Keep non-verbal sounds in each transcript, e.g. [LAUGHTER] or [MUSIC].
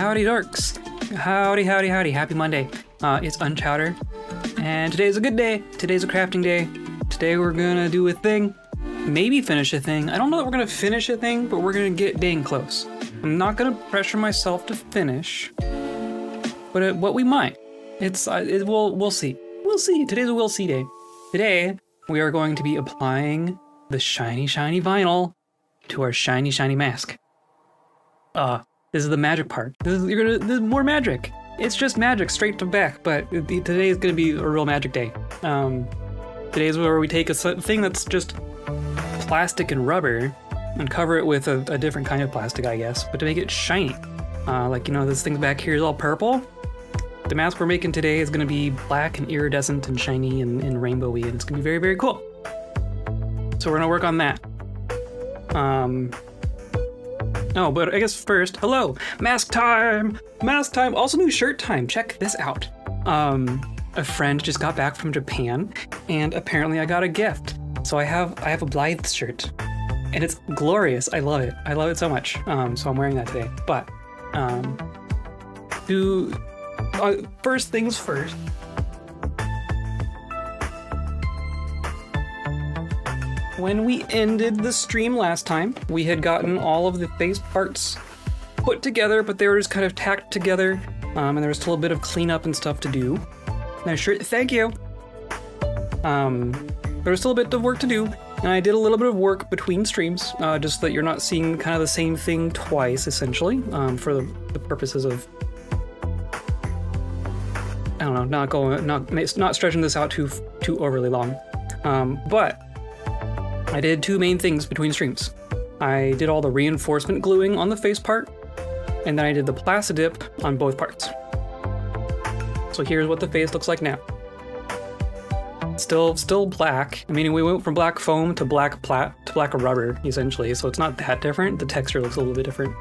Howdy, dorks. Howdy, howdy, howdy. Happy Monday. Uh, it's Unchowder, and today's a good day. Today's a crafting day. Today we're gonna do a thing. Maybe finish a thing. I don't know that we're gonna finish a thing, but we're gonna get dang close. I'm not gonna pressure myself to finish, but it, what we might. It's uh, it, we'll we'll see. We'll see. Today's a we'll see day. Today we are going to be applying the shiny shiny vinyl to our shiny shiny mask. Uh, this is the magic part. This is you're gonna this is more magic. It's just magic straight to back, but today is gonna be a real magic day. Um, today is where we take a thing that's just plastic and rubber and cover it with a, a different kind of plastic, I guess, but to make it shiny. Uh, like you know, this thing back here is all purple. The mask we're making today is gonna be black and iridescent and shiny and, and rainbowy, and it's gonna be very very cool. So we're gonna work on that. Um, Oh, but I guess first, hello, mask time, mask time, also new shirt time. Check this out. Um, a friend just got back from Japan, and apparently I got a gift. So I have I have a Blaidd shirt, and it's glorious. I love it. I love it so much. Um, so I'm wearing that today. But um, do uh, first things first. When we ended the stream last time, we had gotten all of the face parts put together, but they were just kind of tacked together, um, and there was still a bit of cleanup and stuff to do. Now, sure, thank you. Um, there was still a bit of work to do, and I did a little bit of work between streams, uh, just so that you're not seeing kind of the same thing twice, essentially, um, for the, the, purposes of I don't know, not going, not not stretching this out too too overly long. Um, but I did two main things between streams. I did all the reinforcement gluing on the face part, and then I did the Plastidip on both parts. So here's what the face looks like now. Still, still black. I mean, we went from black foam to black plat to black rubber, essentially. So it's not that different. The texture looks a little bit different.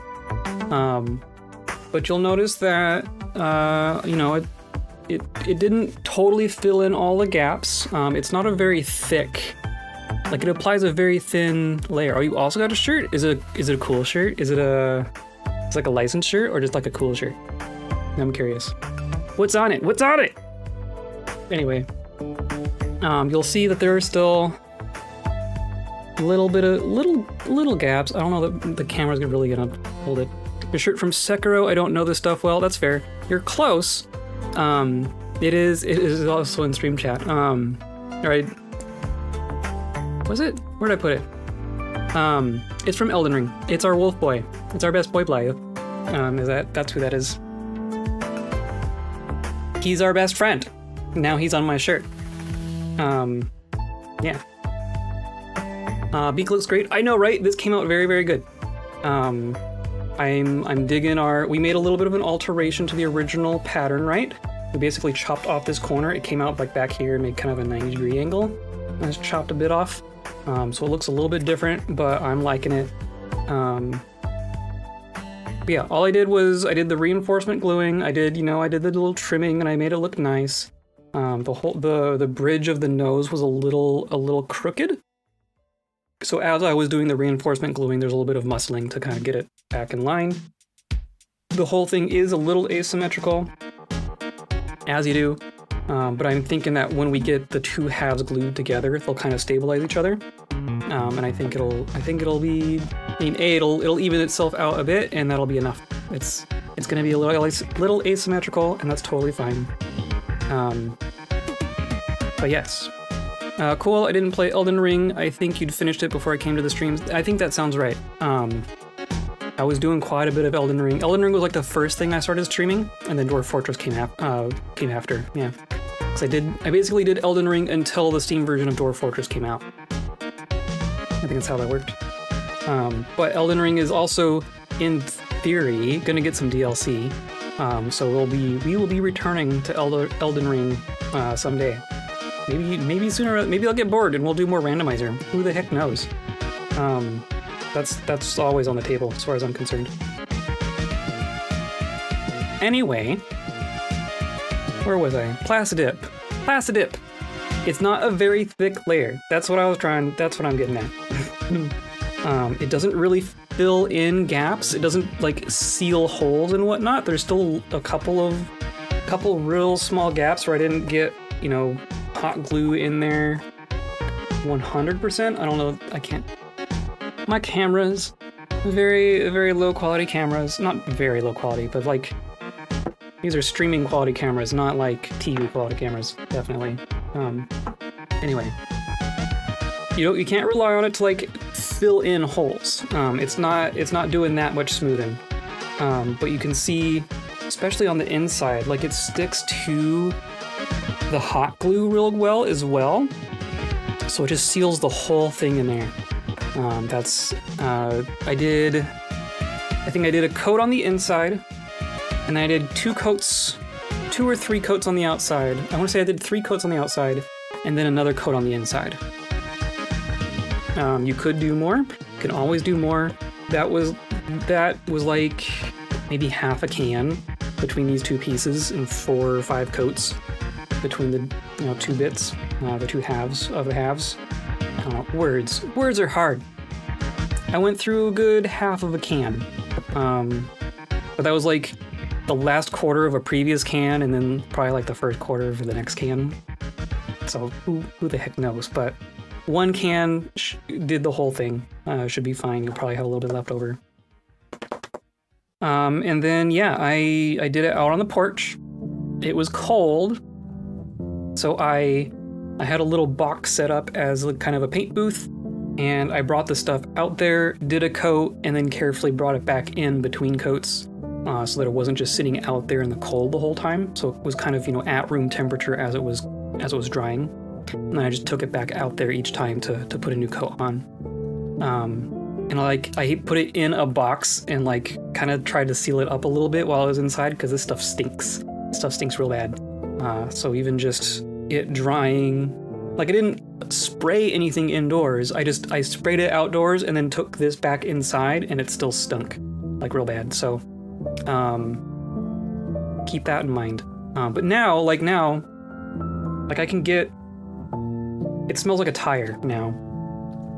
Um, but you'll notice that, uh, you know, it, it, it didn't totally fill in all the gaps. Um, it's not a very thick like it applies a very thin layer. Oh, you also got a shirt? Is it a, is it a cool shirt? Is it a it's like a licensed shirt or just like a cool shirt? I'm curious. What's on it? What's on it? Anyway, um, you'll see that there are still a little bit of little little gaps. I don't know that the camera's really gonna hold it. Your shirt from Sekiro. I don't know this stuff well. That's fair. You're close. Um, it is. It is also in stream chat. Um, all right. Was it? Where'd I put it? Um, it's from Elden Ring. It's our wolf boy. It's our best boy Blaidd. Um, is that that's who that is? He's our best friend. Now he's on my shirt. Um, yeah. Uh, Beak looks great. I know, right? This came out very, very good. Um, I'm I'm digging our. We made a little bit of an alteration to the original pattern, right? We basically chopped off this corner. It came out like back here, and made kind of a 90 degree angle. I just chopped a bit off. Um, so it looks a little bit different, but I'm liking it. Um, yeah, all I did was I did the reinforcement gluing. I did, you know, I did the little trimming and I made it look nice. Um, the whole the the bridge of the nose was a little a little crooked. So as I was doing the reinforcement gluing, there's a little bit of muscling to kind of get it back in line. The whole thing is a little asymmetrical, as you do. Um, but I'm thinking that when we get the two halves glued together, they'll kind of stabilize each other. Um, and I think it'll, I think it'll be, I mean, a it'll it'll even itself out a bit, and that'll be enough. It's it's gonna be a little little asymmetrical, and that's totally fine. Um, but yes, uh, cool. I didn't play Elden Ring. I think you'd finished it before I came to the streams. I think that sounds right. Um, I was doing quite a bit of Elden Ring. Elden Ring was like the first thing I started streaming, and then Dwarf Fortress came, uh, came after. Yeah. I did, I basically did Elden Ring until the Steam version of Dwarf Fortress came out. I think that's how that worked. Um, but Elden Ring is also, in theory, gonna get some DLC. Um, so we'll be we will be returning to Elder, Elden Ring uh, someday. Maybe maybe sooner. Maybe I'll get bored and we'll do more randomizer. Who the heck knows? Um, that's that's always on the table as far as I'm concerned. Anyway, where was I? Plastidip. Plastidip. It's not a very thick layer. That's what I was trying, that's what I'm getting at. [LAUGHS] Um, it doesn't really fill in gaps. It doesn't like seal holes and whatnot. There's still a couple of couple real small gaps where I didn't get you know hot glue in there 100%. I don't know. I can't. My cameras, very very low quality cameras. Not very low quality, but like these are streaming quality cameras, not like TV quality cameras. Definitely. Um, anyway, you you can't rely on it to like fill in holes. Um, it's not it's not doing that much smoothing. Um, but you can see, especially on the inside, like it sticks to the hot glue real well as well. So it just seals the whole thing in there. Um, that's uh, I did. I think I did a coat on the inside, and I did two coats, two or three coats on the outside. I want to say I did three coats on the outside, and then another coat on the inside. Um, you could do more. You can always do more. That was that was like maybe half a can between these two pieces and four or five coats between the you know two bits, uh, the two halves of the halves. Uh, words, words are hard. I went through a good half of a can, um, but that was like the last quarter of a previous can, and then probably like the first quarter of the next can. So who who the heck knows? But one can did the whole thing. Uh, should be fine. You'll probably have a little bit left over. Um, and then yeah, I I did it out on the porch. It was cold, so I I had a little box set up as kind of a paint booth, and I brought the stuff out there, did a coat, and then carefully brought it back in between coats. Uh, so that it wasn't just sitting out there in the cold the whole time. So it was kind of you know at room temperature as it was as it was drying. And then I just took it back out there each time to, to put a new coat on. Um, and like I put it in a box and like kind of tried to seal it up a little bit while I was inside because this stuff stinks. This stuff stinks real bad. Uh, so even just it drying, like I didn't spray anything indoors. I just I sprayed it outdoors and then took this back inside and it still stunk, like real bad. So um, keep that in mind. Uh, but now, like now, like I can get it smells like a tire now.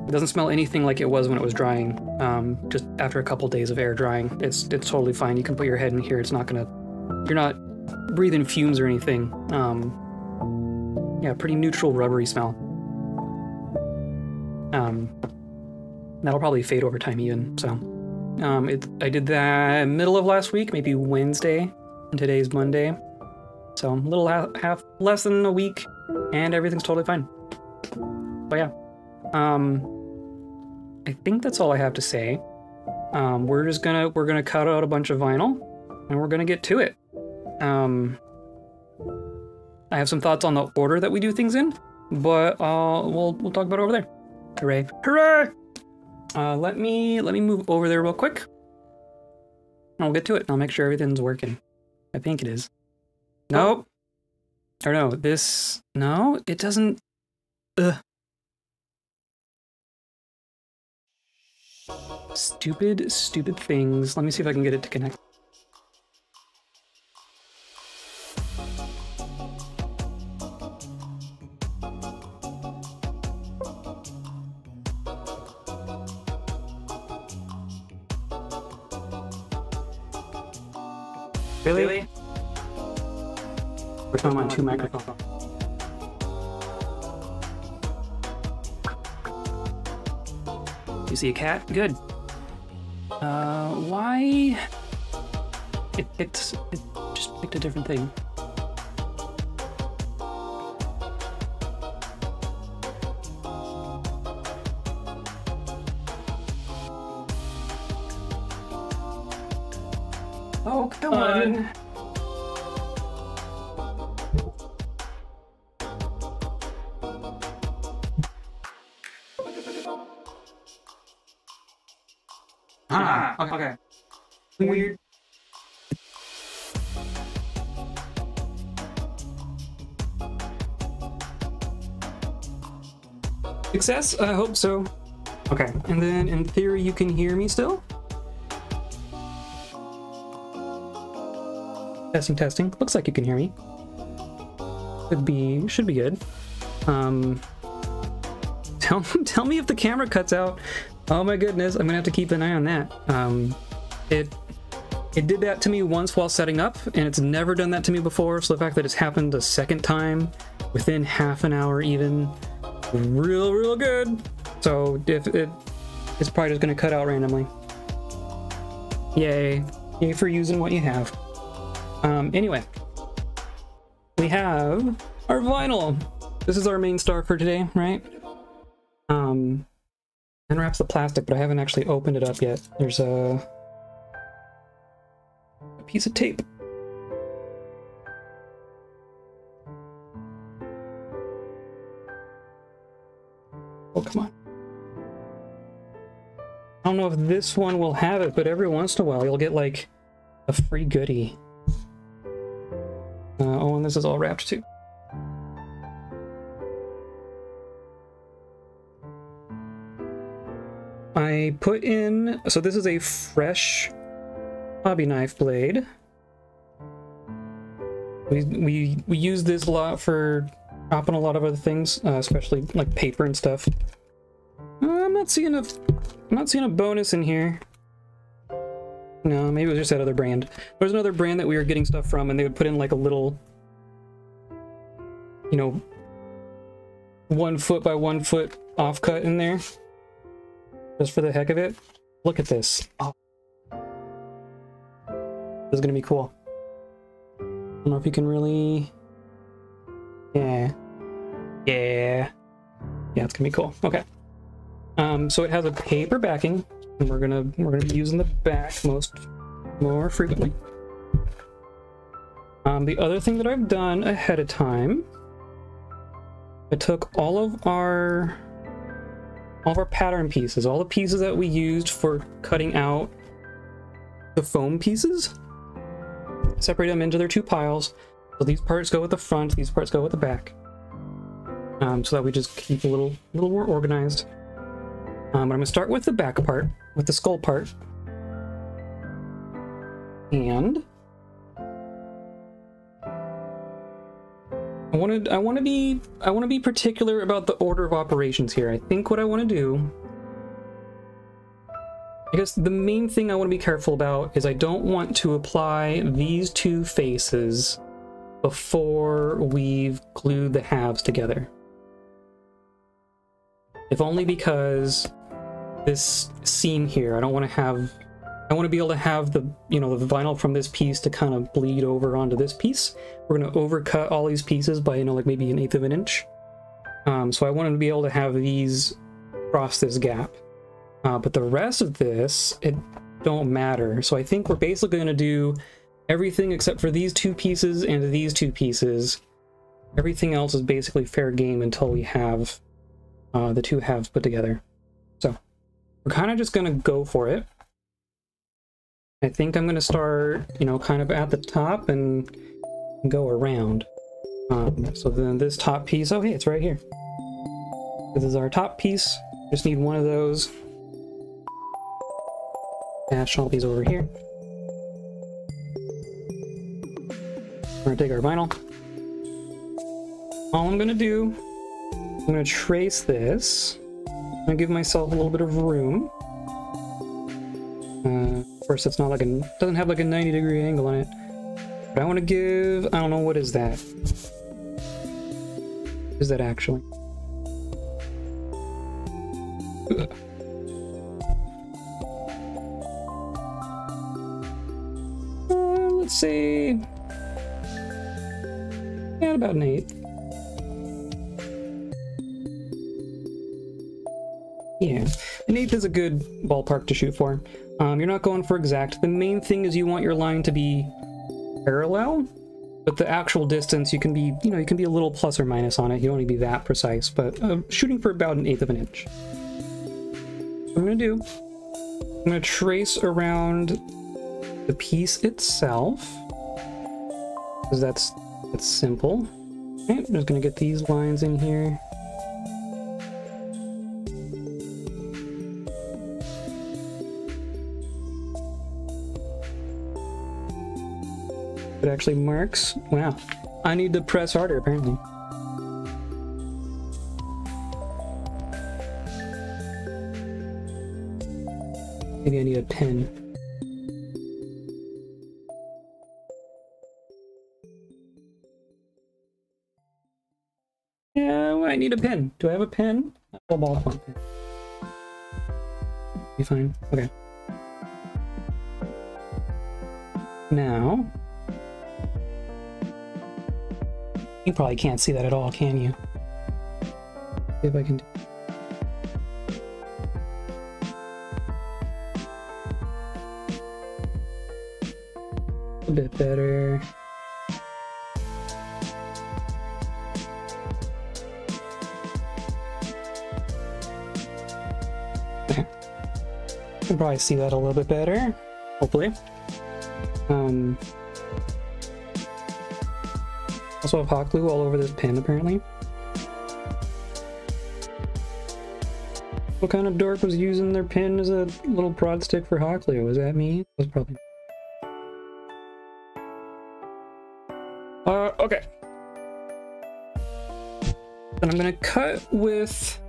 It doesn't smell anything like it was when it was drying. Um, just after a couple days of air drying, it's it's totally fine. You can put your head in here. It's not gonna. You're not breathing fumes or anything. Um, yeah, pretty neutral rubbery smell. Um, that'll probably fade over time even. So, um, it I did that middle of last week, maybe Wednesday, and today's Monday. So a little half, half less than a week, and everything's totally fine but yeah, um, I think that's all I have to say. Um, we're just gonna we're gonna cut out a bunch of vinyl, and we're gonna get to it. Um, I have some thoughts on the order that we do things in, but uh, we'll we'll talk about it over there. Hooray! Hooray! Uh, let me let me move over there real quick. We'll get to it. I'll make sure everything's working. I think it is. Nope. Or no, this no, it doesn't. Ugh. Stupid, stupid things. Let me see if I can get it to connect. Really? really? We're talking on two microphones. You see a cat? Good. Uh, why? It picked, it just picked a different thing. On. Ah, okay. okay. Weird. Success? I hope so. Okay, and then in theory you can hear me still? Testing, testing. Looks like you can hear me. Should be, should be good. Um, [LAUGHS] tell, tell me if the camera cuts out Oh my goodness, I'm gonna have to keep an eye on that. Um, it it did that to me once while setting up, and it's never done that to me before, so the fact that it's happened a second time within half an hour even, real, real good. So if it, it's probably just gonna cut out randomly. Yay. Yay for using what you have. Um, anyway, we have our vinyl. This is our main star for today, right? Um, unwraps the plastic, but I haven't actually opened it up yet. There's a, a piece of tape. Oh, come on. I don't know if this one will have it, but every once in a while you'll get like a free goodie. This is all wrapped too. I put in, so this is a fresh hobby knife blade. We, we, we use this a lot for chopping a lot of other things, uh, especially like paper and stuff. Uh, I'm not seeing a, I'm not seeing a bonus in here. No, maybe it was just that other brand. There's another brand that we were getting stuff from, and they would put in like a little, you know, one foot by one foot offcut in there, just for the heck of it. Look at this. Oh. This is gonna be cool. I don't know if you can really. Yeah. Yeah. Yeah, it's gonna be cool. Okay. Um, so it has a paper backing, and we're gonna we're gonna be using the back most more frequently. Um, the other thing that I've done ahead of time, I took all of our all of our pattern pieces, all the pieces that we used for cutting out the foam pieces, separate them into their two piles. So these parts go with the front, these parts go with the back. Um, so that we just keep a little, little more organized. Um, but I'm gonna start with the back part, with the skull part. And I want to I want to be I want to be particular about the order of operations here. I think what I want to do I guess the main thing I want to be careful about is I don't want to apply these two faces before we've glued the halves together. If only because this seam here, I don't want to have, I want to be able to have the, you know, the vinyl from this piece to kind of bleed over onto this piece. We're going to overcut all these pieces by, you know, like maybe an eighth of an inch. Um, so I want to be able to have these cross this gap. Uh, but the rest of this, it don't matter. So I think we're basically going to do everything except for these two pieces and these two pieces. Everything else is basically fair game until we have uh, the two halves put together. So we're kind of just going to go for it. I think I'm going to start, you know, kind of at the top and go around. Um, so then this top piece, oh hey, it's right here. This is our top piece. Just need one of those. Dash all these over here. We're gonna take our vinyl. All I'm gonna do, I'm gonna trace this. I'm gonna give myself a little bit of room. Uh, of course, it's not like a doesn't have like a 90 degree angle on it. But I want to give, I don't know, what is that? Is that actually? Uh, let's see. Yeah, about an eighth. Yeah, an eighth is a good ballpark to shoot for. Um, you're not going for exact. The main thing is you want your line to be parallel, but the actual distance you can be, you know, you can be a little plus or minus on it. You don't need to be that precise, but uh, shooting for about an eighth of an inch. I'm gonna do, I'm gonna trace around the piece itself, because that's that's simple. I'm just gonna get these lines in here. It actually marks. Wow. I need to press harder, apparently. Maybe I need a pen. Yeah, I need a pen. Do I have a pen? A ballpoint pen. Be fine. Okay. Now, you probably can't see that at all, can you? See if I can do. A bit better. Okay. You can probably see that a little bit better, hopefully. Um, also have hot glue all over this pin, apparently. What kind of dork was using their pin as a little prod stick for hot glue? Was that me? That was probably. Uh, okay. Then I'm gonna cut with.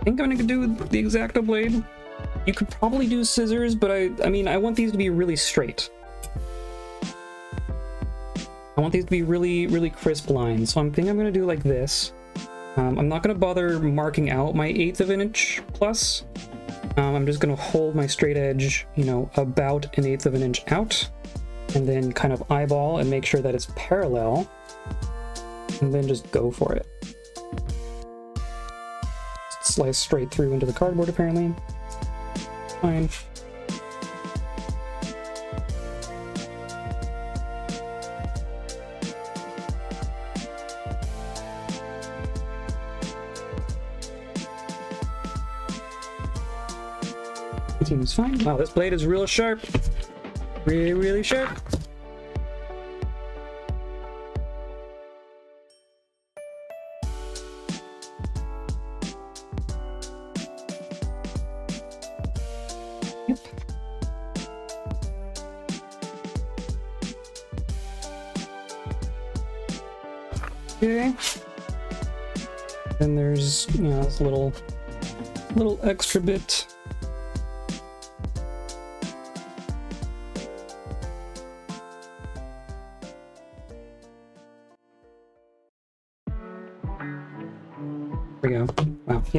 I think I'm gonna do the X-Acto blade. You could probably do scissors, but I, I mean, I want these to be really straight. I want these to be really, really crisp lines. So I'm thinking I'm gonna do like this. Um, I'm not gonna bother marking out my eighth of an inch plus. Um, I'm just gonna hold my straight edge, you know, about an eighth of an inch out, and then kind of eyeball and make sure that it's parallel, and then just go for it. Slice straight through into the cardboard apparently. Fine. Wow, this blade is real sharp. Really, really sharp. Yep. Okay. Then there's, you know, this little, little extra bit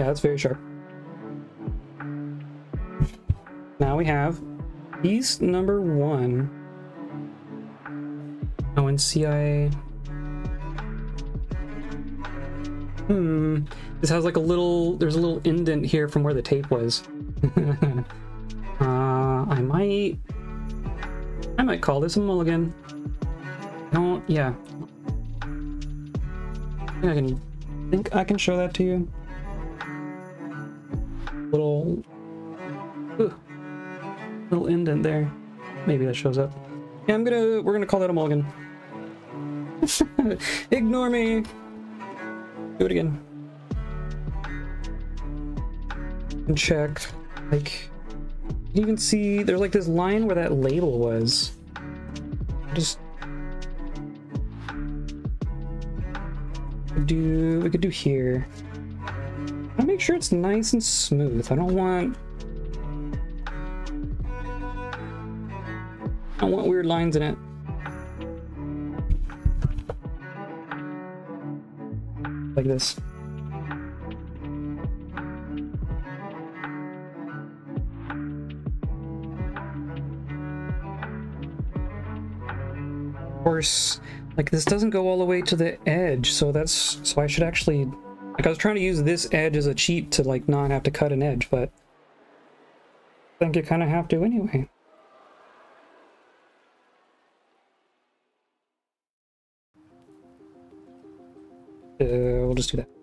that's very sharp. Now we have piece number one. Oh, and CIA. Hmm. This has like a little, there's a little indent here from where the tape was. [LAUGHS] uh, I might, I might call this a mulligan. No, yeah. I think I can think I can show that to you. Little, ooh, little indent there. Maybe that shows up. Yeah, I'm gonna, we're gonna call that a mulligan. [LAUGHS] Ignore me. Do it again. And check, like, you can even see there's like this line where that label was. Just do we could do here. I make sure it's nice and smooth. I don't want I don't want weird lines in it. Like this. Of course, like this doesn't go all the way to the edge, so that's so I should actually like I was trying to use this edge as a cheat to like not have to cut an edge, but I think you kind of have to anyway. Uh, we'll just do that.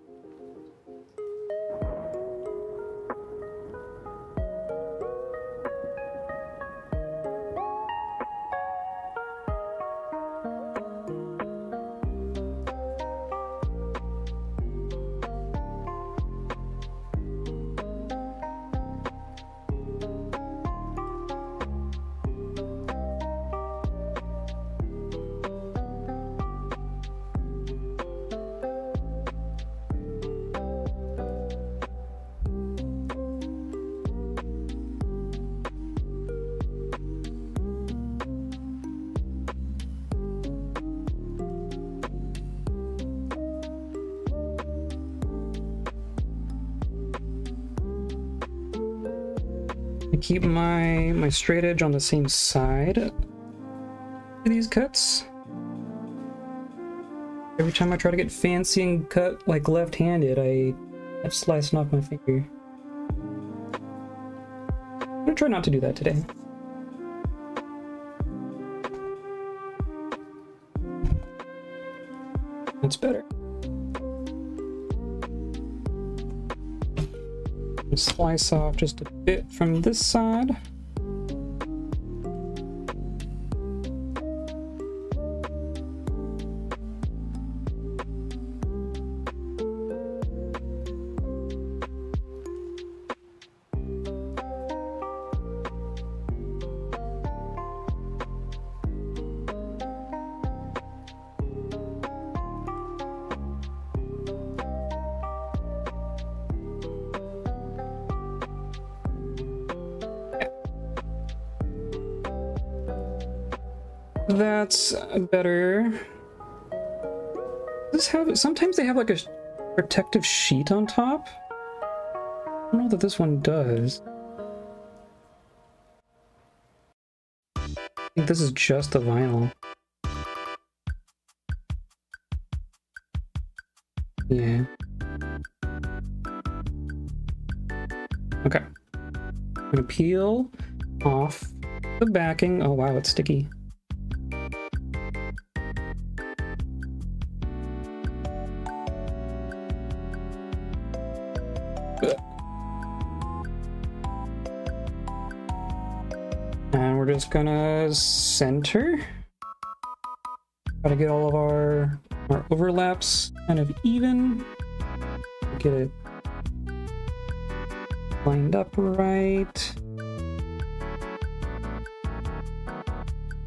Straight edge on the same side these cuts. Every time I try to get fancy and cut like left-handed, I have slicing off my finger. I'm gonna try not to do that today. That's better. Slice off just a bit from this side. That's better. Does this have sometimes they have like a protective sheet on top? I don't know that this one does. I think this is just the vinyl. Yeah. Okay. I'm gonna peel off the backing. Oh wow, it's sticky. Just gonna center. Gotta get all of our, our overlaps kind of even. Get it lined up right.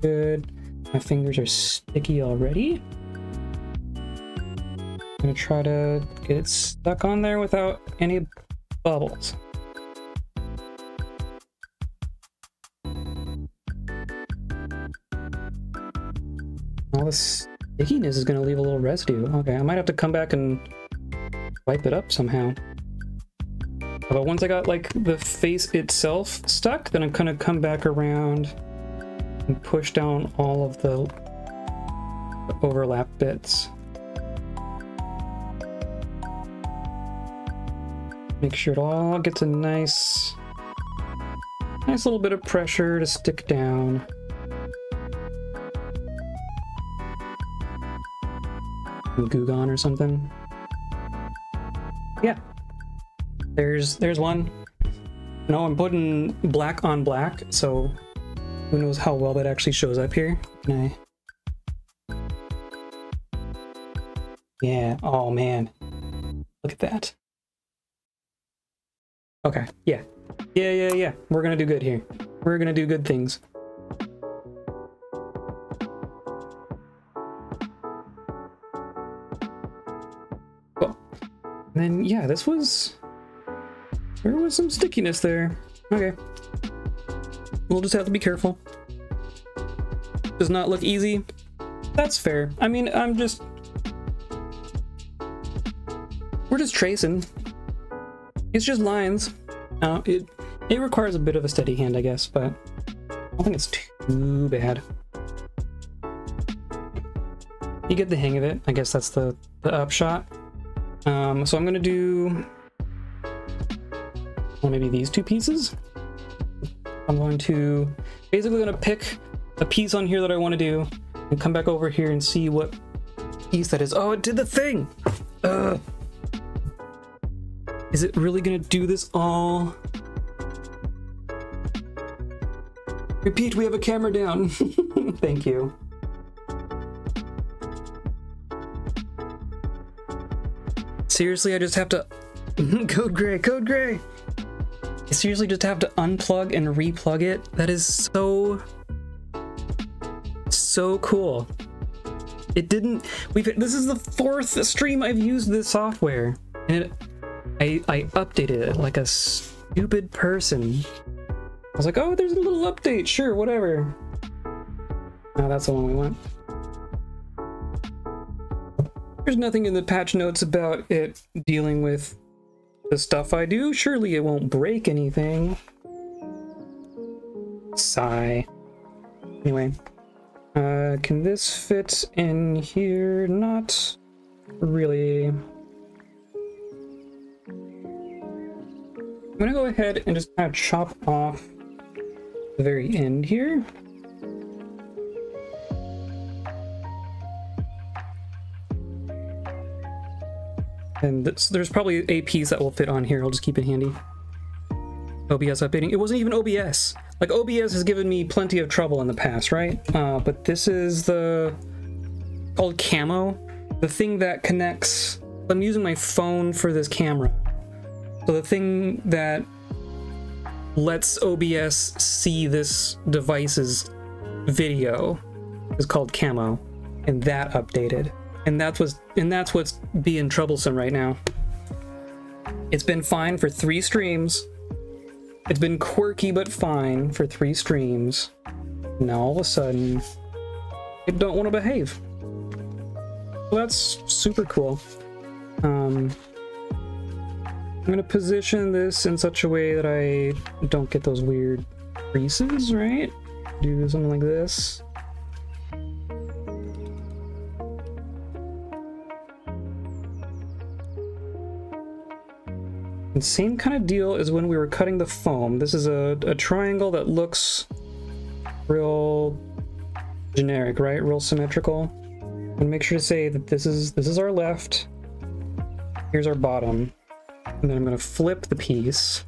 Good. My fingers are sticky already. I'm gonna try to get it stuck on there without any bubbles. This stickiness is gonna leave a little residue. Okay, I might have to come back and wipe it up somehow. But once I got like the face itself stuck, then I'm gonna come back around and push down all of the overlap bits. Make sure it all gets a nice, nice little bit of pressure to stick down. Goo or something. Yeah. There's there's one. No, I'm putting black on black, so who knows how well that actually shows up here. Can I? Yeah, oh man. Look at that. Okay, yeah. Yeah, yeah, yeah. We're gonna do good here. We're gonna do good things. Then, yeah, this was... There was some stickiness there. Okay. We'll just have to be careful. Does not look easy. That's fair. I mean, I'm just... We're just tracing. It's just lines. Uh, it, it requires a bit of a steady hand, I guess, but I don't think it's too bad. You get the hang of it. I guess that's the, the upshot. Um, so I'm going to do well, maybe these two pieces. I'm going to basically to pick a piece on here that I want to do and come back over here and see what piece that is. Oh, it did the thing! Ugh. Is it really gonna do this all? Repeat, we have a camera down. [LAUGHS] Thank you. Seriously, I just have to... [LAUGHS] code gray, code gray! I seriously just have to unplug and replug it? That is so... So cool. It didn't... We've... This is the fourth stream I've used this software. And it I, I updated it like a stupid person. I was like, oh, there's a little update. Sure, whatever. No, that's the one we want. There's nothing in the patch notes about it dealing with the stuff I do. Surely it won't break anything. Sigh. Anyway, uh, can this fit in here? Not really. I'm gonna go ahead and just kind of chop off the very end here. And this, there's probably APs that will fit on here. I'll just keep it handy. OBS updating. It wasn't even OBS. Like, OBS has given me plenty of trouble in the past, right? Uh, but this is the... called Camo. The thing that connects... I'm using my phone for this camera. So the thing that lets OBS see this device's video is called Camo. And that updated. And that's what's and that's what's being troublesome right now. It's been fine for three streams. It's been quirky but fine for three streams. Now all of a sudden, it don't want to behave. That's super cool. Um, I'm gonna position this in such a way that I don't get those weird creases, right? Do something like this. And same kind of deal as when we were cutting the foam. This is a, a triangle that looks real generic, right? Real symmetrical. And make sure to say that this is this is our left. Here's our bottom. And then I'm gonna flip the piece.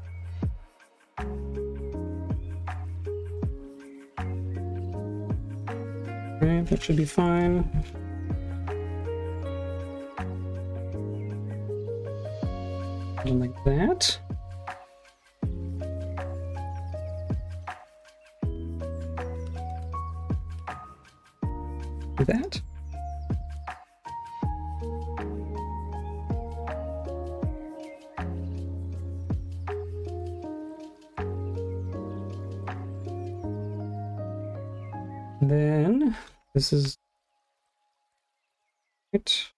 Okay, that should be fine. Something like that. Do that. then this is it.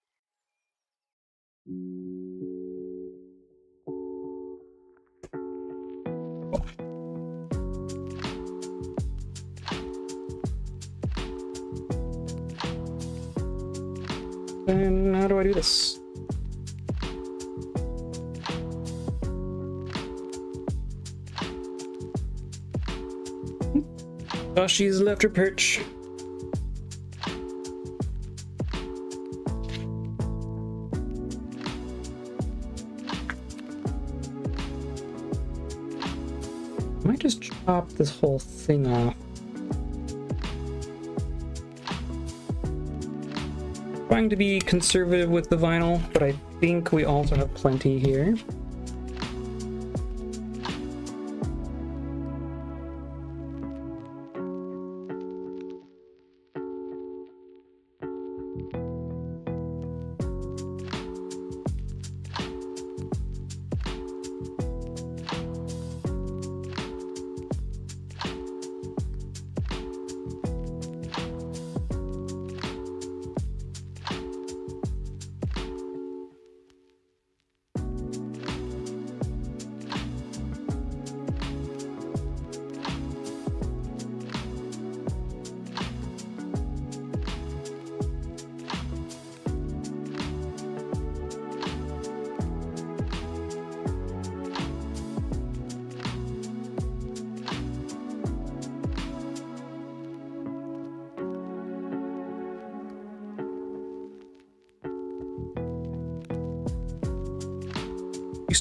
Then how do I do this? Oh, she's left her perch. Chop this whole thing off. Trying to be conservative with the vinyl, but I think we also have plenty here.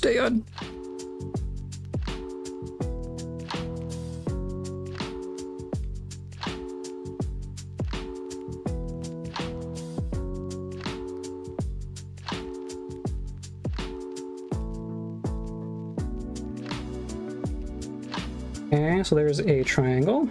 On. Okay, so there's a triangle.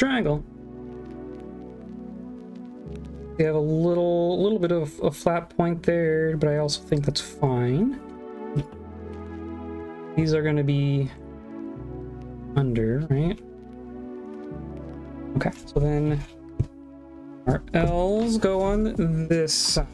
Triangle. We have a little, little bit of a flat point there, but I also think that's fine. These are going to be under, right? Okay, so then our L's go on this side.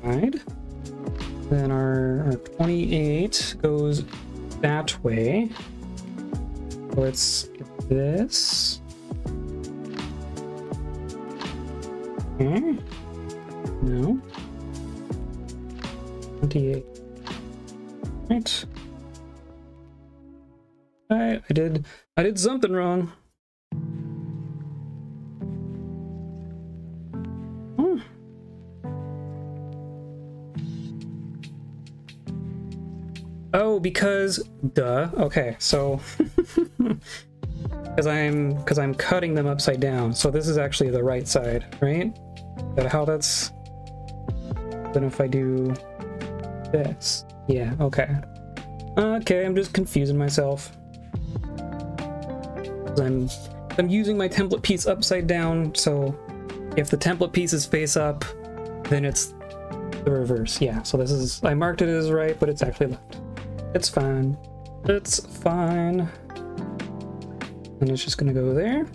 Did I did something wrong. Hmm. Oh, because duh. Okay, so [LAUGHS] because I'm because I'm cutting them upside down. So this is actually the right side, right? Is that how that's then if I do this. Yeah, okay. Okay, I'm just confusing myself. I'm I'm using my template piece upside down, so if the template piece is face up, then it's the reverse. Yeah, so this is I marked it as right, but it's actually left. It's fine. It's fine. And it's just gonna go there.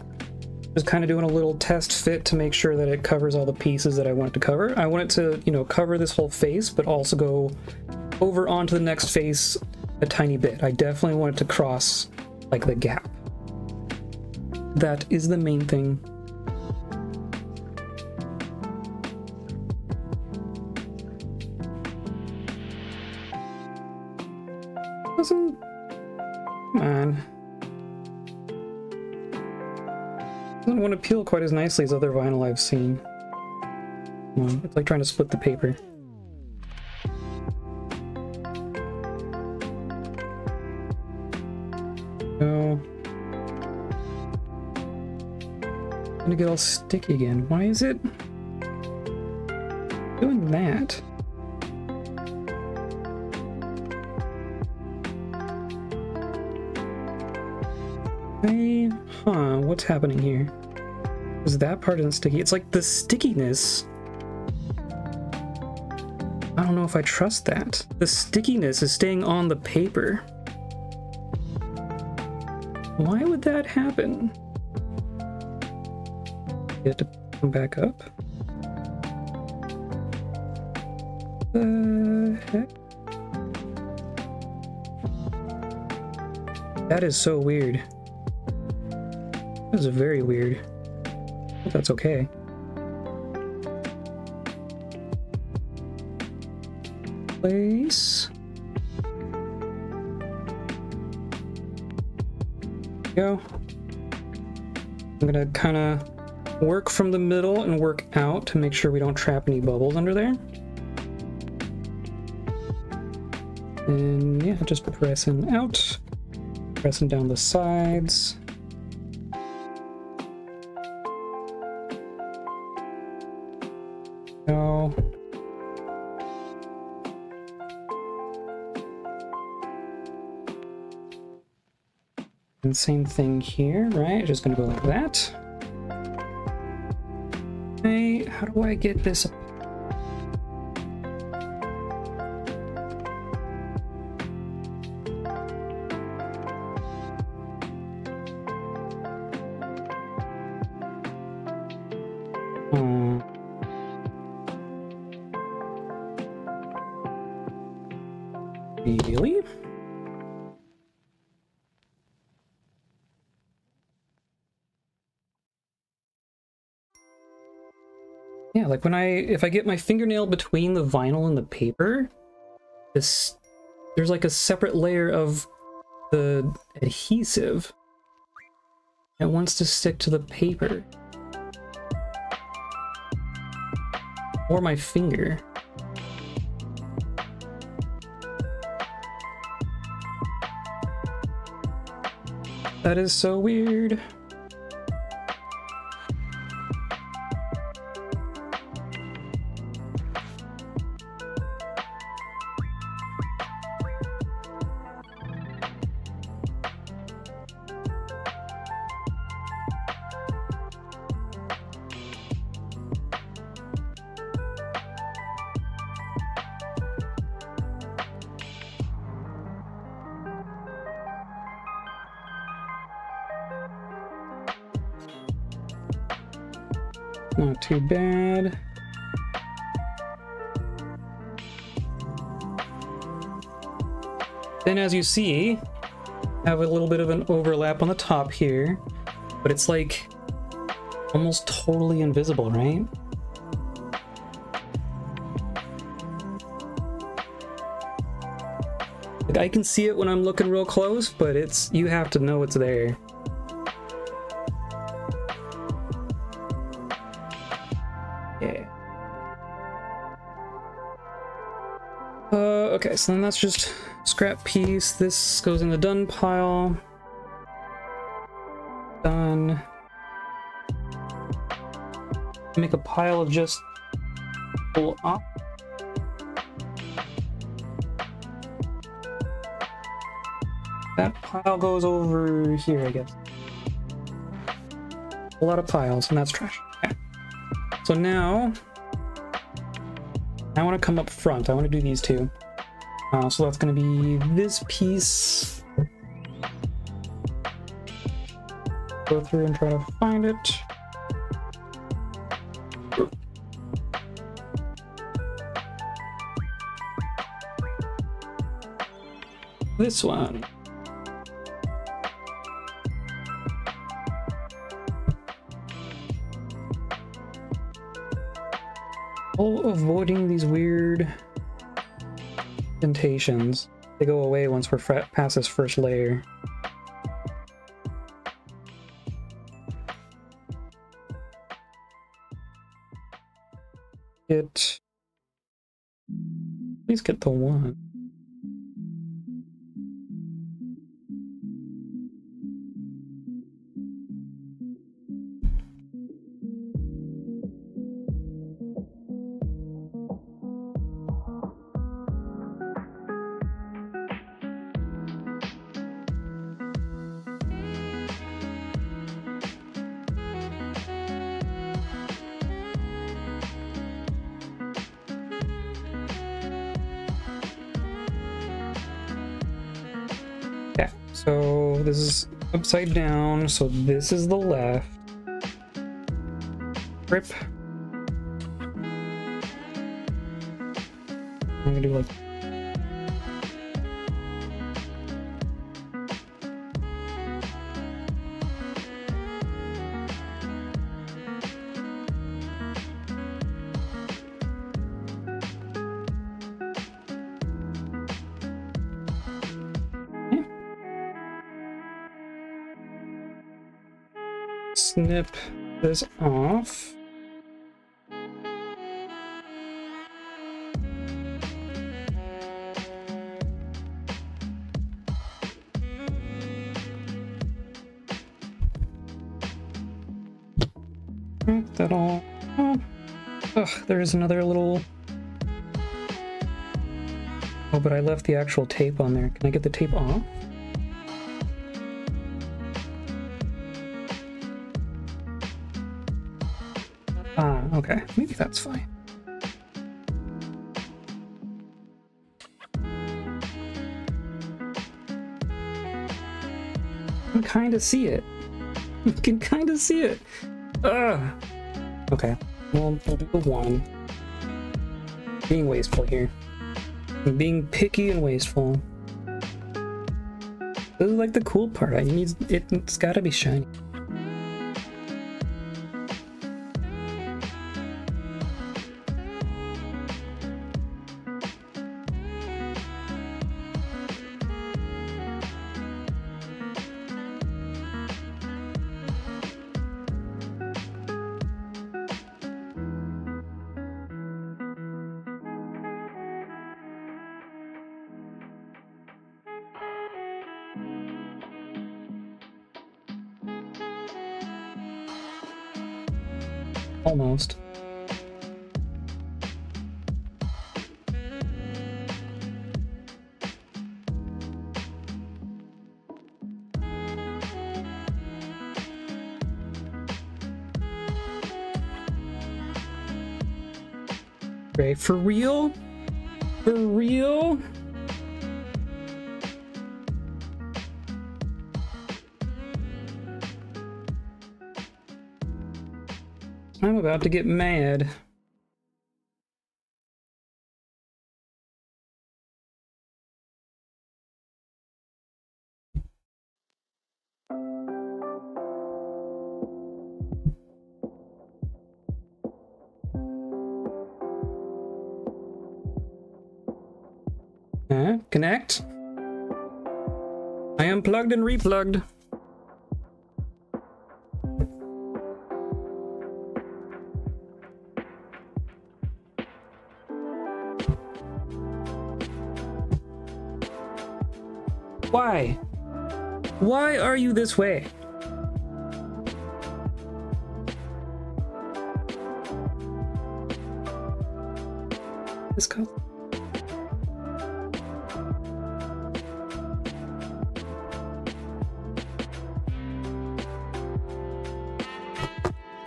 Just kind of doing a little test fit to make sure that it covers all the pieces that I want it to cover. I want it to, you know, cover this whole face, but also go over onto the next face a tiny bit. I definitely want it to cross like the gap. That is the main thing. Doesn't... On. Doesn't want to peel quite as nicely as other vinyl I've seen. it's like trying to split the paper. Gonna get all sticky again. Why is it doing that? Hey, huh, what's happening here? Is that part isn't sticky? It's like the stickiness. I don't know if I trust that. The stickiness is staying on the paper. Why would that happen? Get to come back up. The heck? That is so weird. That is very weird. Hope that's okay. Place. Go. I'm gonna kind of work from the middle and work out to make sure we don't trap any bubbles under there. And yeah, just pressing out, pressing down the sides. Go. And same thing here, right? Just gonna go like that. How do I get this like when I, if I get my fingernail between the vinyl and the paper, this, there's like a separate layer of the adhesive that wants to stick to the paper. Or my finger. That is so weird. You see, have a little bit of an overlap on the top here, but it's like almost totally invisible, right? Like I can see it when I'm looking real close, but it's you have to know it's there. Yeah. Uh, okay, so then that's just scrap piece. This goes in the done pile. Done. Make a pile of just pull up. That pile goes over here, I guess. A lot of piles, and that's trash. Okay. So now, I want to come up front. I want to do these two. Uh, so that's going to be this piece. Go through and try to find it. This one. All avoiding these weird indentations. They go away once we're past this first layer. Get... Please get the one. Upside down, so this is the left. Rip. I'm gonna do like there's another little. Oh, but I left the actual tape on there. Can I get the tape off? Ah, okay, maybe that's fine. I can kind of see it. [LAUGHS] You can kind of see it. Ugh. Okay, well, the one. Being wasteful here. I'm being picky and wasteful. This is like the cool part. I need it, it's gotta be shiny. About to get mad. Connect. I am plugged and replugged. Why are you this way? This cause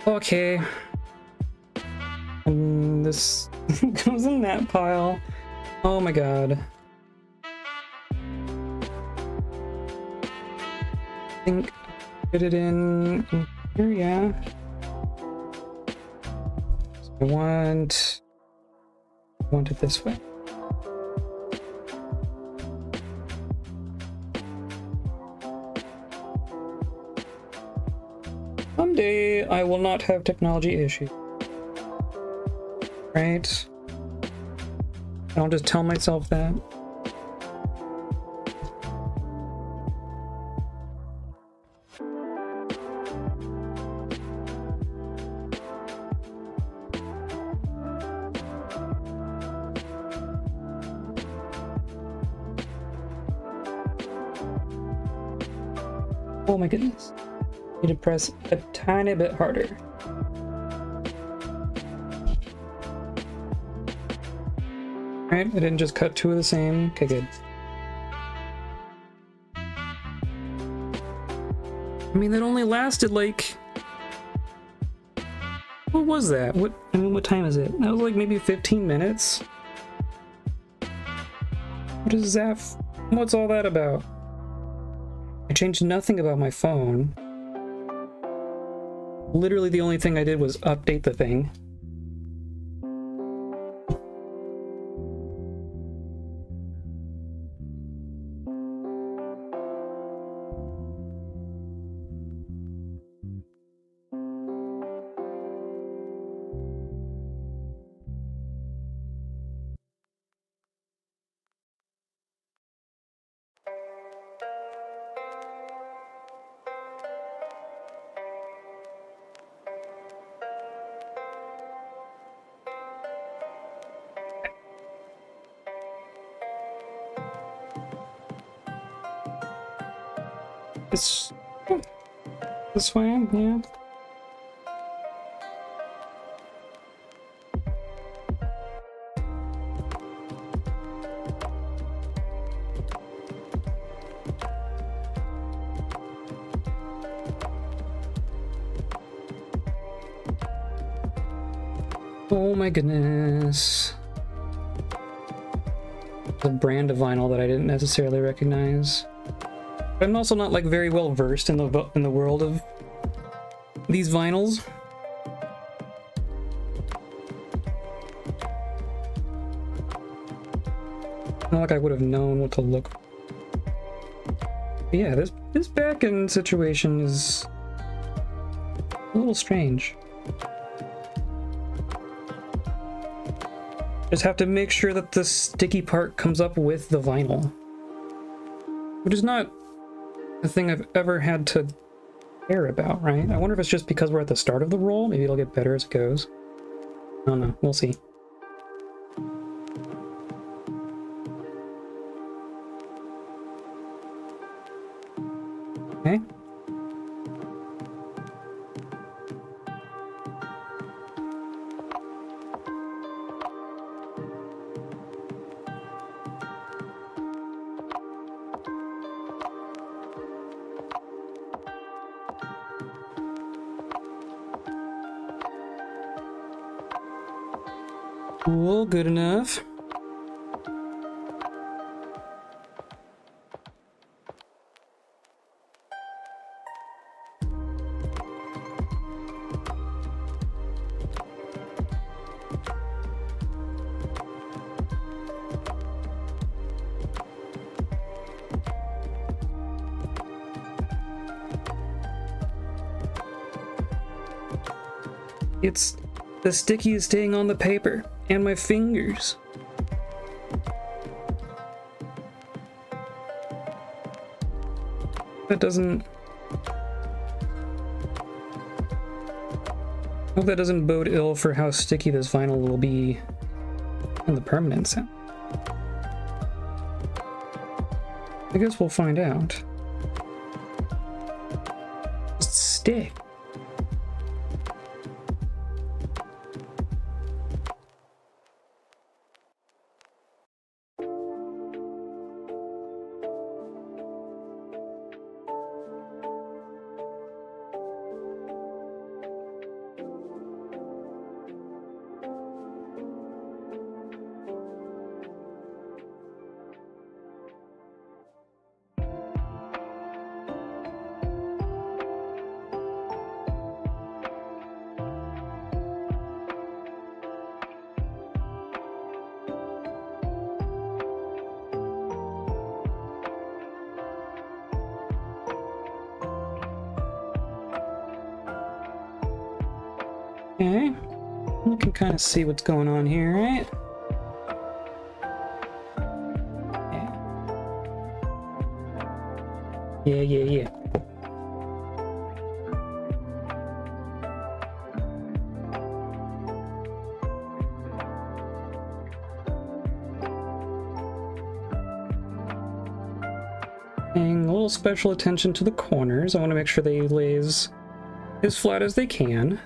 Okay. And this [LAUGHS] goes in that pile. Oh my god. Think put it in, in here, yeah. So I want I want it this way. Someday I will not have technology issues. Right? I'll just tell myself that. Press a tiny bit harder. Right, I didn't just cut two of the same. Okay, good. I mean, that only lasted like... What was that? What, I mean, what time is it? That was like maybe 15 minutes? What is that? What's all that about? I changed nothing about my phone. Literally the only thing I did was update the thing. This, this way, yeah. Oh my goodness. A brand of vinyl that I didn't necessarily recognize. I'm also not like very well versed in the in the world of these vinyls. Not like I would have known what to look. But yeah, this this back end situation is a little strange. Just have to make sure that the sticky part comes up with the vinyl. Which is not thing I've ever had to care about, right? I wonder if it's just because we're at the start of the roll. Maybe it'll get better as it goes. I don't know. We'll see. The sticky is staying on the paper and my fingers. That doesn't... hope that doesn't bode ill for how sticky this vinyl will be on the permanent sound. I guess we'll find out. Stick. Of see what's going on here, right? Yeah, yeah, yeah. Paying a little special attention to the corners. I want to make sure they lays as flat as they can.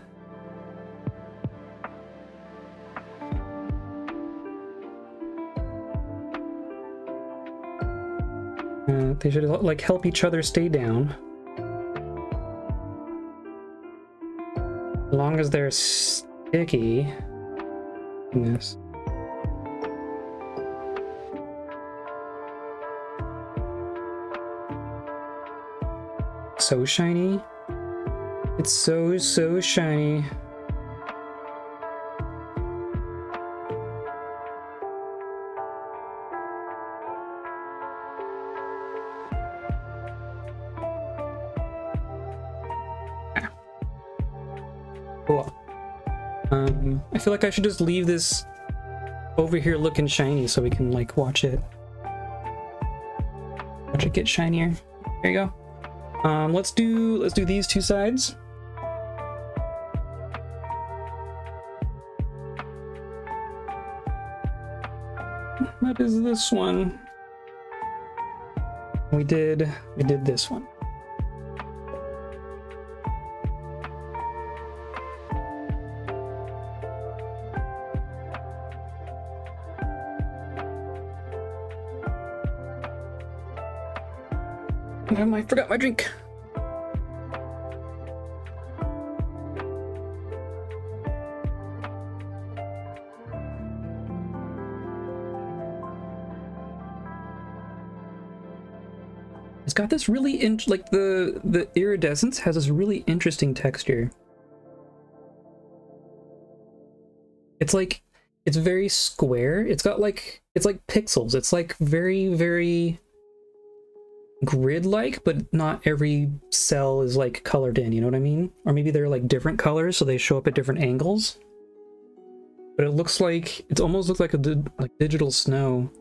They should like help each other stay down. As long as they're sticky. Yes. So shiny. It's so, so shiny. I feel like I should just leave this over here looking shiny so we can like watch it. Watch it get shinier. There you go. Um, let's do let's do these two sides. What is this one? We did we did this one. I forgot my drink. It's got this really in like the the iridescence has this really interesting texture. It's like it's very square. It's got like it's like pixels. It's like very very grid-like, but not every cell is like colored in, you know what I mean? Or maybe they're like different colors, so they show up at different angles. But it looks like, it almost looks like a di like digital snow,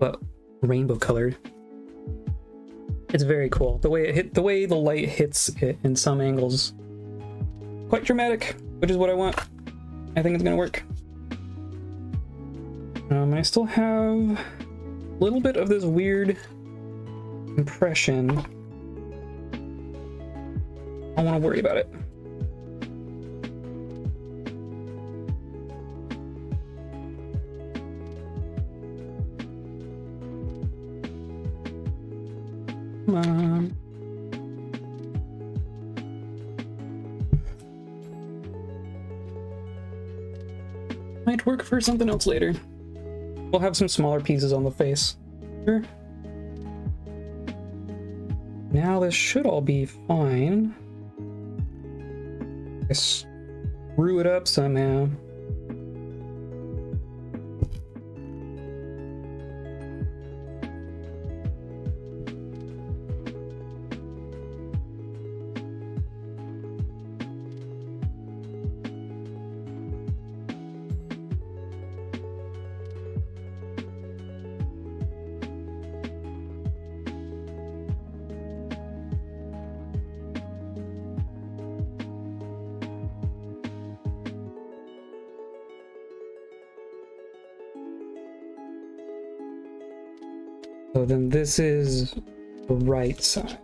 but rainbow colored. It's very cool. The way it hit, the way the light hits it in some angles, quite dramatic, which is what I want. I think it's gonna work. Um, I still have a little bit of this weird impression. I don't want to worry about it. Come on. Might work for something else later. We'll have some smaller pieces on the face. Sure. Now this should all be fine. I screw it up somehow. So then this is the right side.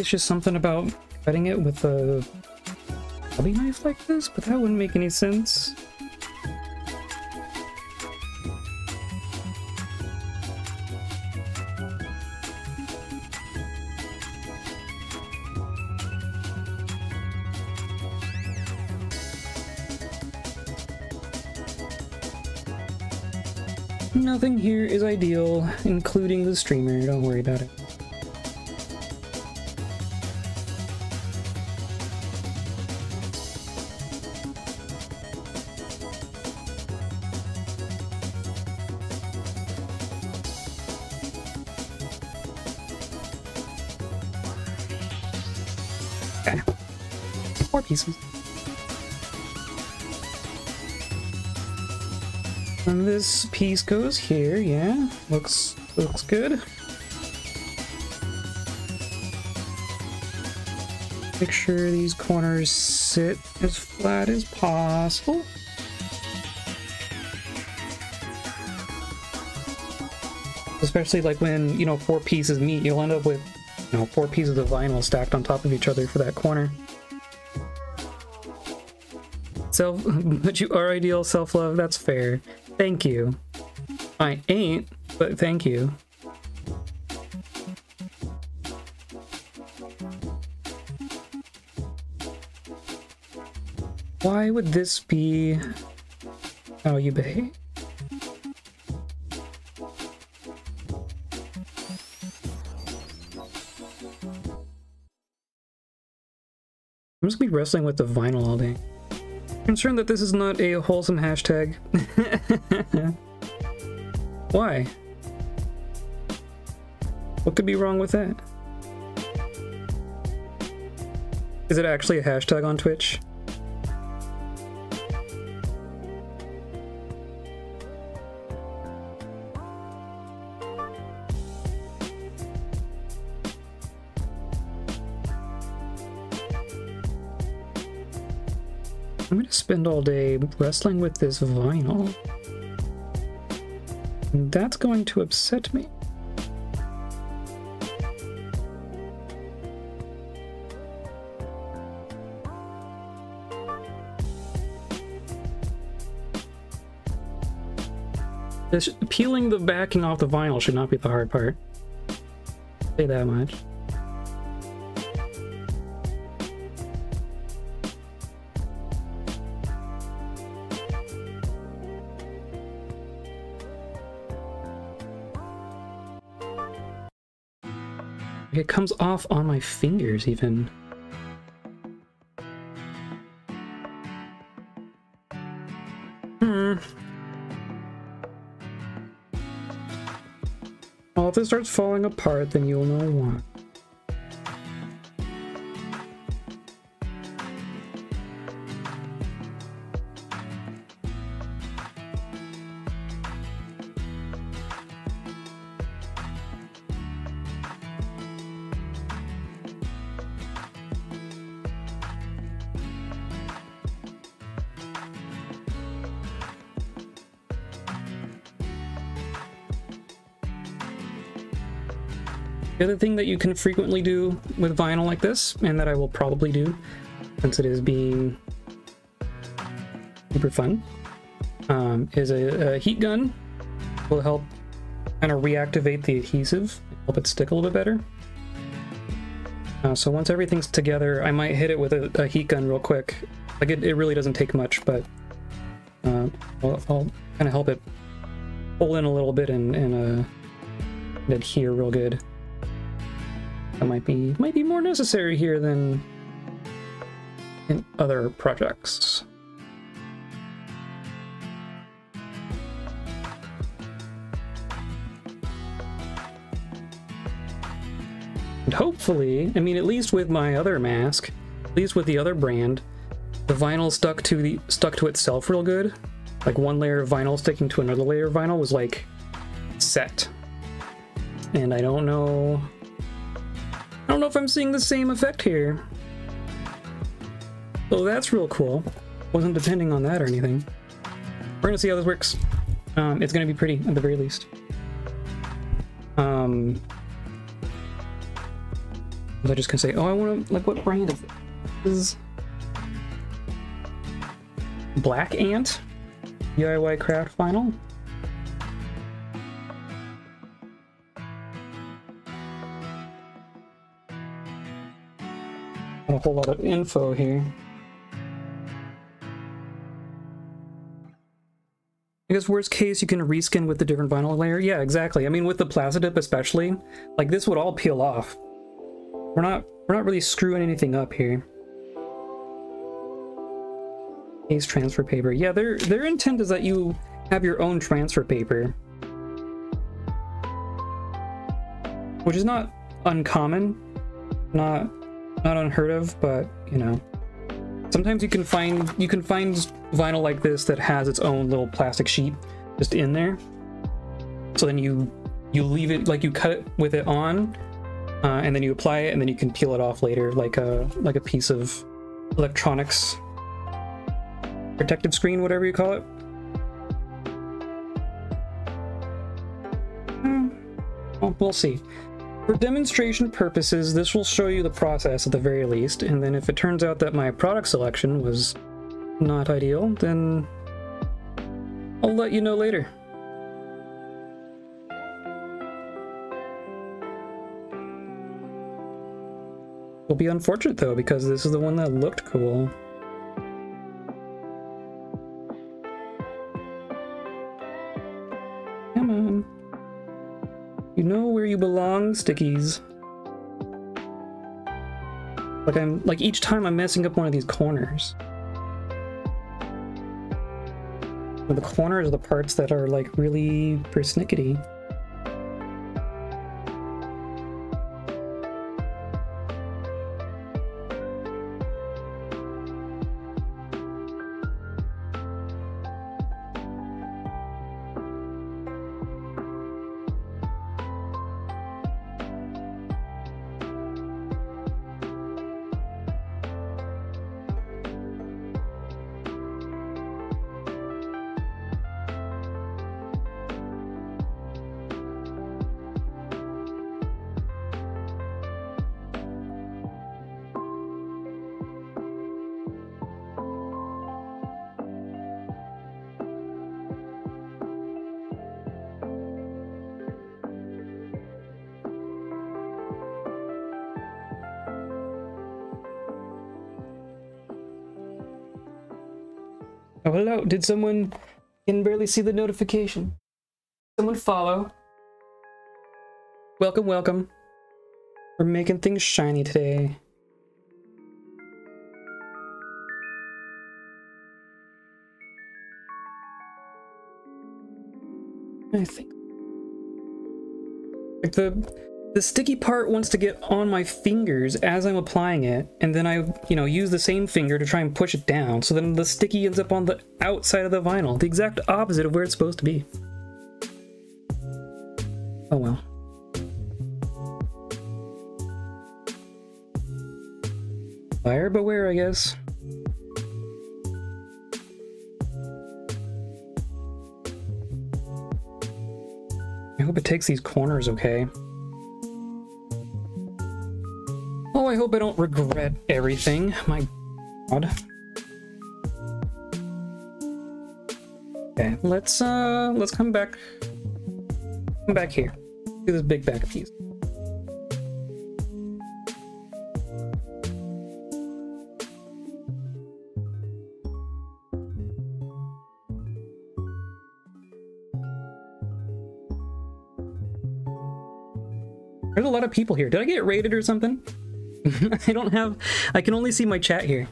It's just something about cutting it with a hobby knife like this, but that wouldn't make any sense. Nothing here is ideal, including the streamer, don't worry about it. Piece goes here, yeah. Looks looks good. Make sure these corners sit as flat as possible. Especially like when, you know, four pieces meet, you'll end up with, you know, four pieces of vinyl stacked on top of each other for that corner. Self, [LAUGHS] but you are ideal self-love, that's fair. Thank you. I ain't, but thank you. Why would this be how you behave? I'm just gonna be wrestling with the vinyl all day. Concerned that this is not a wholesome hashtag. [LAUGHS] Why? What could be wrong with that? Is it actually a hashtag on Twitch? Spend all day wrestling with this vinyl. And that's going to upset me. This, peeling the backing off the vinyl should not be the hard part. Say that much. Comes off on my fingers even. Hmm. Well, if it starts falling apart, then you'll know why. Other thing that you can frequently do with vinyl like this, and that I will probably do, since it is being super fun, um, is a, a, heat gun will help kind of reactivate the adhesive, help it stick a little bit better. Uh, so once everything's together, I might hit it with a, a heat gun real quick. Like it, it really doesn't take much, but uh, I'll, I'll kind of help it pull in a little bit and, and uh, adhere real good. That might be might be more necessary here than in other projects. And hopefully, I mean, at least with my other mask, at least with the other brand, the vinyl stuck to the stuck to itself real good. Like one layer of vinyl sticking to another layer of vinyl was like set. And I don't know I don't know if I'm seeing the same effect here. Oh, that's real cool. Wasn't depending on that or anything. We're gonna see how this works. Um, it's gonna be pretty at the very least. Um, was I just gonna say, oh, I want to like what brand is? This is Black Ant DIY Craft Vinyl. Whole lot of info here. I guess worst case, you can reskin with the different vinyl layer. Yeah, exactly. I mean, with the Plasti Dip especially, like this would all peel off. We're not we're not really screwing anything up here. Case transfer paper. Yeah, their their intent is that you have your own transfer paper. Which is not uncommon. Not not unheard of, but you know, sometimes you can find you can find vinyl like this that has its own little plastic sheet just in there. So then you you leave it like you cut it with it on, uh, and then you apply it, and then you can peel it off later, like a like a piece of electronics protective screen, whatever you call it. Hmm. Well, we'll see. For demonstration purposes, this will show you the process at the very least, and then if it turns out that my product selection was not ideal, then I'll let you know later. It'll be unfortunate though, because this is the one that looked cool. You belong, stickies. Like I'm like each time I'm messing up one of these corners. The corners are the parts that are like really persnickety. Did someone can barely see the notification? Someone follow. Welcome, welcome. We're making things shiny today. I think like the the sticky part wants to get on my fingers as I'm applying it, and then I, you know, use the same finger to try and push it down, so then the sticky ends up on the outside of the vinyl, the exact opposite of where it's supposed to be. Oh well. Buyer beware, I guess. I hope it takes these corners okay. I hope I don't regret everything. My god. Okay, let's uh let's come back come back here. Do this big back piece. There's a lot of people here. Did I get raided or something? [LAUGHS] I don't have... I can only see my chat here.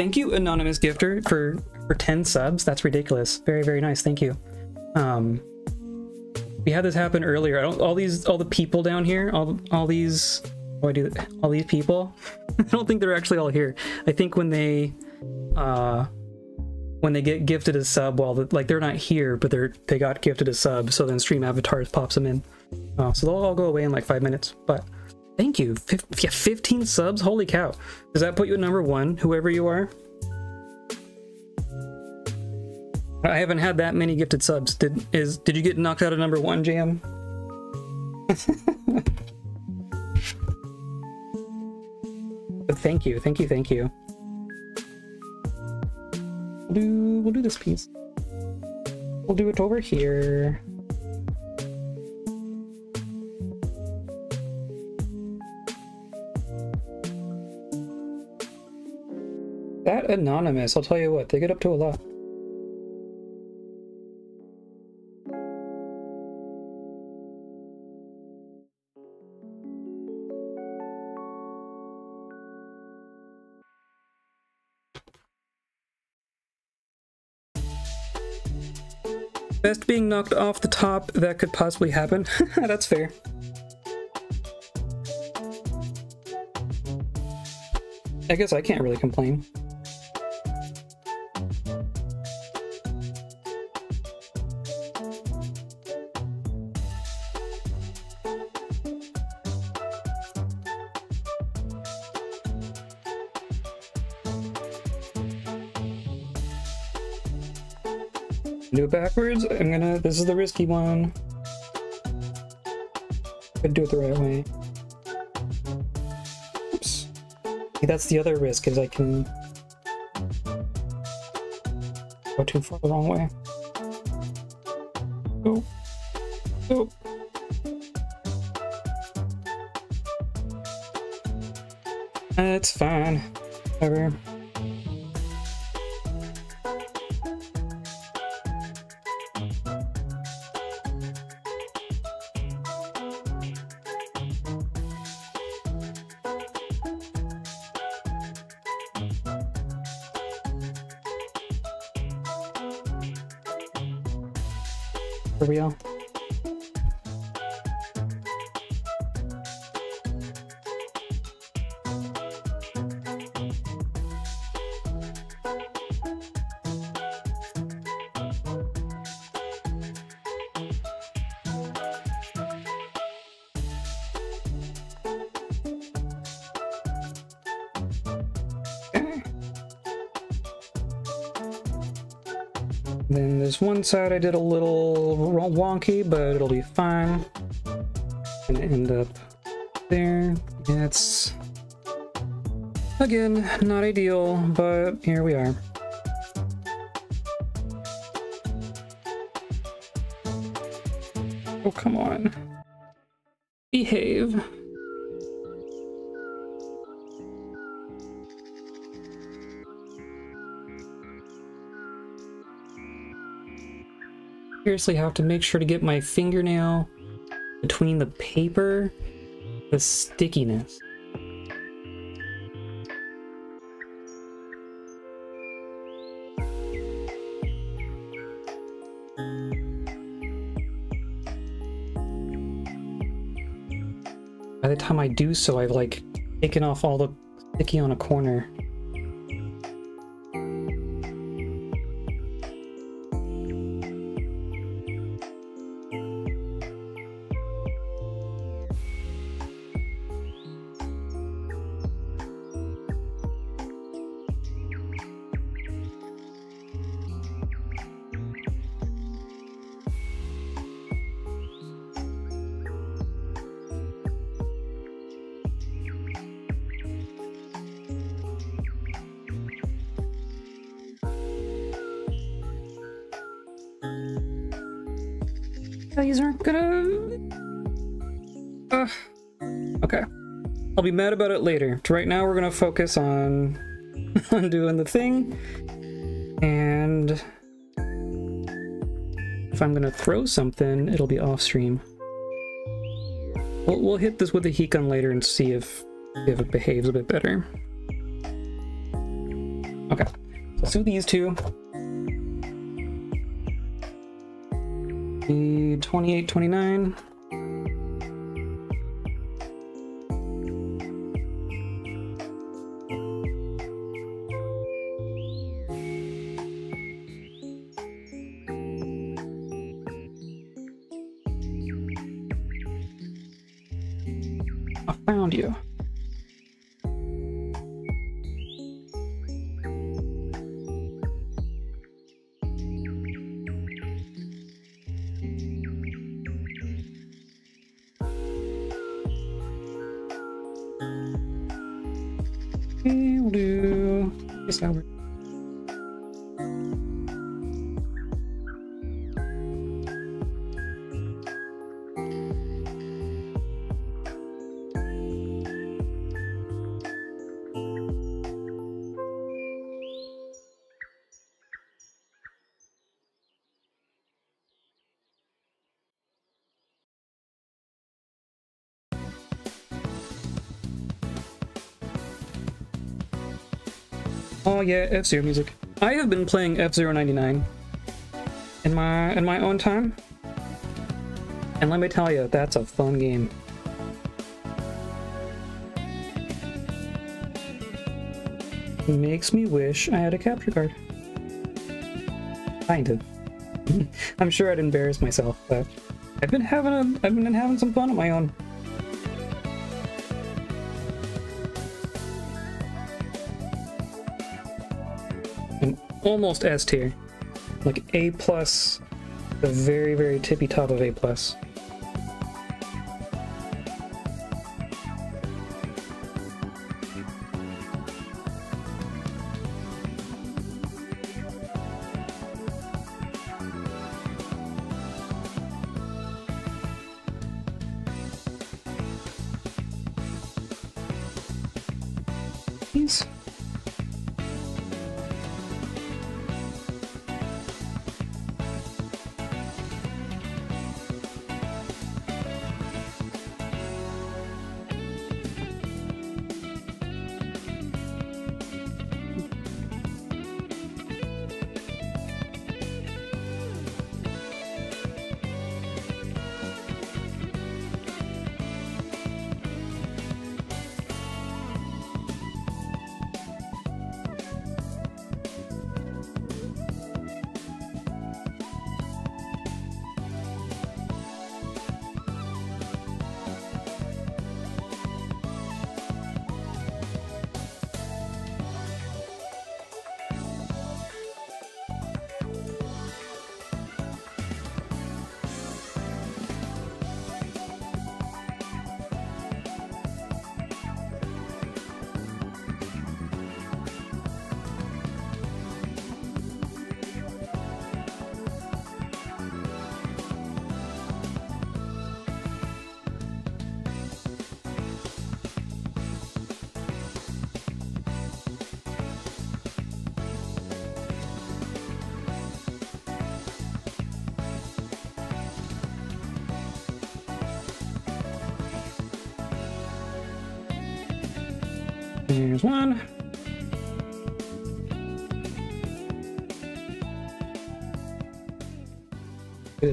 Thank you, Anonymous Gifter, for, for 10 subs. That's ridiculous. Very, very nice. Thank you. Um, we had this happen earlier. I don't, all these, all the people down here, all, all these, I do, all these people, [LAUGHS] I don't think they're actually all here. I think when they, uh, when they get gifted a sub, well, like they're not here, but they're they got gifted a sub, so then Stream Avatars pops them in. Uh, so they'll all go away in like five minutes. But thank you, yeah, 15 subs. Holy cow! Does that put you at number one, whoever you are? I haven't had that many gifted subs. Did is did you get knocked out of number one, Jam? [LAUGHS] thank you, thank you, thank you. We'll do we'll do this piece. We'll do it over here. That anonymous, I'll tell you what, they get up to a lot. Best being knocked off the top that could possibly happen. [LAUGHS] That's fair. I guess I can't really complain. Is the risky one. Could do it the right way. Oops. That's the other risk, is I can go too far the wrong way. Oh. Oh. That's fine. Whatever. Side I did a little wonky, but it'll be fine. And end up there. It's again not ideal, but here we are. Oh, come on. Seriously have to make sure to get my fingernail between the paper, the stickiness. By the time I do so, I've like taken off all the sticky on a corner. About it later. Right now we're gonna focus on, [LAUGHS] on doing the thing. And if I'm gonna throw something, it'll be off stream. We'll, we'll hit this with the heat gun later and see if, if it behaves a bit better. Okay, so let's do these two. The 28, 29. Oh yeah, F-Zero music. I have been playing F-Zero 99 in my in my own time. And let me tell you, that's a fun game. Makes me wish I had a capture card. Kind of. [LAUGHS] I'm sure I'd embarrass myself, but I've been having a I've been having some fun on my own. Almost S tier. Like A plus, the very, very tippy top of A plus.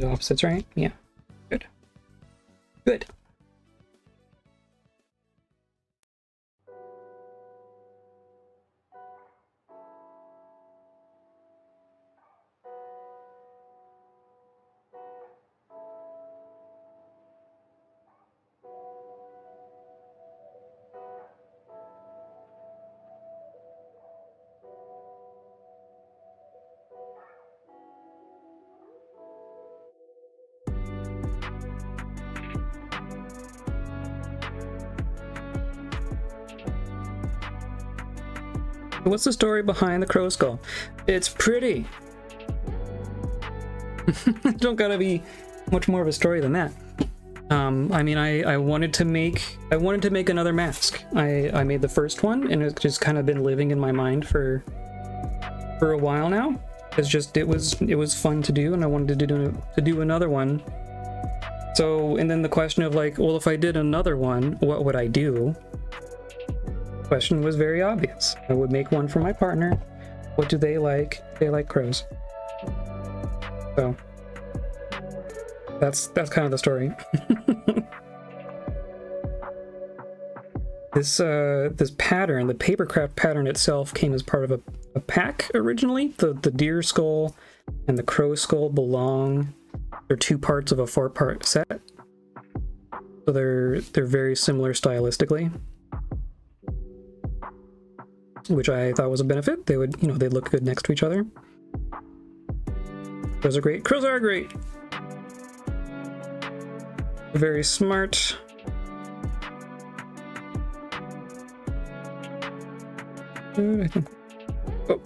Opposites, right? Yeah. What's the story behind the crow skull? It's pretty. [LAUGHS] Don't gotta be much more of a story than that. Um, I mean, I, I wanted to make I wanted to make another mask. I, I made the first one, and it's just kind of been living in my mind for for a while now. It's just it was it was fun to do, and I wanted to do to do another one. So, and then the question of like, well, if I did another one, what would I do? Question was very obvious. I would make one for my partner. What do they like? They like crows. So that's that's kind of the story. [LAUGHS] this uh, this pattern, the papercraft pattern itself, came as part of a, a pack originally. The the deer skull and the crow skull belong. They're two parts of a four part set. So they're they're very similar stylistically which I thought was a benefit. They would, you know, they look good next to each other. Crows are great. Crows are great. Very smart. Uh, I think. Oh.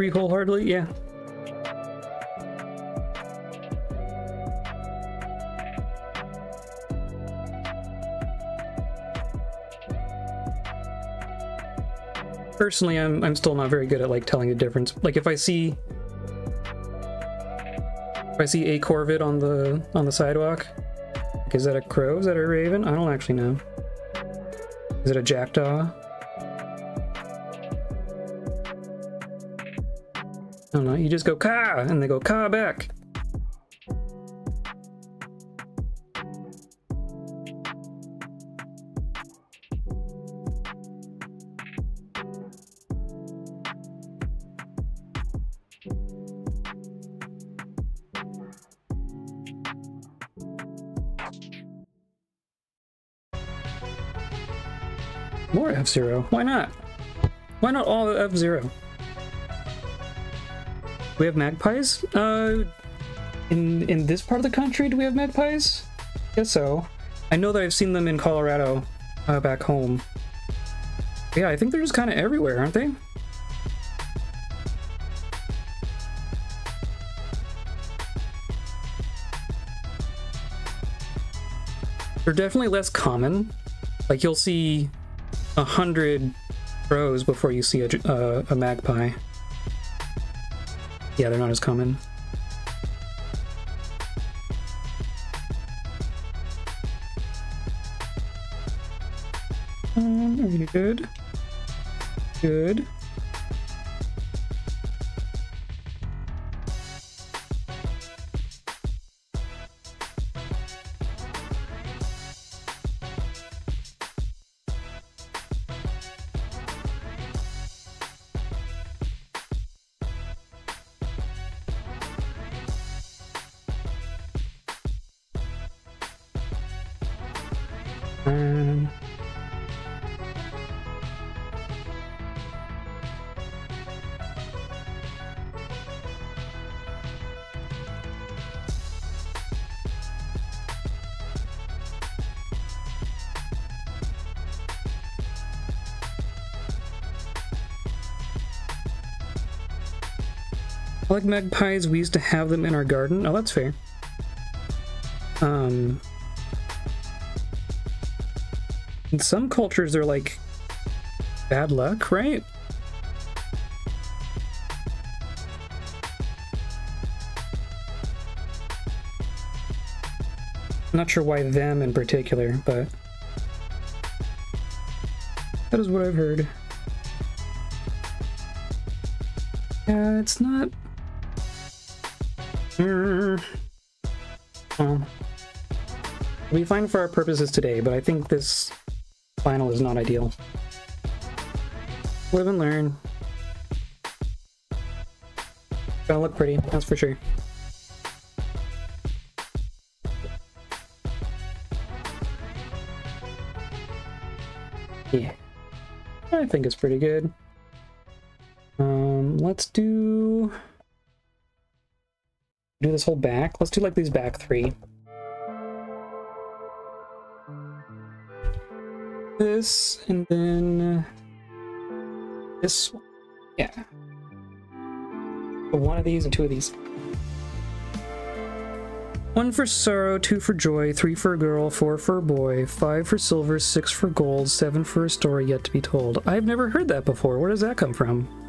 Agree wholeheartedly, yeah. Personally, I'm I'm still not very good at like telling the difference. Like if I see if I see a corvid on the on the sidewalk, like, is that a crow? Is that a raven? I don't actually know. Is it a jackdaw? You just go ka and they go ka back. More F-Zero. Why not? Why not all F-Zero? We have magpies? Uh, in in this part of the country, do we have magpies? I Guess so. I know that I've seen them in Colorado, uh, back home. Yeah, I think they're just kind of everywhere, aren't they? They're definitely less common. Like, you'll see a hundred crows before you see a, uh, a magpie. Yeah, they're not as common. Um, are you good? Good. Like magpies. We used to have them in our garden. Oh, that's fair. Um, in some cultures, they're like bad luck, right? Not sure why them in particular, but that is what I've heard. Yeah, it's not. Well, it'll be fine for our purposes today, but I think this vinyl is not ideal. Live and learn. Gonna look pretty, that's for sure. Yeah. I think it's pretty good. Um, let's do... Do this whole back. Let's do like these back three. This, and then... Uh, this one. Yeah. One of these and two of these. One for sorrow, two for joy, three for a girl, four for a boy, five for silver, six for gold, seven for a story yet to be told. I've never heard that before. Where does that come from?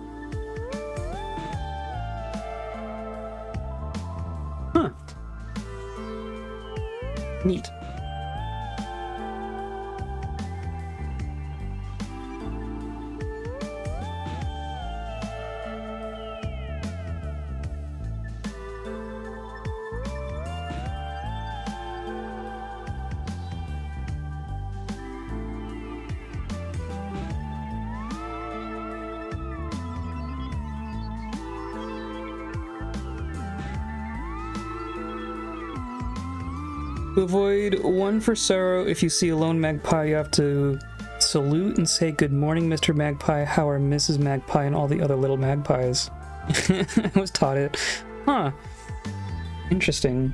need. Avoid one for sorrow, if you see a lone magpie, you have to salute and say, Good morning, Mr. Magpie. How are Mrs. Magpie and all the other little magpies? [LAUGHS] I was taught it. Huh. Interesting.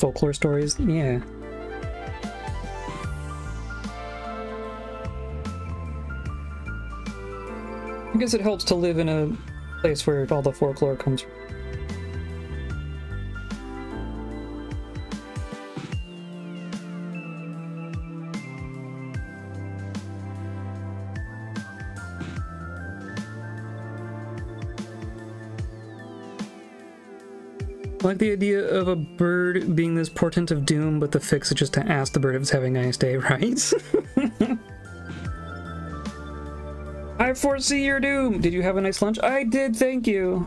Folklore stories, yeah. I guess it helps to live in a place where all the folklore comes from. The idea of a bird being this portent of doom, but the fix is just to ask the bird if it's having a nice day, [LAUGHS] right? [LAUGHS] I foresee your doom! Did you have a nice lunch? I did, thank you!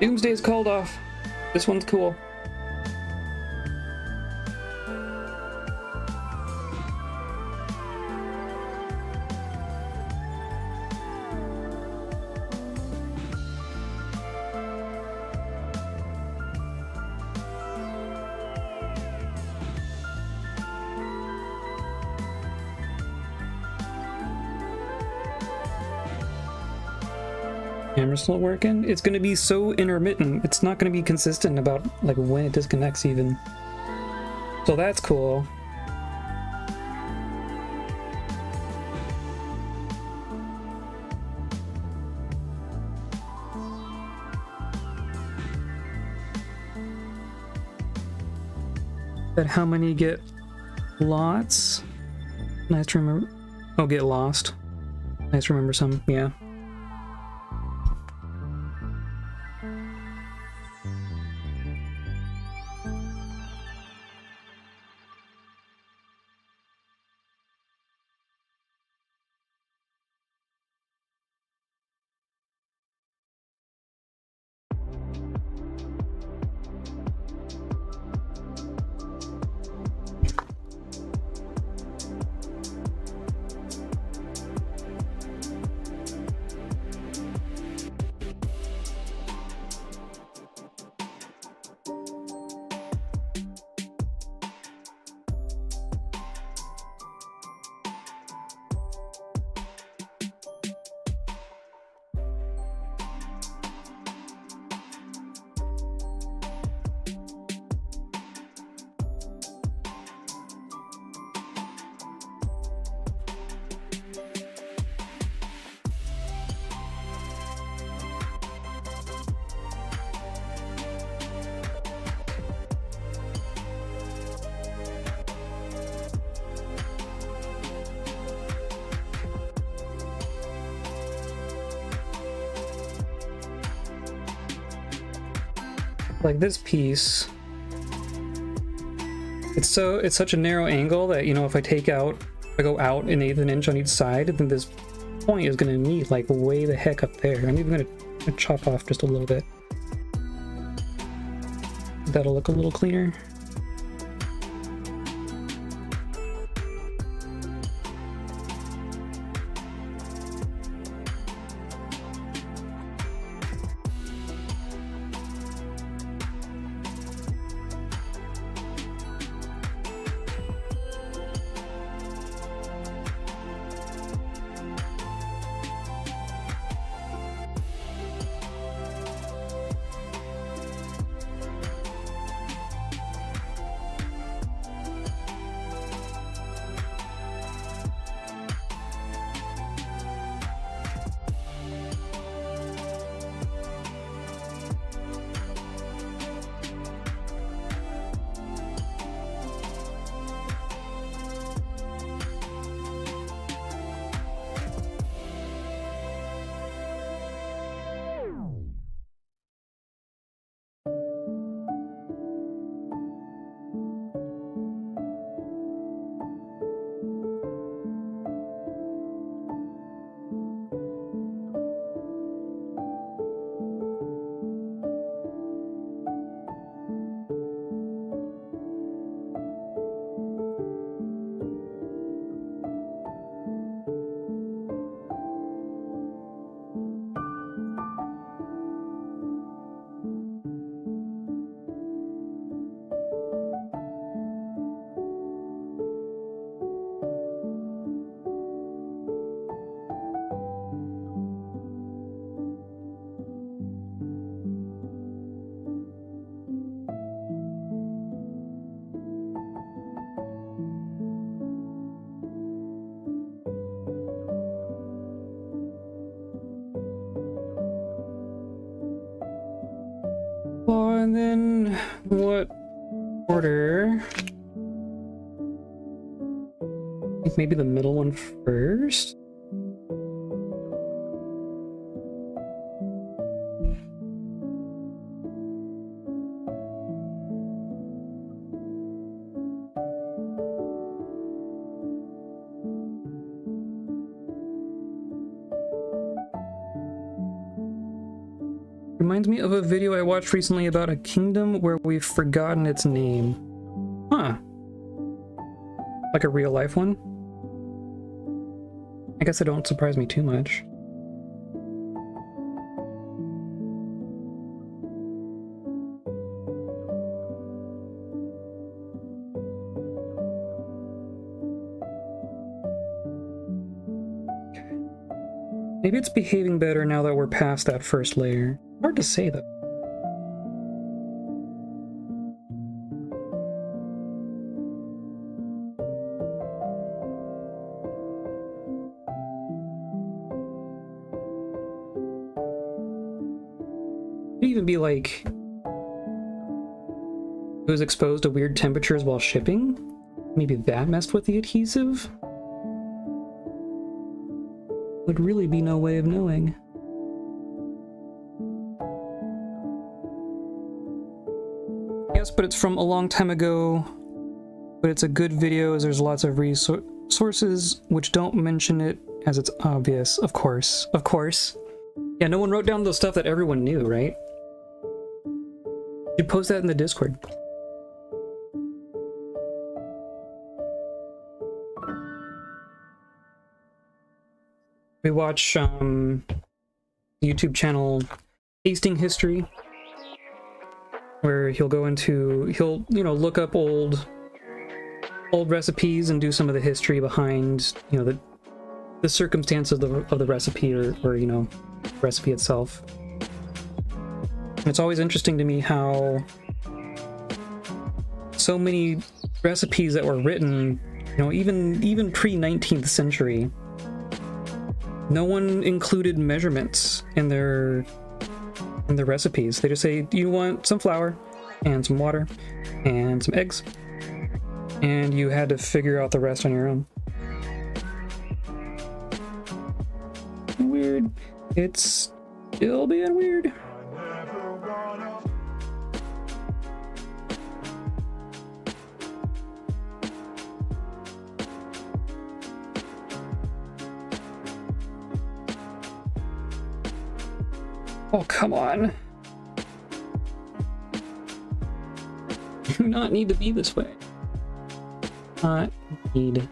Doomsday's called off. This one's cool. Camera's still working? It's gonna be so intermittent. It's not gonna be consistent about like when it disconnects even. So that's cool. That how many get lots? Nice to remember. Oh, get lost. Nice to remember some, yeah. Like this piece, it's so it's such a narrow angle that you know if I take out, if I go out an eighth of an inch on each side, then this point is gonna meet like way the heck up there. I'm even gonna, gonna chop off just a little bit. That'll look a little cleaner. Video I watched recently about a kingdom where we've forgotten its name. Huh. Like a real life one? I guess it don't surprise me too much. Maybe it's behaving better now that we're past that first layer. Hard to say though. Exposed to weird temperatures while shipping. Maybe that messed with the adhesive? Would really be no way of knowing. Yes, but it's from a long time ago. But it's a good video as there's lots of resources which don't mention it as it's obvious. Of course, of course. Yeah, no one wrote down the stuff that everyone knew, right? You post that in the Discord. We watch um, YouTube channel Tasting History, where he'll go into he'll you know look up old old recipes and do some of the history behind you know the the circumstance of the of the recipe or, or you know recipe itself. And it's always interesting to me how so many recipes that were written, you know, even even pre 19th century no one included measurements in their in their recipes. They just say, "Do you want some flour and some water and some eggs?" And you had to figure out the rest on your own. Weird. It's still being weird. Come on. Do not need to be this way. Not need.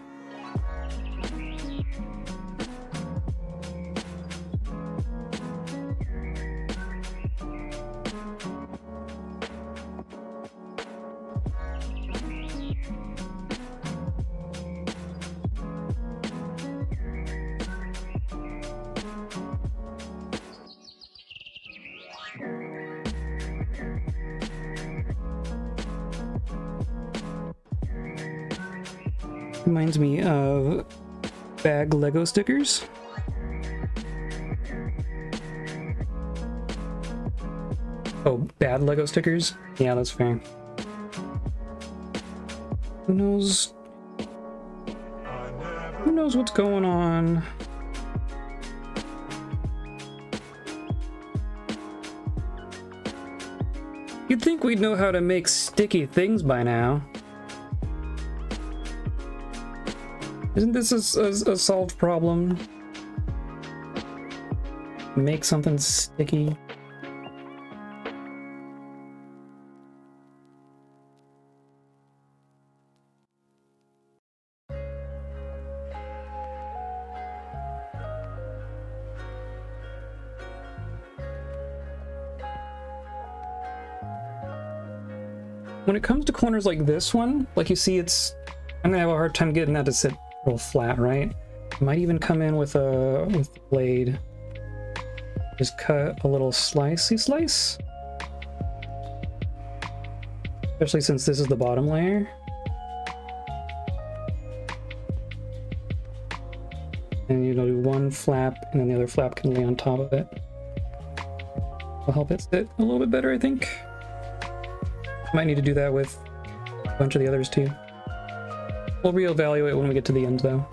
Lego stickers. Oh, bad Lego stickers? Yeah, that's fair. Who knows? Who knows what's going on? You'd think we'd know how to make sticky things by now. Isn't this a, a, a solved problem? Make something sticky. When it comes to corners like this one, like you see it's, I'm gonna have a hard time getting that to sit real flat, right? Might even come in with a with the blade. Just cut a little slicey slice. Especially since this is the bottom layer. And you know, do one flap and then the other flap can lay on top of it. Will help it sit a little bit better, I think. Might need to do that with a bunch of the others too. We'll reevaluate when we get to the end, though.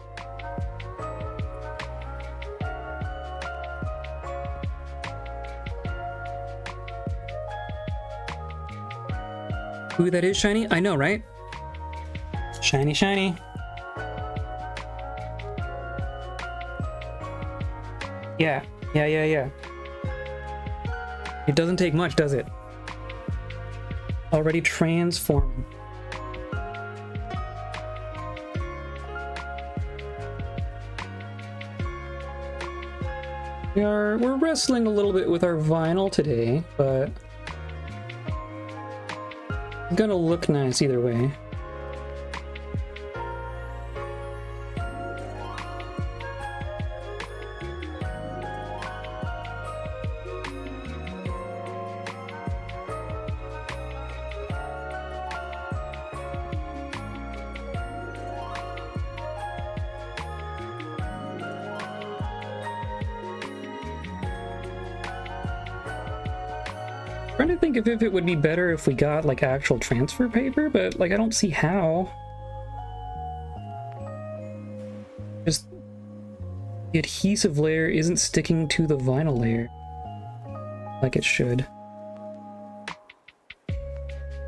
Ooh, that is shiny? I know, right? Shiny, shiny. Yeah, yeah, yeah, yeah. It doesn't take much, does it? Already transformed. We are we're wrestling a little bit with our vinyl today, but it's gonna look nice either way. If it would be better if we got like actual transfer paper, but like I don't see how. Just the adhesive layer isn't sticking to the vinyl layer like it should.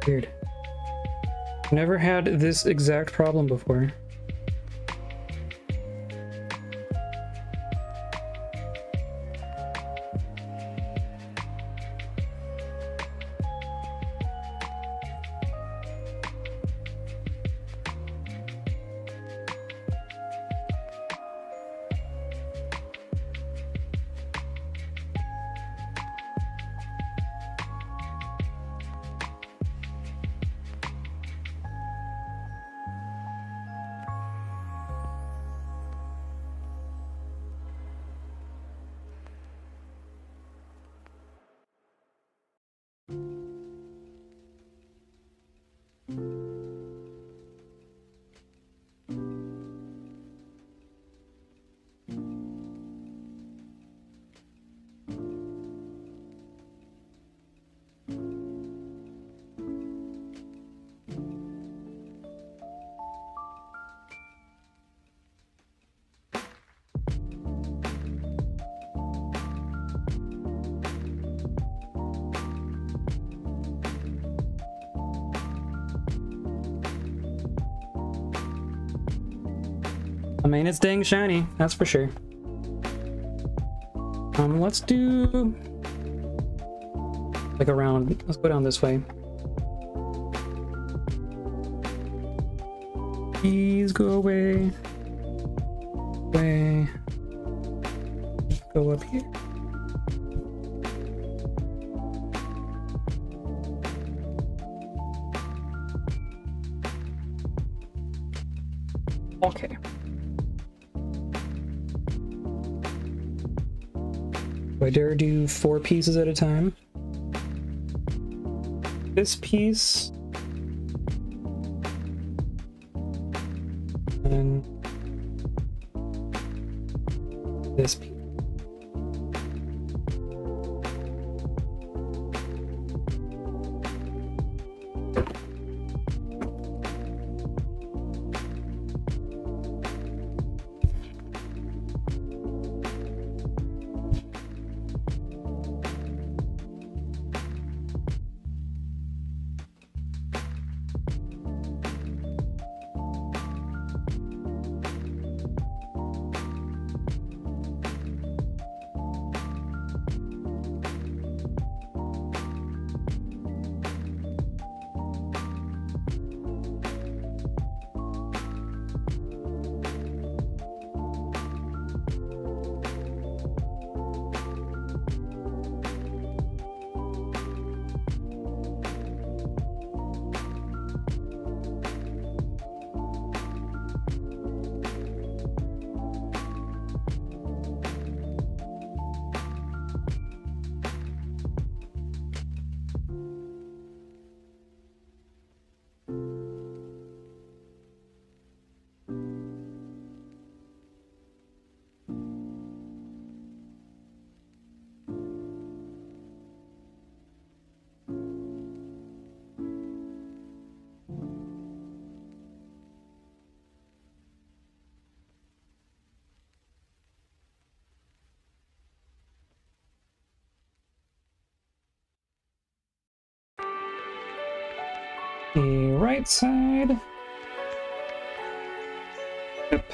Weird. Never had this exact problem before. Dang shiny, that's for sure. Um, let's do... Like around, let's go down this way. Please go away. Away. Go up here. Pieces at a time? This piece. The right side. Yep.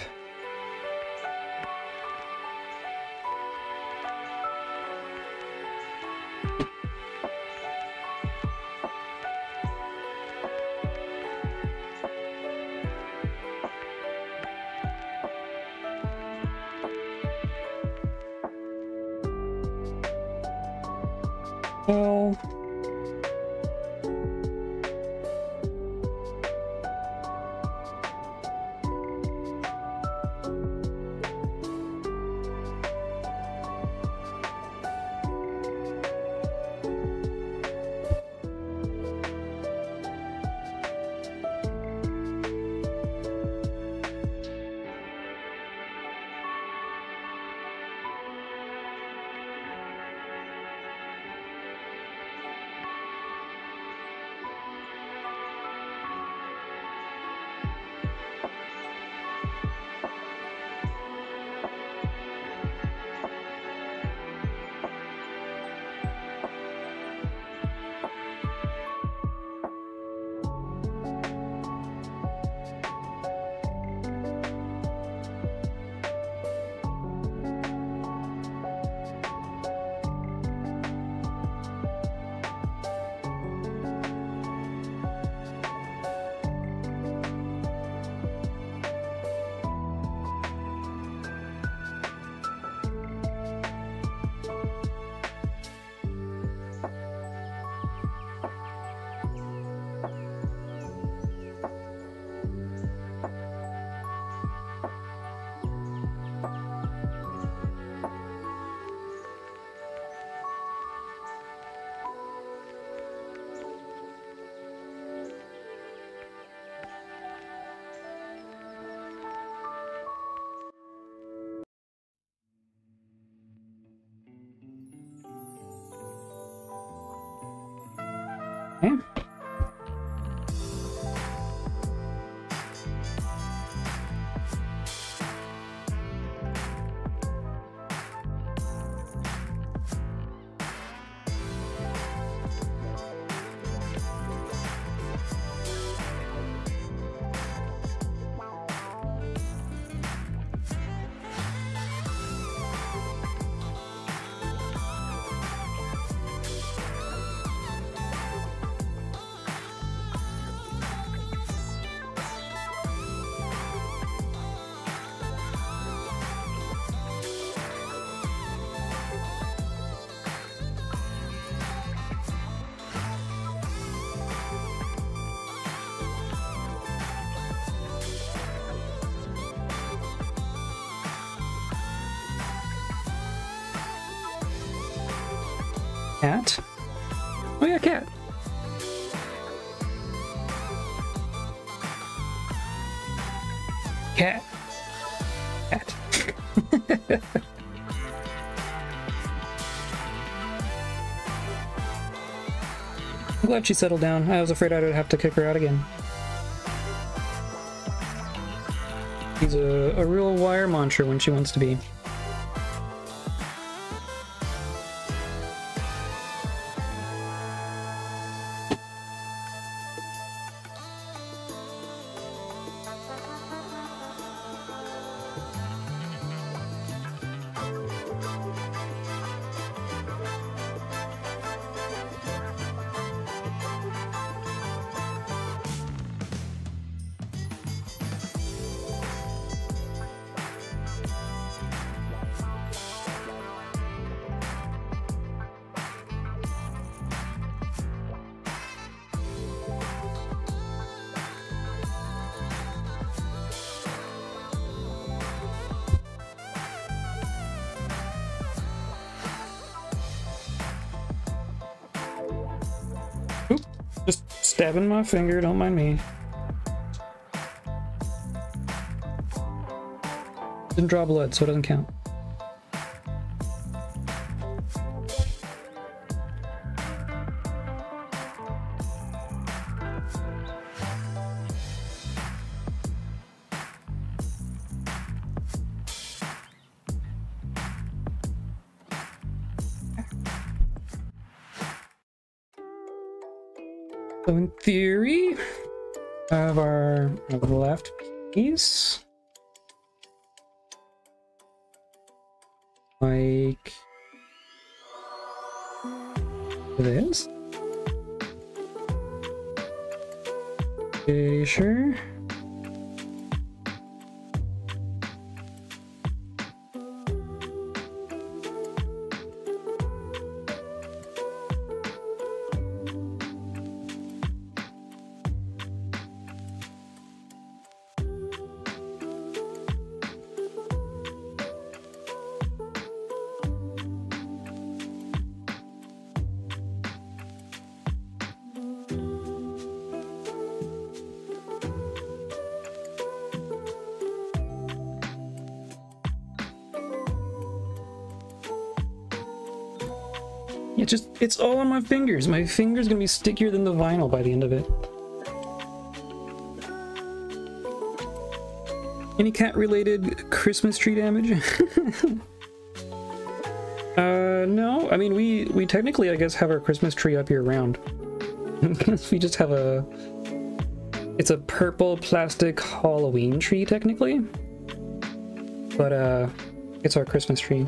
I'm glad she settled down. I was afraid I'd have to kick her out again. She's a, a real wire muncher when she wants to be. Stabbing my finger, don't mind me. Didn't draw blood, so it doesn't count. It's all on my fingers. My finger's gonna be stickier than the vinyl by the end of it. Any cat-related Christmas tree damage? [LAUGHS] uh, no. I mean, we, we technically, I guess, have our Christmas tree up year round. [LAUGHS] we just have a... It's a purple plastic Halloween tree, technically. But, uh, it's our Christmas tree.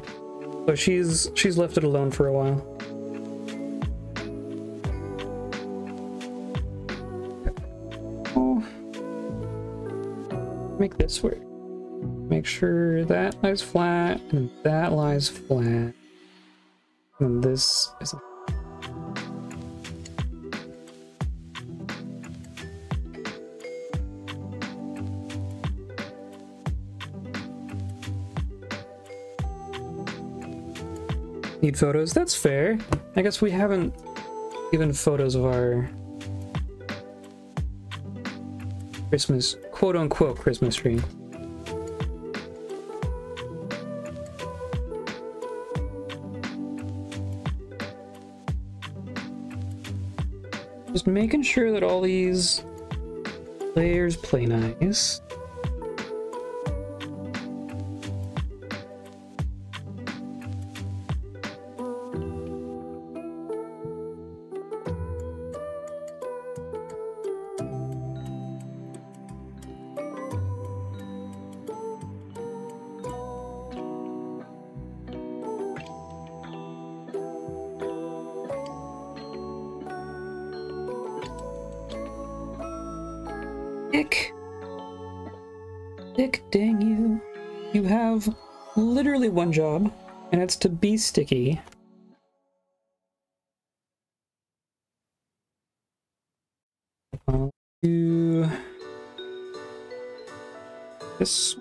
So she's, she's left it alone for a while. Make this work. Make sure that lies flat and that lies flat. And this is Need photos? That's fair. I guess we haven't given photos of our Christmas, quote unquote Christmas tree. Just making sure that all these layers play nice. Sticky. I'll do this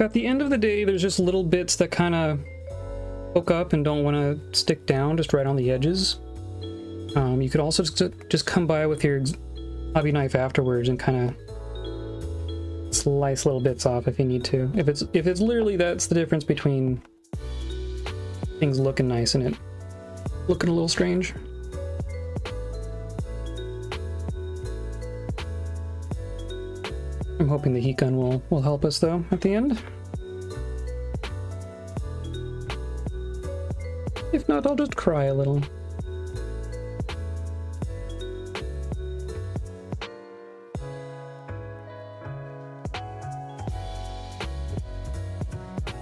At the end of the day there's just little bits that kind of poke up and don't want to stick down just right on the edges, um, you could also just, just come by with your hobby knife afterwards and kind of slice little bits off if you need to. If it's if it's literally that's the difference between things looking nice and it looking a little strange. Hoping the heat gun will, will help us though at the end. If not, I'll just cry a little.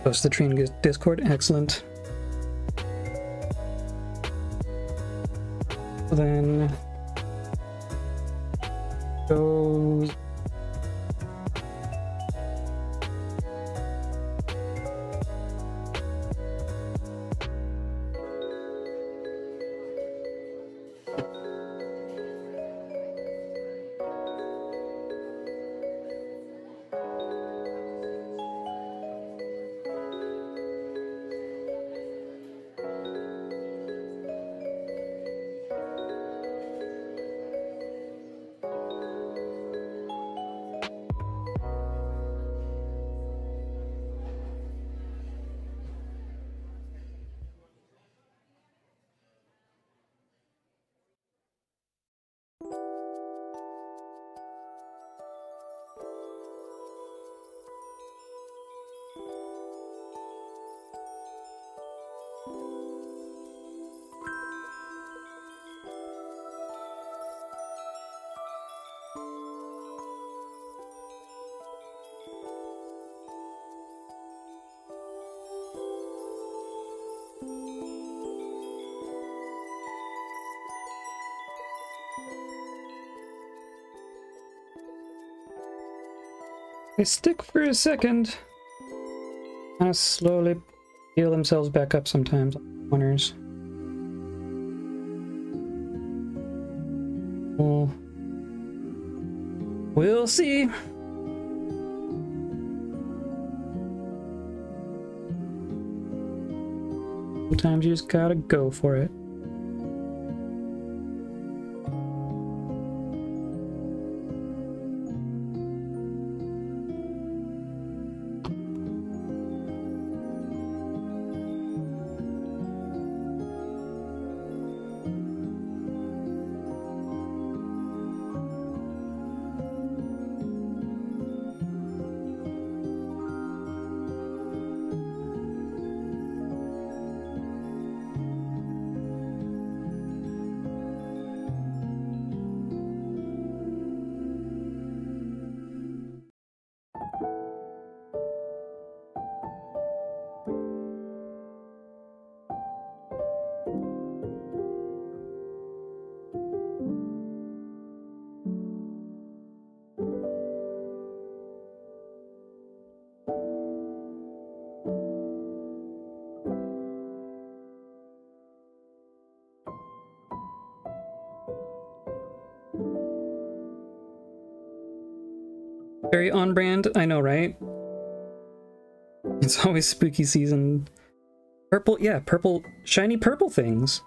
Post the train Discord, excellent. Then They stick for a second. Kind of slowly heal themselves back up sometimes. Winners. Well, hmm. we'll see. Sometimes you just gotta go for it. I know, right? It's always spooky season. Purple, yeah, purple, shiny purple things.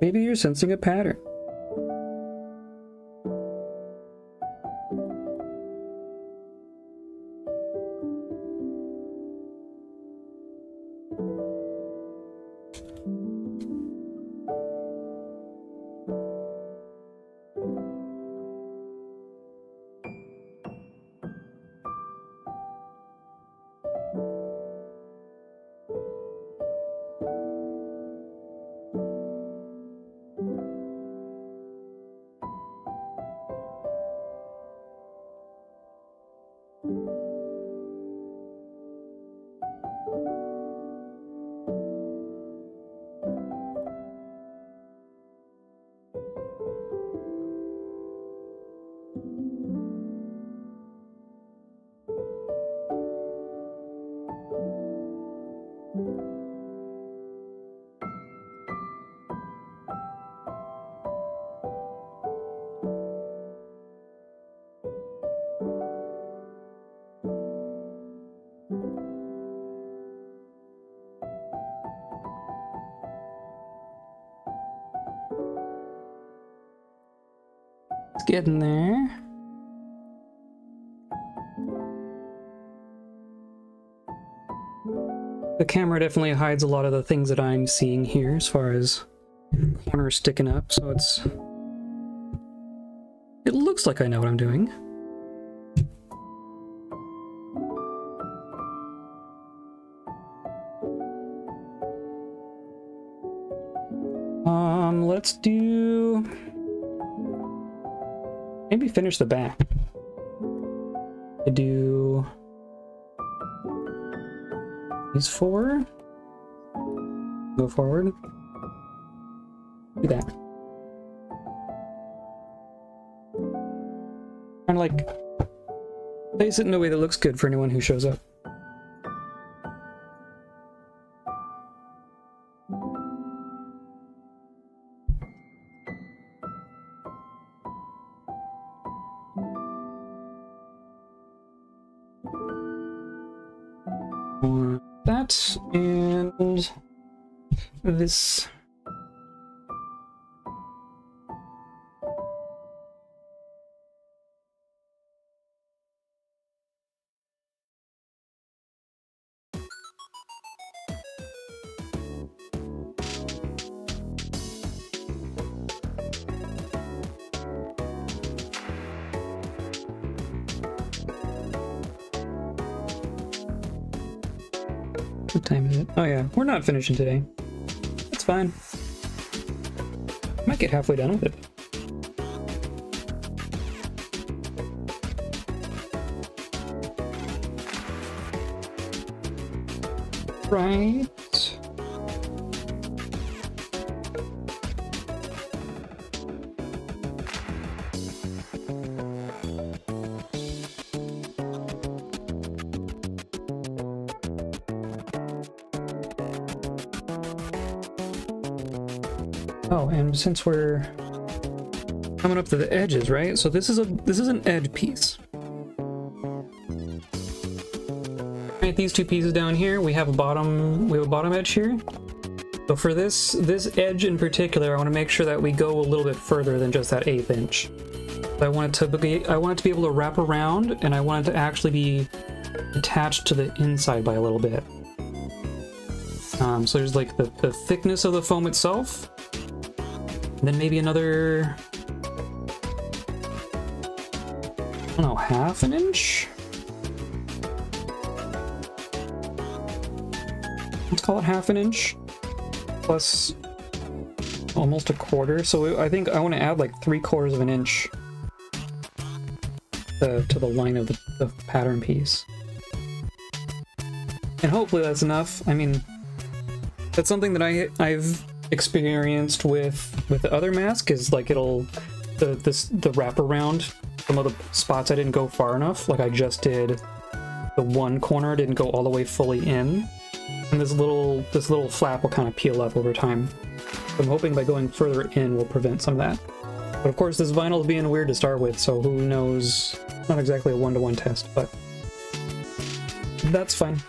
Maybe you're sensing a pattern. Getting there. The camera definitely hides a lot of the things that I'm seeing here as far as corners sticking up, so it's... It looks like I know what I'm doing. Finish the back. I do... These four? Go forward. Do that. Kind of like place it in a way that looks good for anyone who shows up. This What time is it? Oh yeah, we're not finishing today. Fine. Might get halfway done with it. Right. Since we're coming up to the edges, right? So this is a this is an edge piece. Right, these two pieces down here, we have a bottom we have a bottom edge here. So for this this edge in particular, I want to make sure that we go a little bit further than just that eighth inch. I want it to be I want it to be able to wrap around, and I want it to actually be attached to the inside by a little bit. Um, so there's like the, the thickness of the foam itself, and then maybe another, I don't know, half an inch? Let's call it half an inch, plus almost a quarter. So I think I want to add like three quarters of an inch to, to the line of the, the pattern piece. And hopefully that's enough. I mean, that's something that I, I've experienced with with the other mask is like it'll the this the wraparound some of the spots I didn't go far enough. Like I just did the one corner didn't go all the way fully in. And this little this little flap will kind of peel up over time. I'm hoping by going further in will prevent some of that. But of course this vinyl is being weird to start with so who knows? Not exactly a one-to-one -one test but that's fine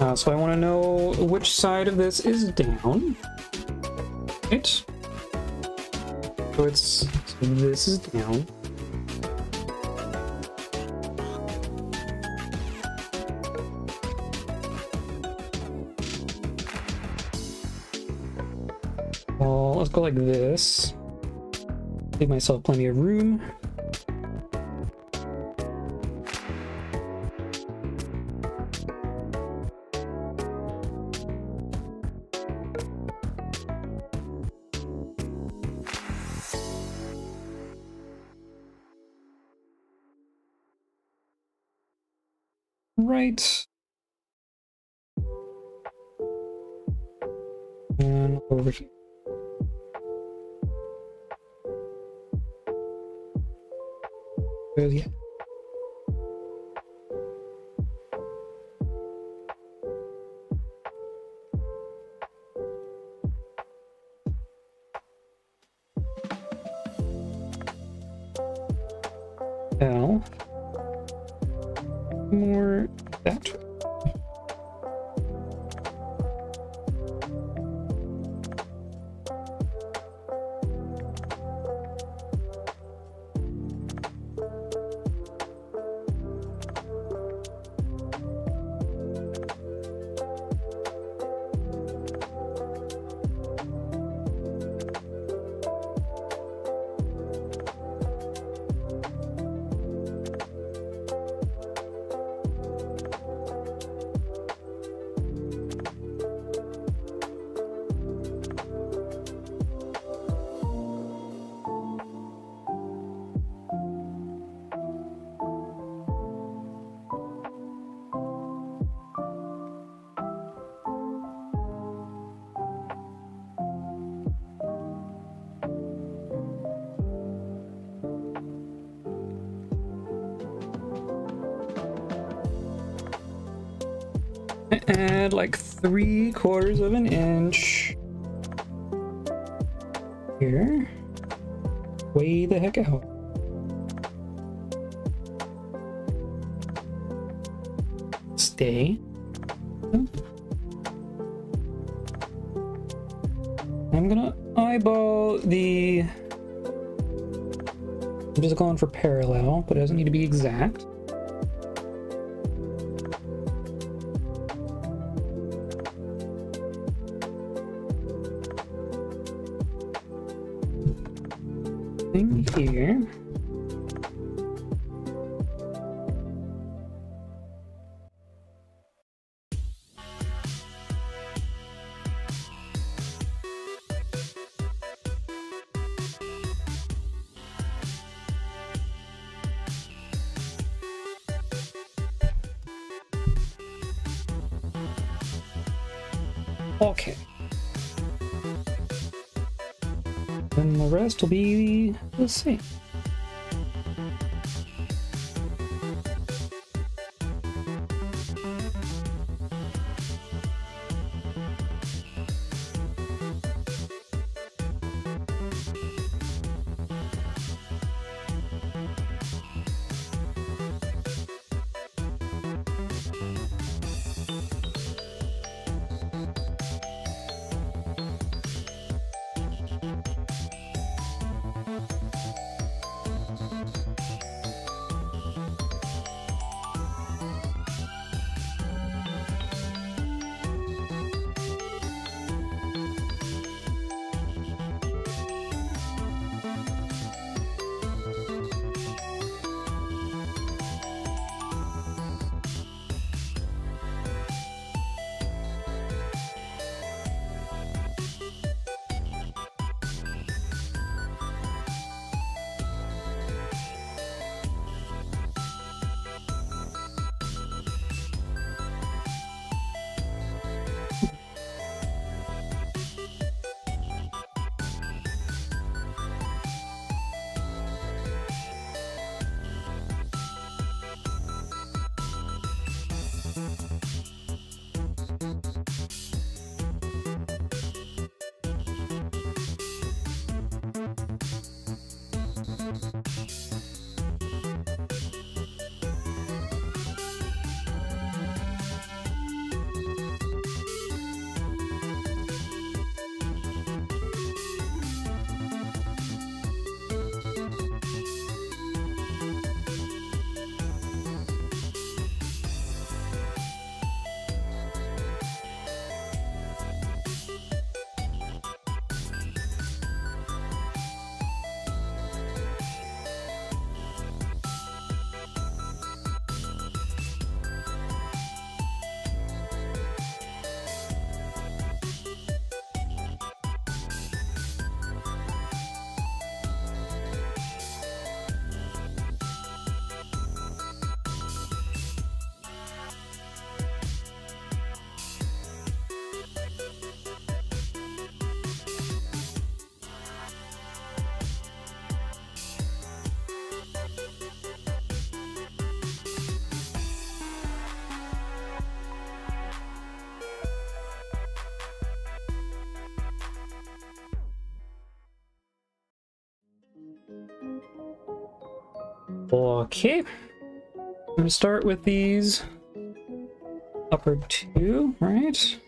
uh, so I want to know which side of this is down. Right. So it's so this is down. Well, let's go like this. Leave myself plenty of room. Right. And over here. yeah. Add like three quarters of an inch here. Way the heck out. Stay. I'm gonna eyeball the. I'm just going for parallel, but it doesn't need to be exact. Will be the same. Okay. I'm gonna start with these upper two, right?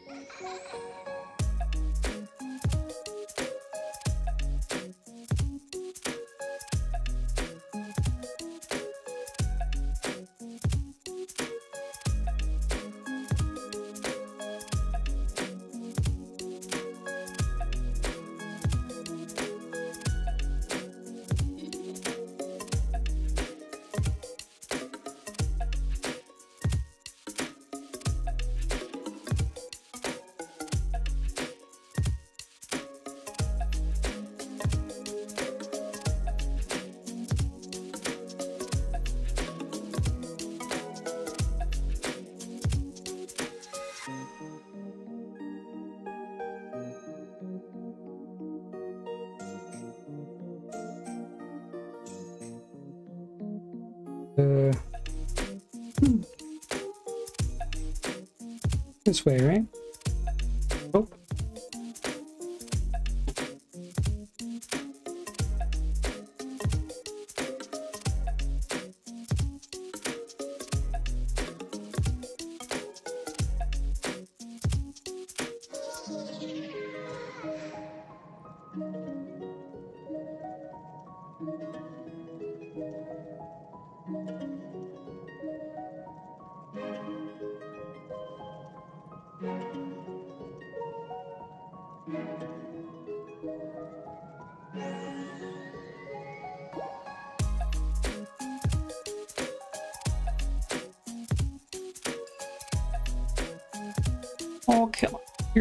Way, right?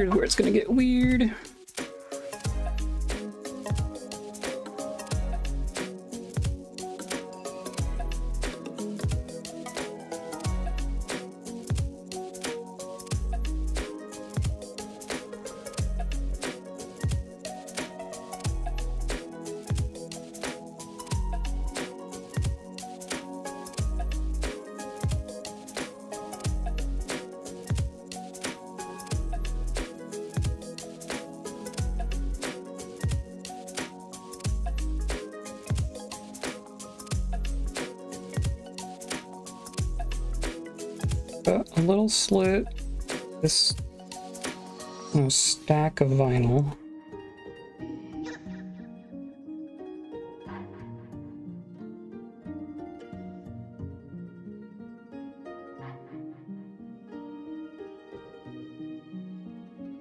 Where it's gonna get weird. Slit, this stack of vinyl.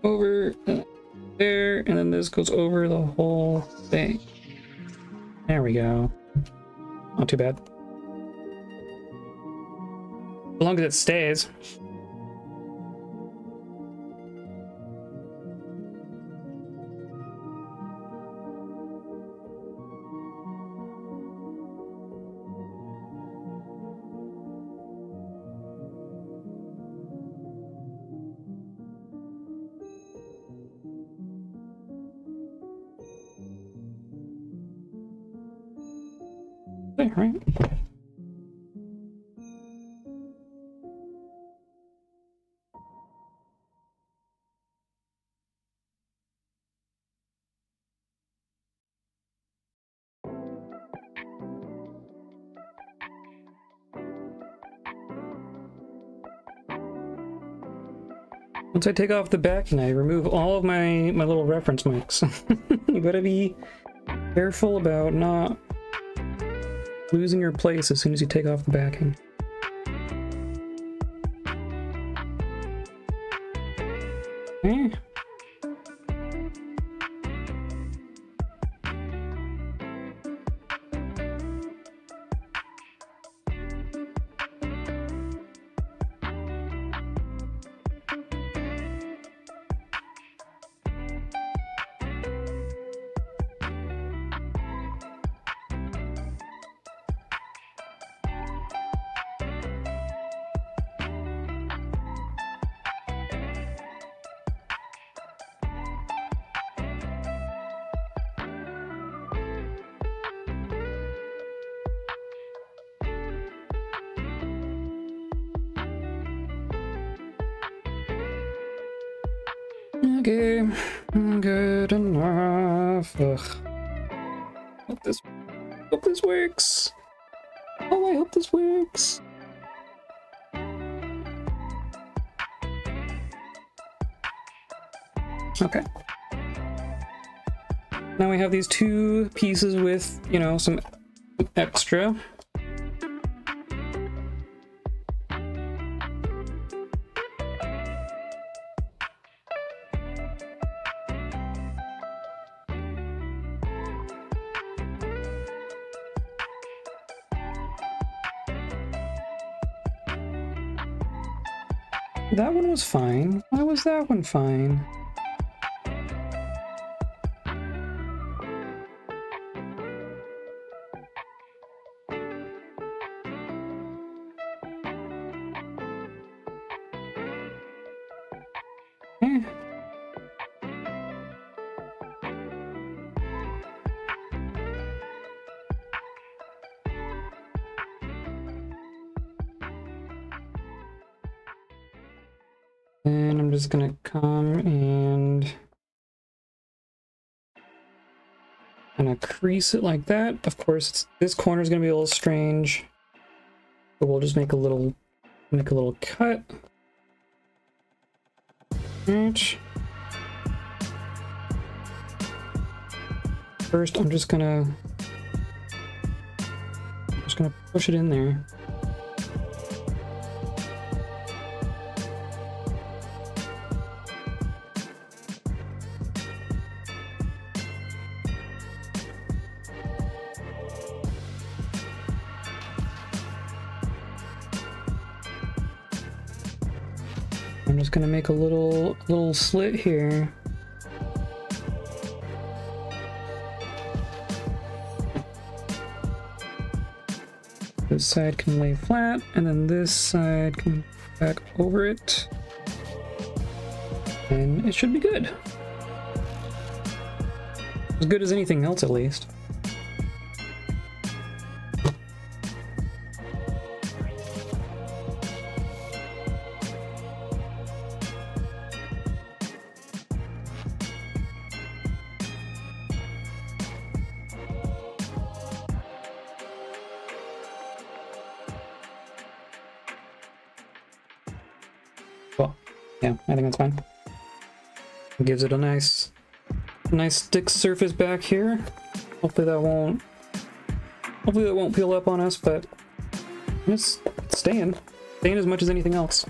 Over there, and then this goes over the whole thing. There we go. Not too bad. As long as it stays. There, right? Once I take off the back and I remove all of my, my little reference mics. [LAUGHS] you gotta be careful about not losing your place as soon as you take off the backing. Have these two pieces with, you know, some extra. That one was fine. Why was that one fine? It like that. Of course, this corner is gonna be a little strange, but we'll just make a little make a little cut. Right. First, I'm just gonna just gonna push it in there. Slit here. This side can lay flat, and then this side can back over it. And it should be good. As good as anything else, at least. Gives it a nice, nice thick surface back here. Hopefully that won't, hopefully that won't peel up on us, but it's, staying, staying as much as anything else.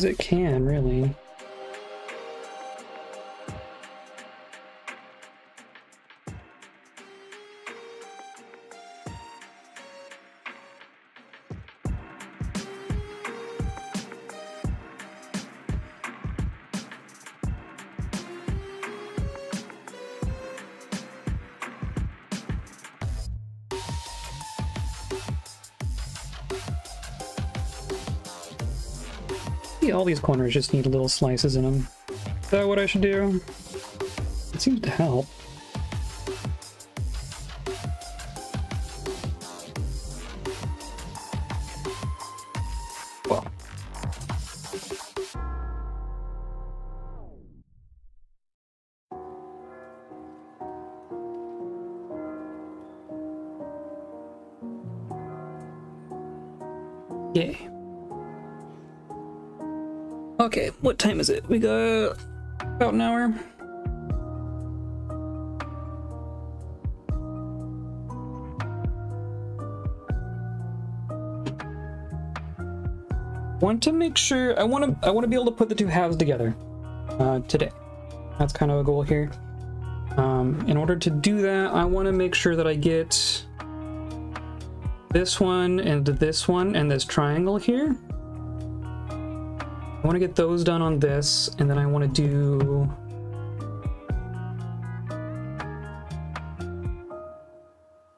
As it can, really. These corners just need little slices in them. Is that what I should do? It seems to help. We got about an hour. Want to make sure I want to I want to be able to put the two halves together uh, today. That's kind of a goal here. Um, in order to do that, I want to make sure that I get this one and this one and this triangle here. I want to get those done on this, and then I want to do...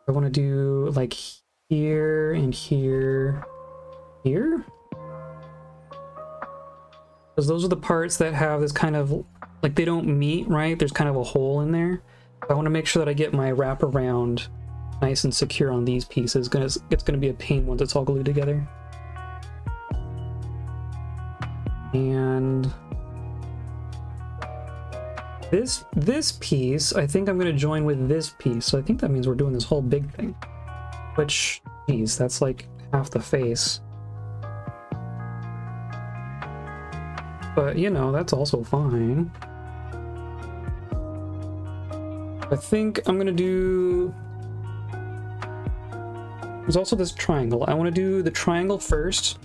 I want to do like here and here, here? Because those are the parts that have this kind of, like they don't meet, right? There's kind of a hole in there. I want to make sure that I get my wrap around nice and secure on these pieces. It's going to be a pain once it's all glued together. And this this piece, I think I'm going to join with this piece. So I think that means we're doing this whole big thing. Which, geez, that's like half the face. But, you know, that's also fine. I think I'm gonna do... There's also this triangle. I want to do the triangle first.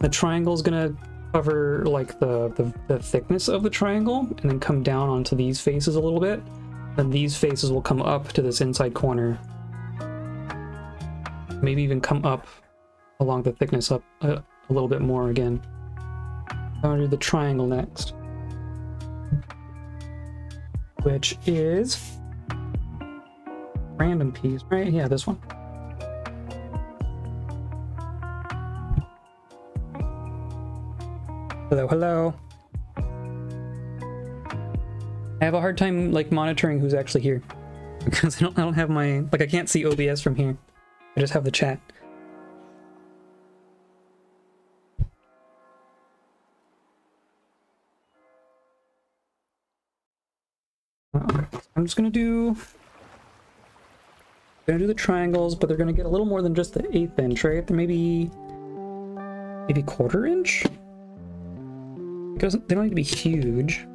The triangle is gonna cover like the, the, the thickness of the triangle and then come down onto these faces a little bit. And these faces will come up to this inside corner. Maybe even come up along the thickness up a, a little bit more again. I'm gonna do the triangle next. Which is random piece, right? Yeah, this one. Hello, hello. I have a hard time like monitoring who's actually here [LAUGHS] because I don't I don't have my like I can't see OBS from here. I just have the chat. I'm just gonna do gonna do the triangles, but they're gonna get a little more than just the eighth inch, right? They're maybe maybe quarter inch. They don't need to be huge.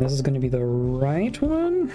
This is going to be the right one,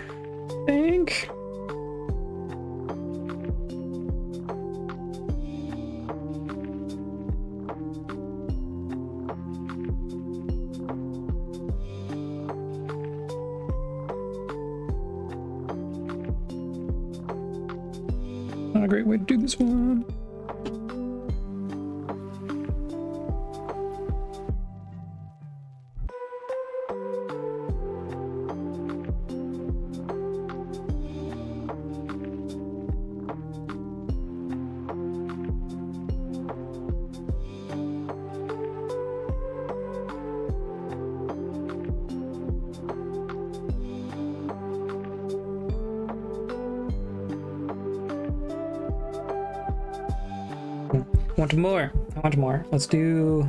Let's do...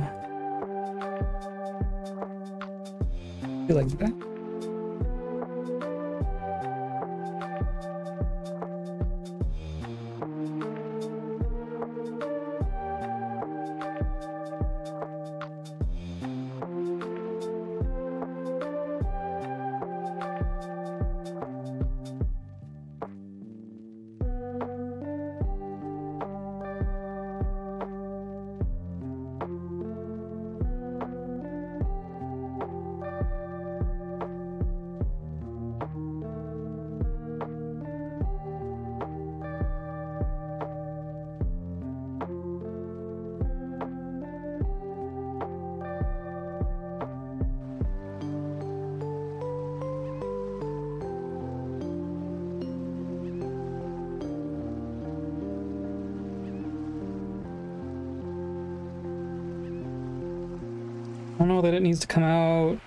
needs to come out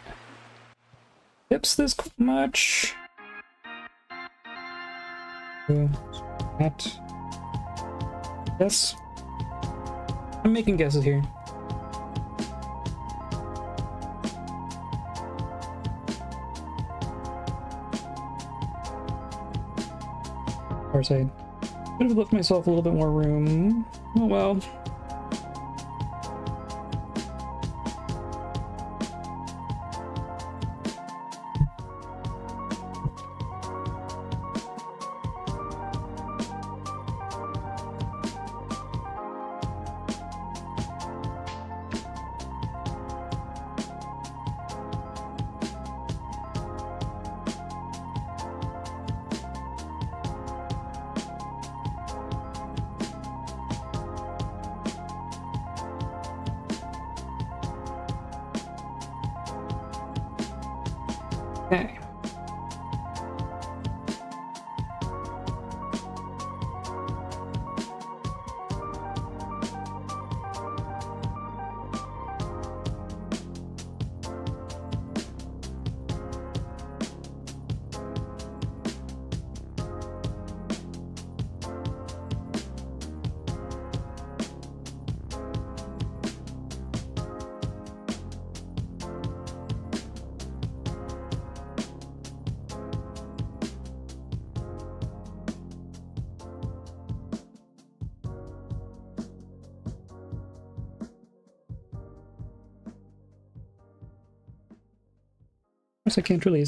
tips this much. That. Yes. I'm making guesses here. Of course, I could have left myself a little bit more room. Oh well. Can't really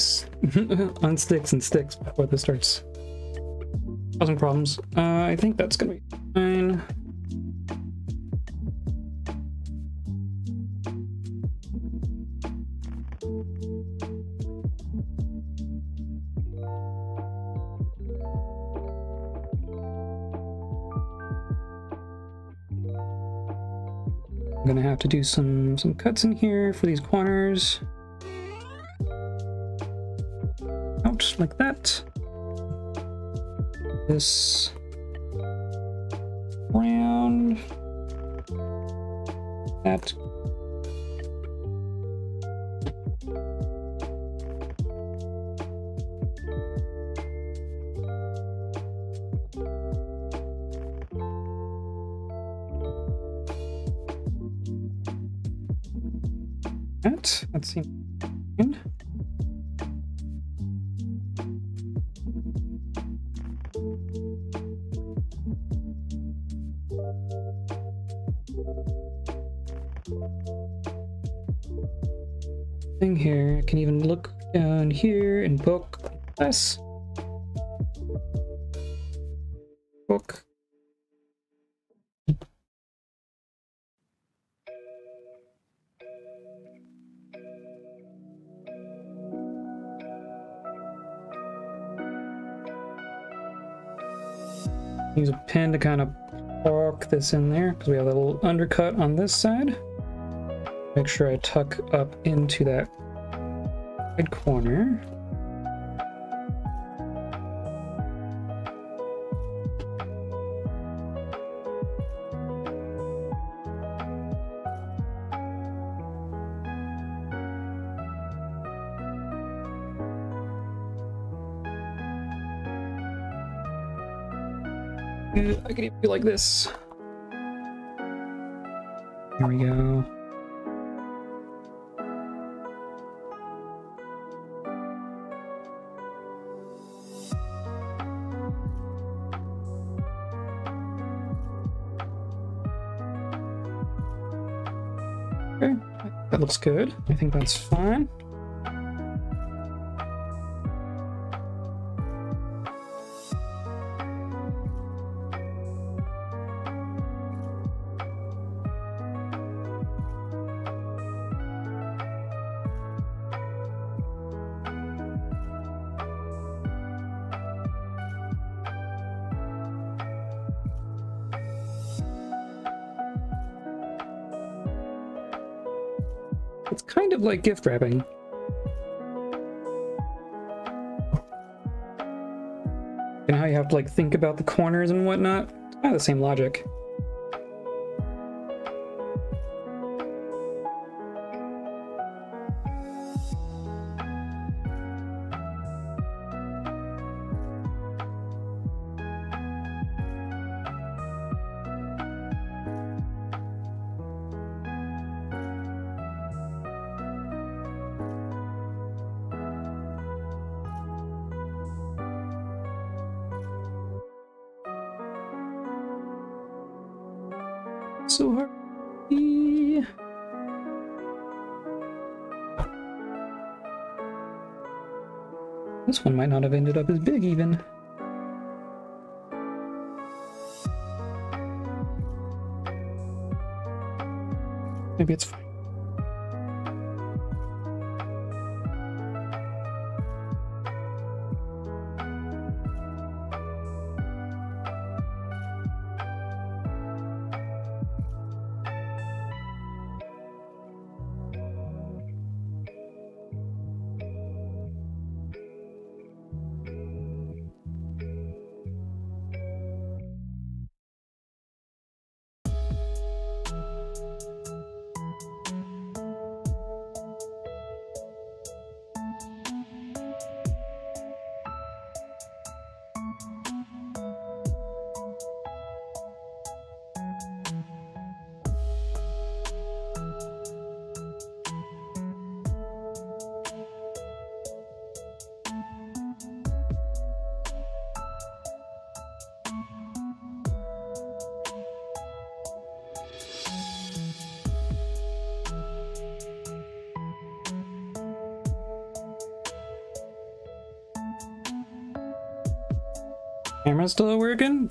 [LAUGHS] on sticks and sticks before this starts causing problems. Uh, I think that's gonna be fine. I'm gonna have to do some some cuts in here for these corners. Oh, Out like that. This round. That. This. Book. Use a pen to kind of poke this in there because we have a little undercut on this side. Make sure I tuck up into that corner. Do like this. Here we go. Okay, that looks good. I think that's fine. Like gift wrapping. And how you have to like think about the corners and whatnot. It's kind of the same logic. Might not have ended up as big even. Maybe it's fine.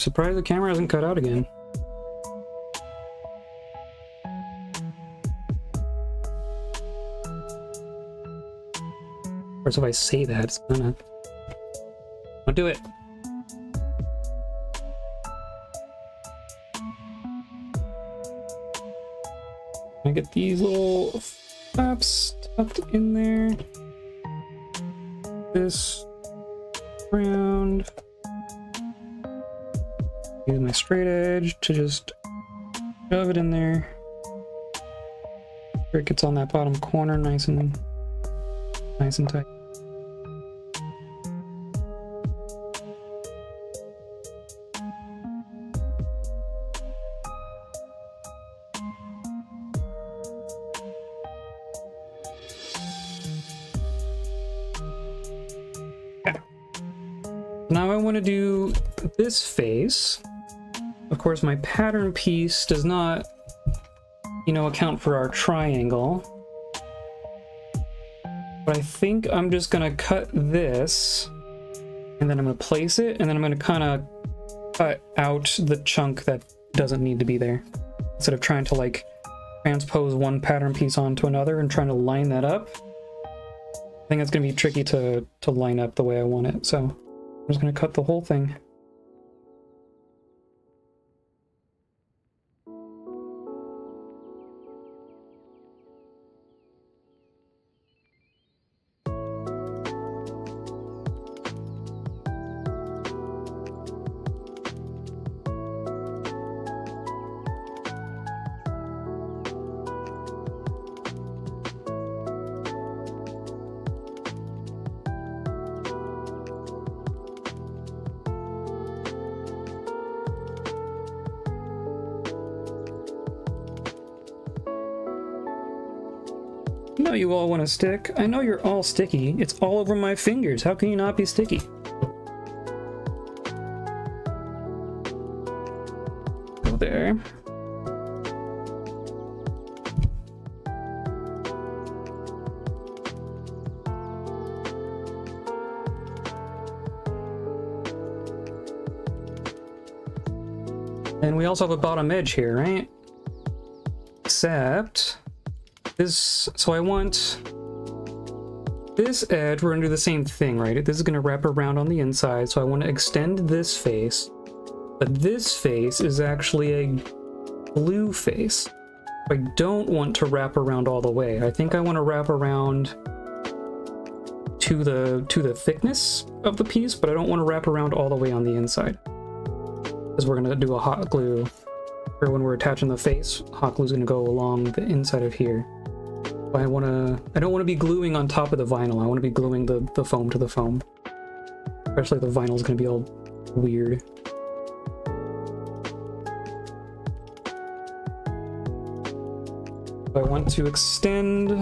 Surprised the camera hasn't cut out again. Of course, if I say that, it's gonna... Don't do it. I get these little flaps tucked in there. This round. My straight edge to just shove it in there. Where it gets on that bottom corner nice and nice and tight. Now I want to do this face. Of course, my pattern piece does not, you know, account for our triangle. But I think I'm just to cut this, and then I'm to place it, and then I'm to kind of cut out the chunk that doesn't need to be there. Instead of trying to, like, transpose one pattern piece onto another and trying to line that up. I think it's to be tricky to, to line up the way I want it, so... I'm just to cut the whole thing. Stick. I know you're all sticky. It's all over my fingers. How can you not be sticky? Go there. And we also have a bottom edge here, right? Except this, so I want this edge, we're gonna do the same thing, right? This is gonna wrap around on the inside, so I wanna extend this face, but this face is actually a blue face. I don't want to wrap around all the way. I think I want to wrap around to the to the thickness of the piece, but I don't want to wrap around all the way on the inside. Because we're gonna do a hot glue, or when we're attaching the face, hot glue is gonna go along the inside of here. I want to... I don't want to be gluing on top of the vinyl. I want to be gluing the, the foam to the foam. Especially the vinyl is going to be all weird. I want to extend... I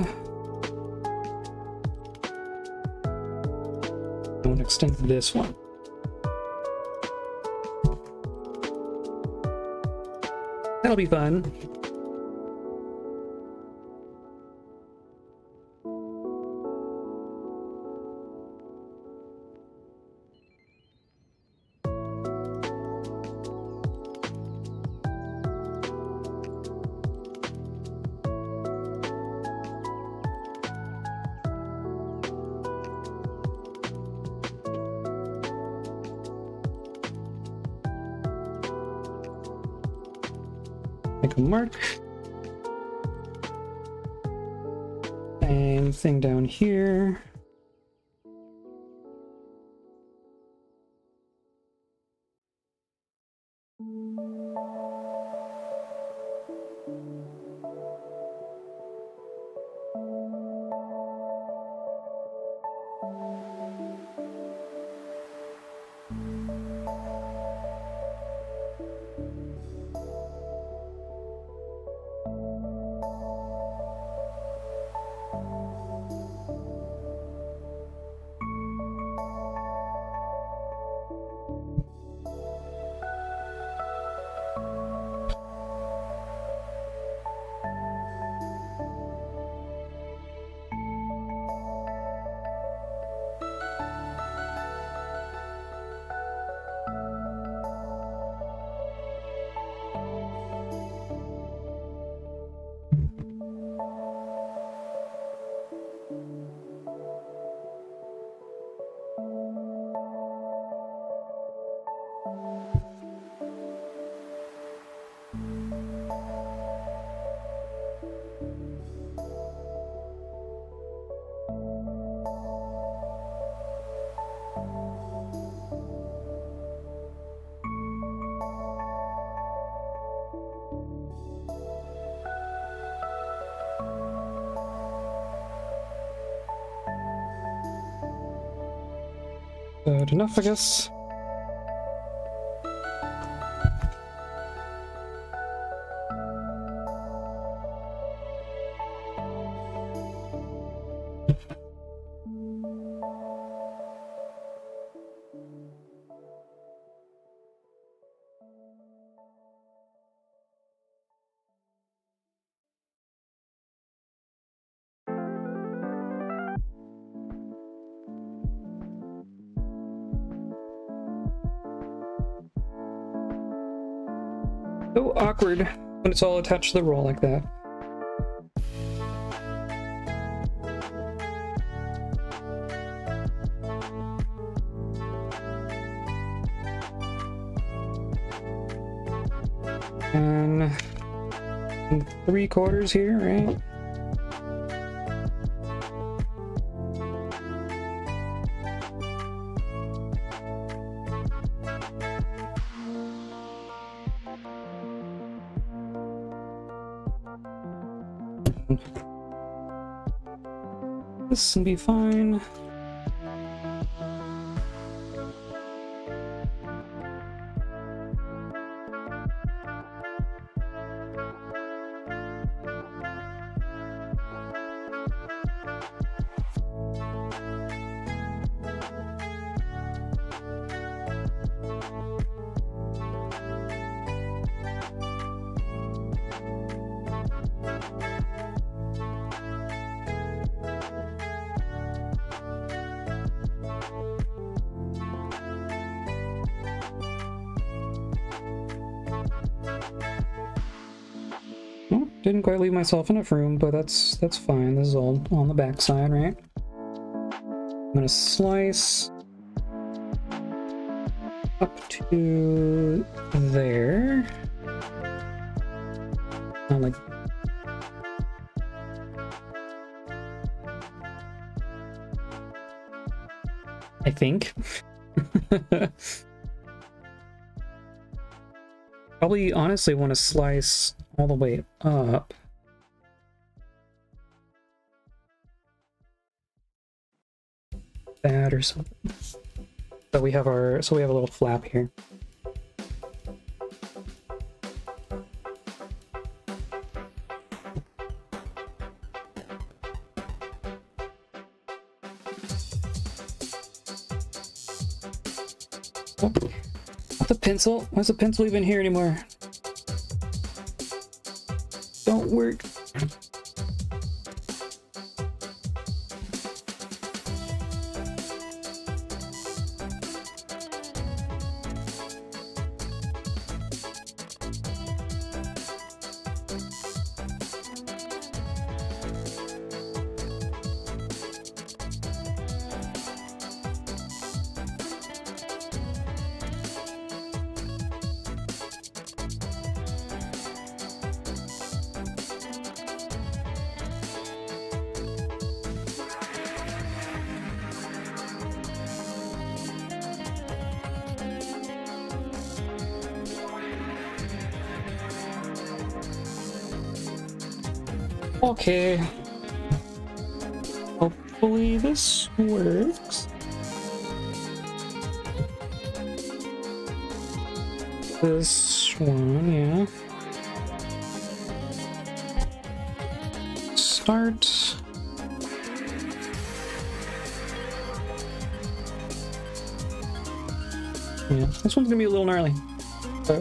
want to extend this one. That'll be fun. Mark. Good enough, I guess. Awkward when it's all attached to the roll like that. And three quarters here, right? Can be fine. Leave myself enough room, but that's that's fine. This is all on the back side, right? I'm gonna slice up to there. Not like I think. [LAUGHS] Probably honestly want to slice all the way up. Or something. So we have our so we have a little flap here. Oh, the pencil? Why's the pencil even here anymore? Don't work.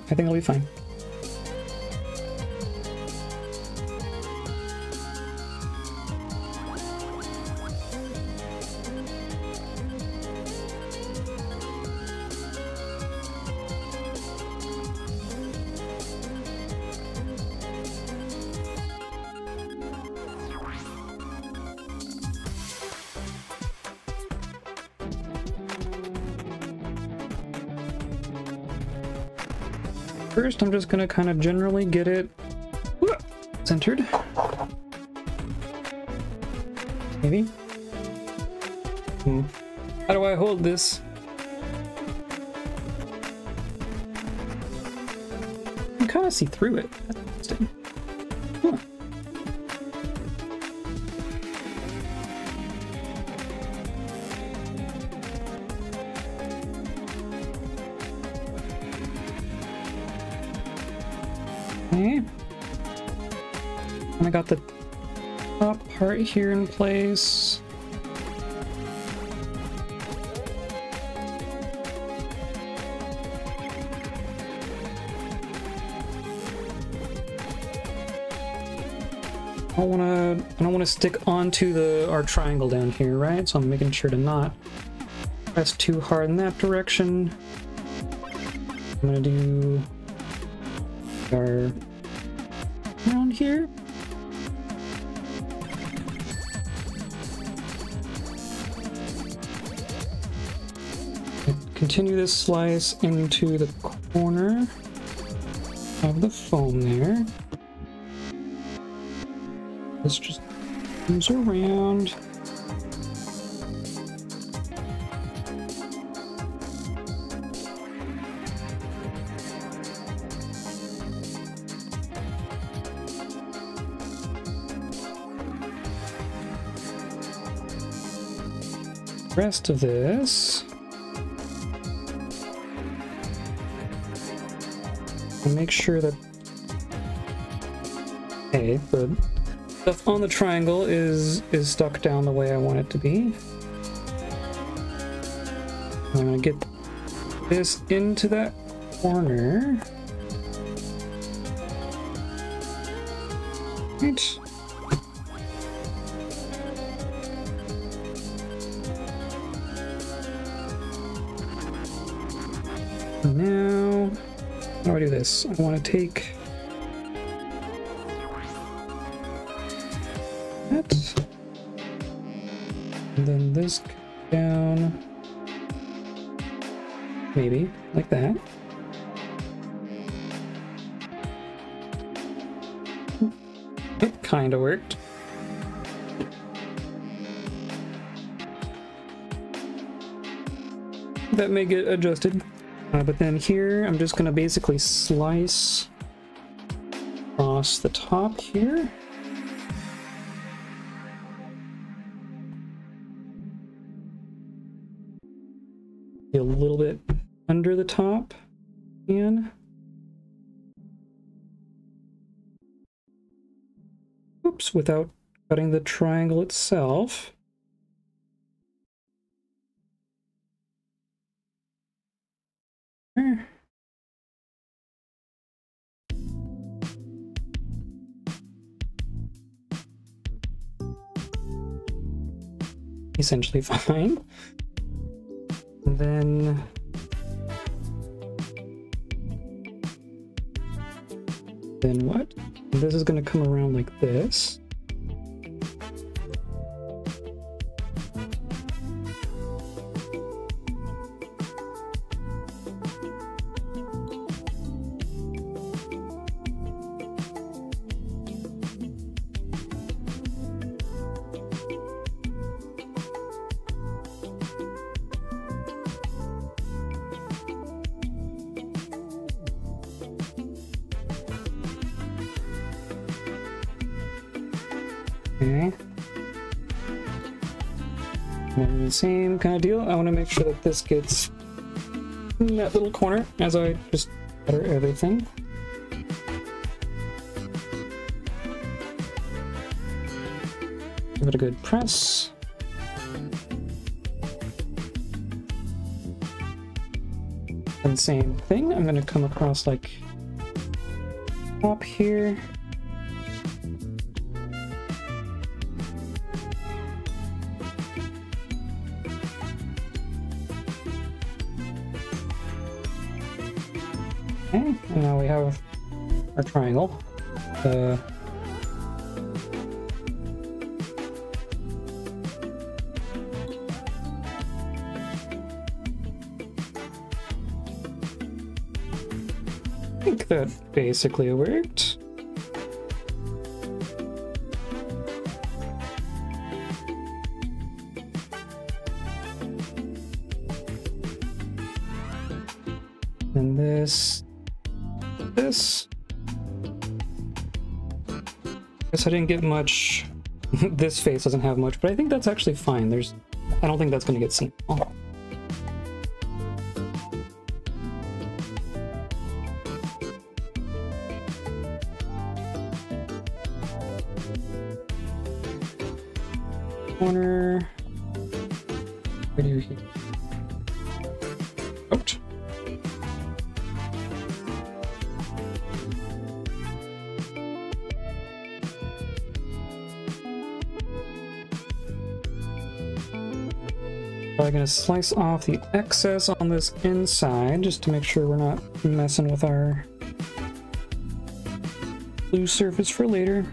I think it'll be fine. First, I'm just gonna kind of generally get it centered. Maybe. Hmm. How do I hold this? I can kind of see through it. Part here in place. I don't want to. I don't want to stick onto the our triangle down here, right? So I'm making sure to not press too hard in that direction. I'm gonna do our this slice into the corner of the foam there. This just comes around. rest of this. And make sure that okay, the stuff on the triangle is is stuck down the way I want it to be. I'm gonna get this into that corner. This? I want to take that, and then this down, maybe like that. It kind of worked. That may get adjusted. But then here, I'm just going to basically slice across the top here. a little bit under the top and oops without cutting the triangle itself Essentially fine. And then then what? This is going to come around like this. Sure that this gets in that little corner as I just butter everything. Give it a good press. And same thing, I'm going to come across like top here. Triangle. Uh, I think that basically worked. I didn't get much. [LAUGHS] this face doesn't have much, but I think that's actually fine. There's, I don't think that's going to get seen. Gonna slice off the excess on this inside just to make sure we're not messing with our blue surface for later.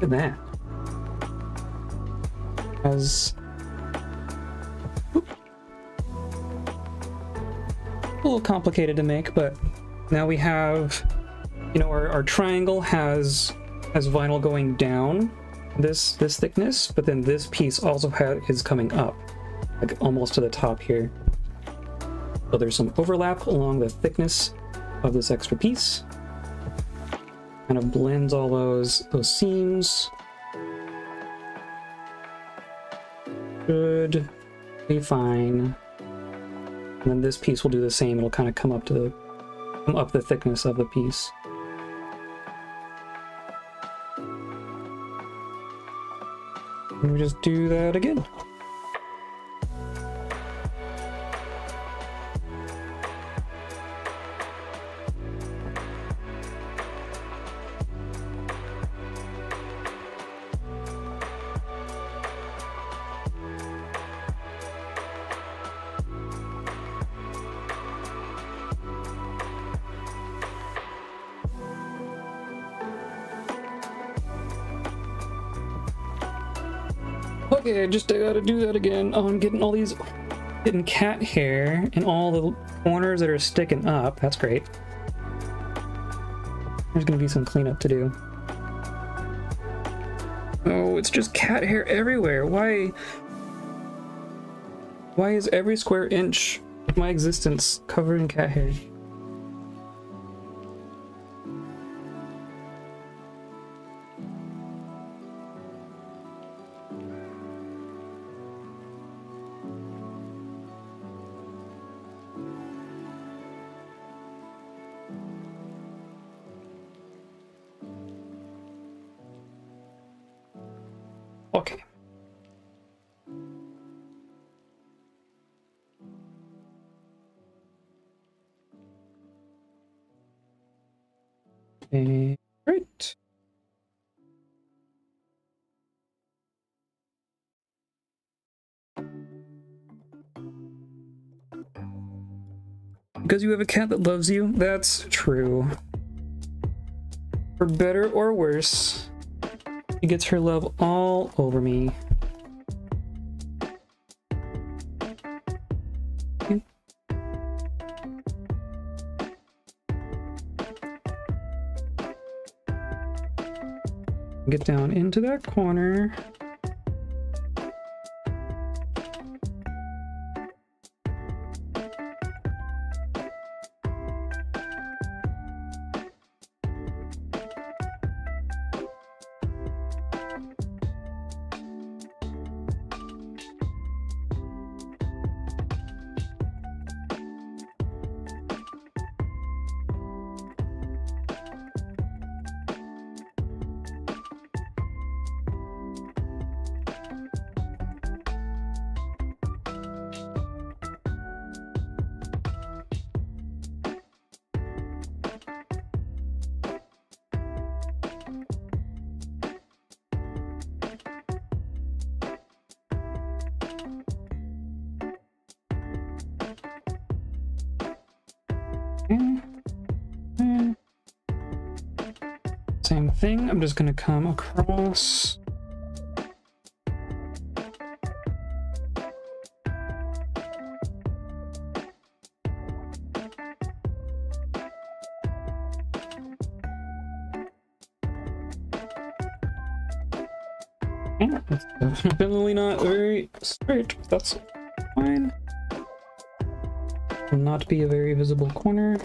Look at that. As Oop. a little complicated to make, but now we have, you know, our, our triangle has has vinyl going down this this thickness, but then this piece also has, is coming up, like almost to the top here. So there's some overlap along the thickness of this extra piece kind of blends all those those seams. Should be fine. And then this piece will do the same. It'll kind of come up to the come up the thickness of the piece. And we just do that again. Oh, I'm getting all these getting cat hair in all the corners that are sticking up. That's great. There's gonna be some cleanup to do. Oh, it's just cat hair everywhere. Why? Why is every square inch of my existence covered in cat hair? Because you have a cat that loves you? That's true. For better or worse. She gets her love all over me. Get down into that corner. I'm just gonna come across. Definitely not very straight. but That's fine. Will not be a very visible corner.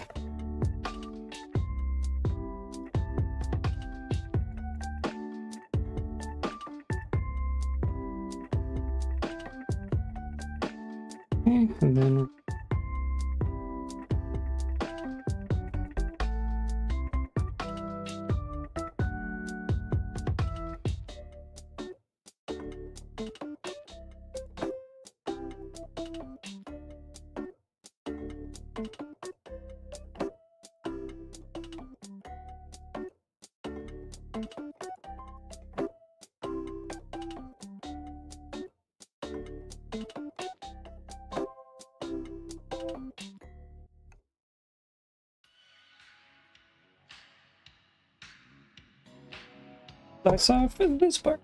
Saw for this part.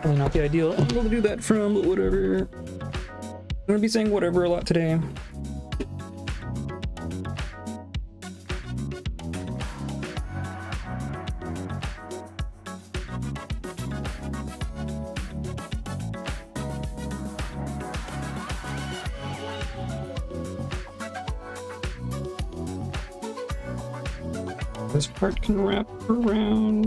Probably not the ideal angle to do that from, but whatever. I'm gonna be saying whatever a lot today. Can wrap around.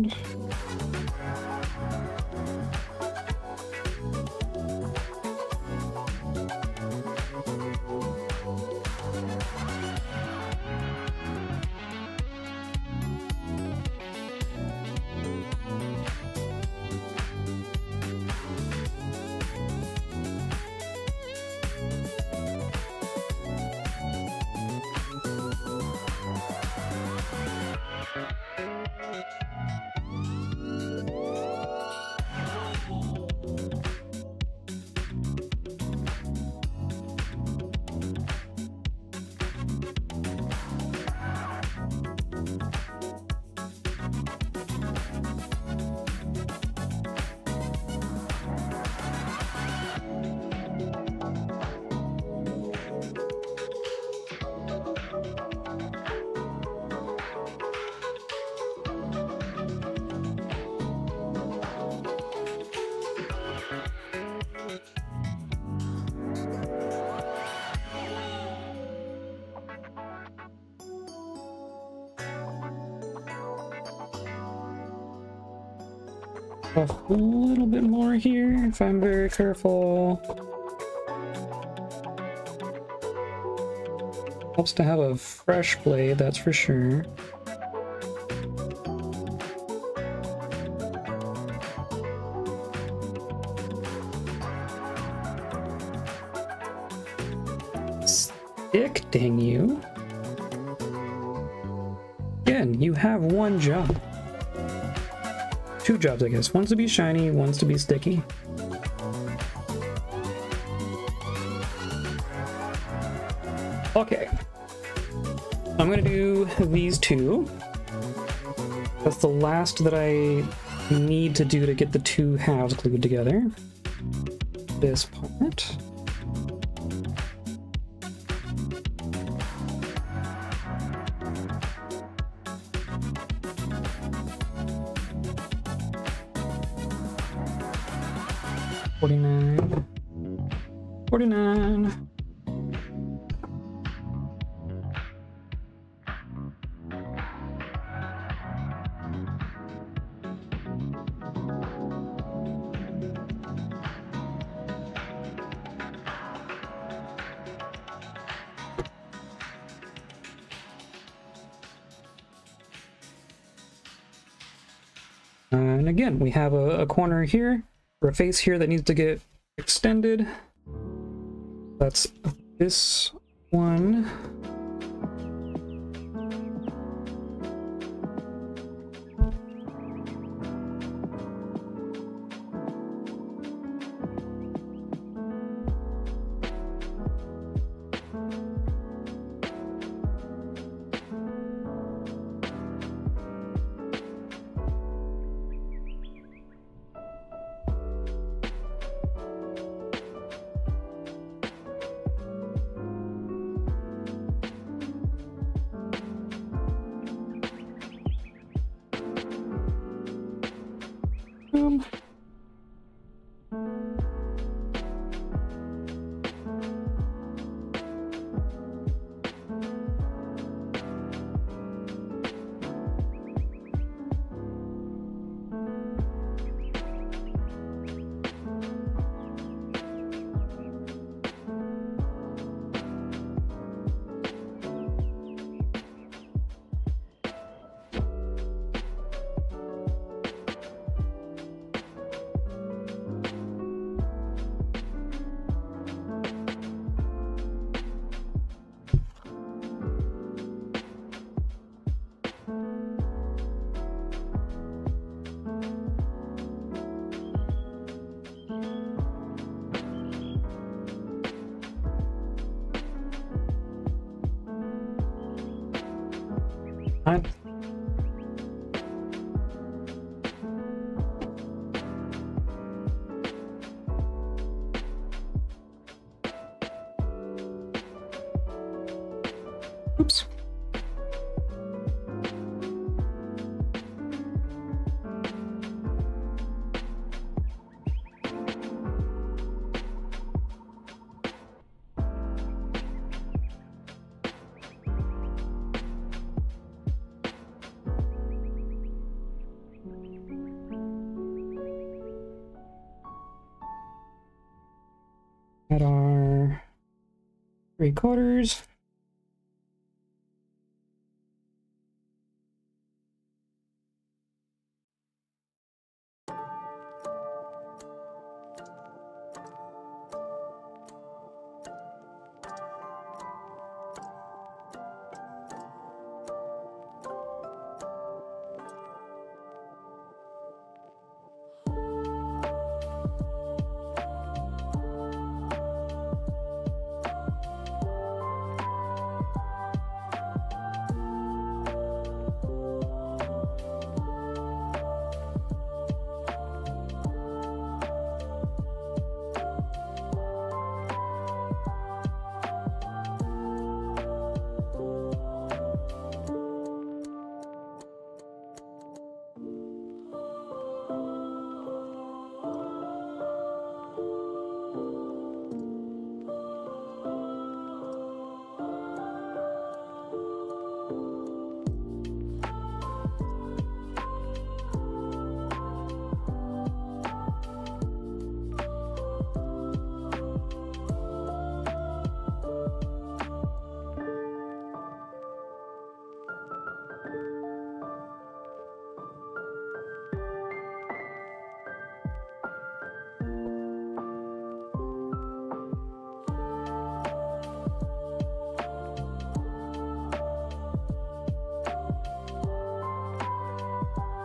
I'm very careful. Helps to have a fresh blade, that's for sure. Stick, dang you. Again, you have one job two jobs, I guess. One's to be shiny, one's to be sticky. These two. That's the last that I need to do to get the two halves glued together. This part. We have a, a corner here, or a face here that needs to get extended. That's this one. Quarters.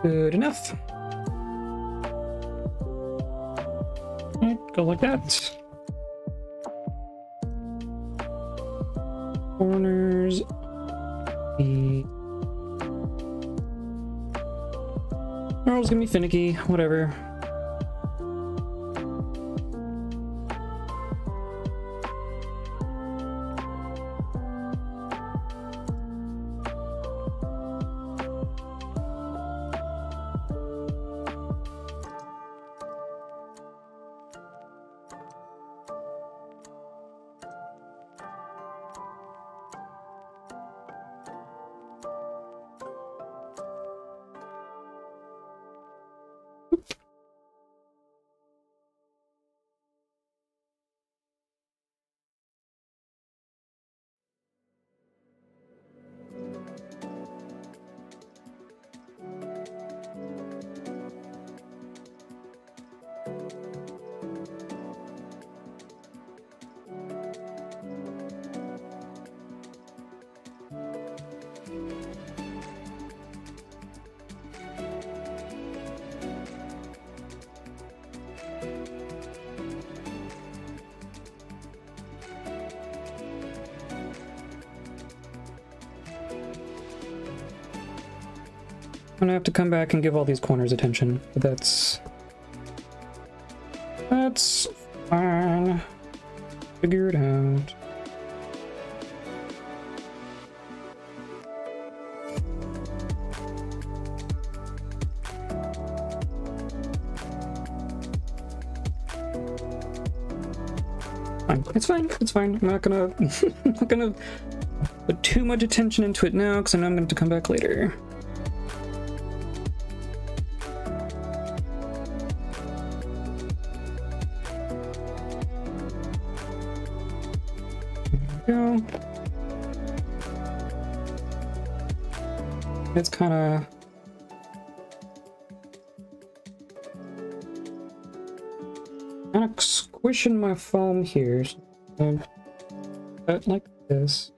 Good enough. Alright, go like that. Corners. The gonna be finicky, whatever. come back and give all these corners attention, but that's... That's fine. Figure it out. Fine. It's fine. It's fine. I'm not gonna, [LAUGHS] I'm not gonna put too much attention into it now because I know I'm going to come back later. It's kind of kind of squishing my foam here. So um, cut like this.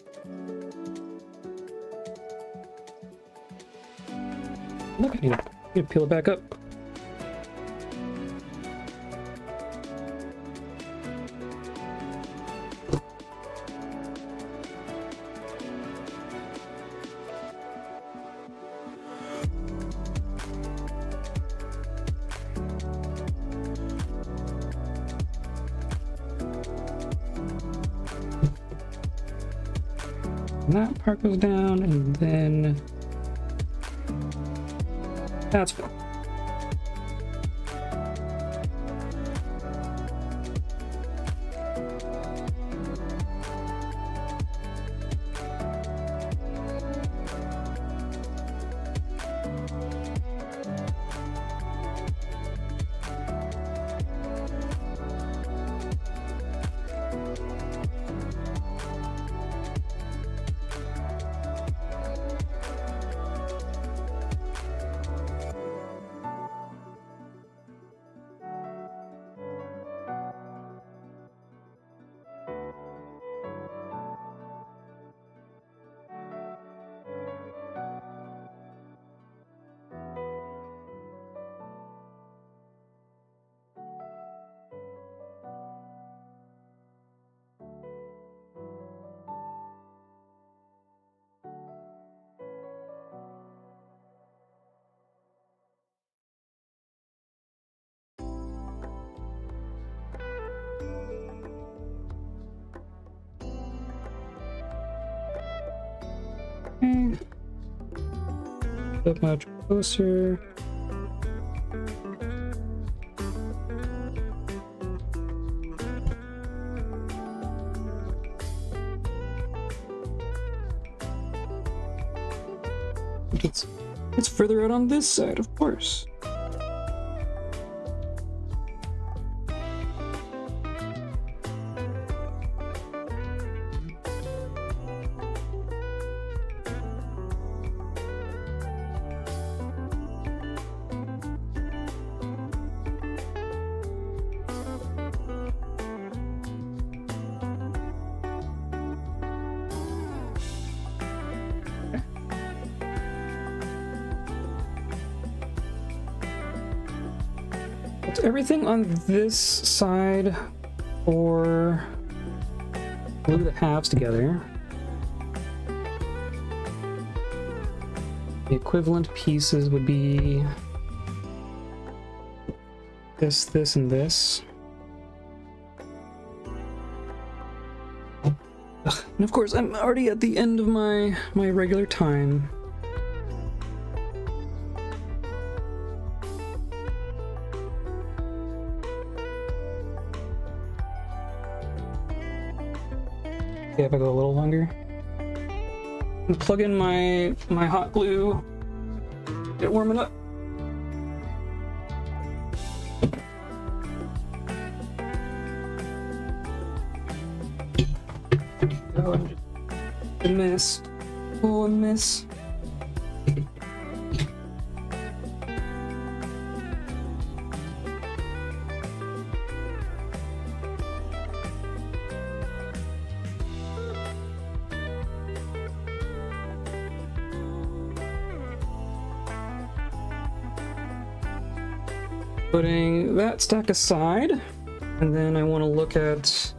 Look, I need to, I need to peel it back up. That goes down, Much closer. It's it's further out on this side, of course. Everything on this side or glue the halves together. The equivalent pieces would be this, this, and this. Ugh, And of course, I'm already at the end of my my regular time. Plug in my my hot glue. Get warming up. Oh, I'm just I missed. Oh, miss. That stack aside, and then I want to look at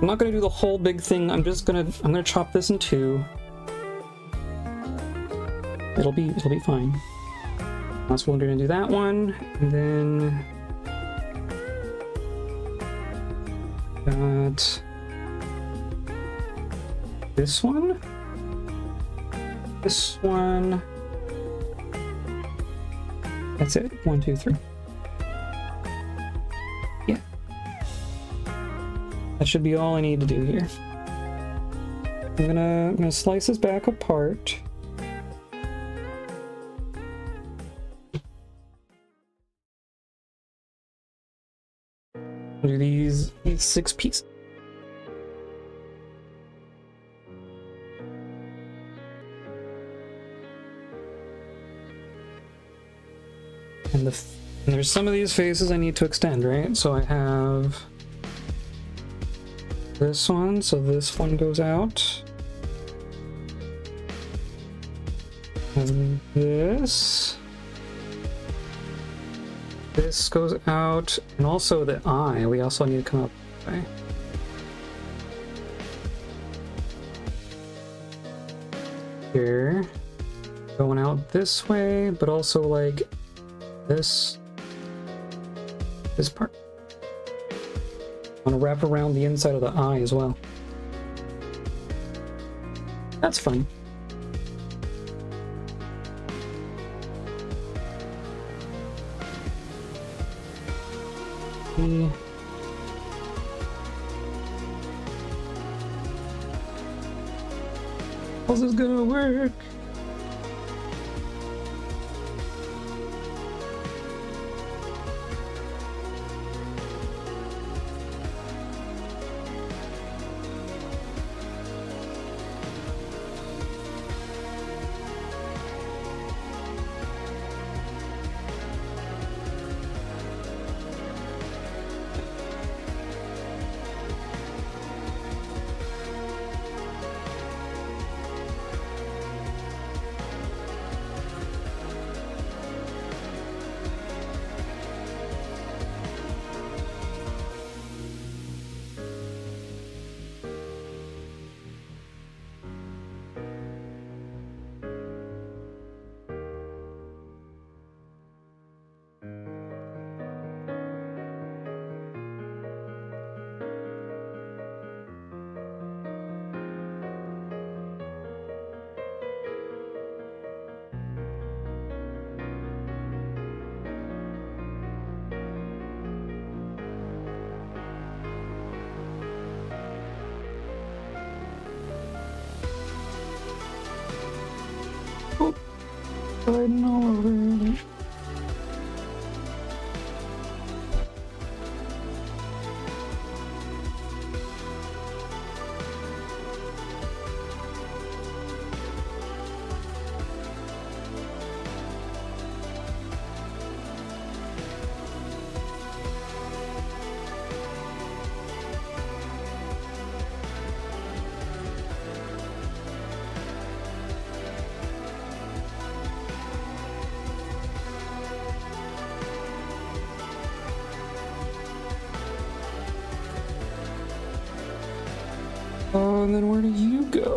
I'm not gonna do the whole big thing. I'm just gonna I'm gonna chop this in two. It'll be it'll be fine. That's what we're gonna do that one, and then got this one, this one. That's it. One, two, three. That should be all I need to do here. I'm gonna, I'm gonna slice this back apart. do these, these six pieces. And, the, and there's some of these faces I need to extend, right? So I have this one, so this one goes out. And this. This goes out, and also the eye, we also need to come up way. Here. Going out this way, but also like this. This part. Want to wrap around the inside of the eye as well. That's fun. All over and then where do you go?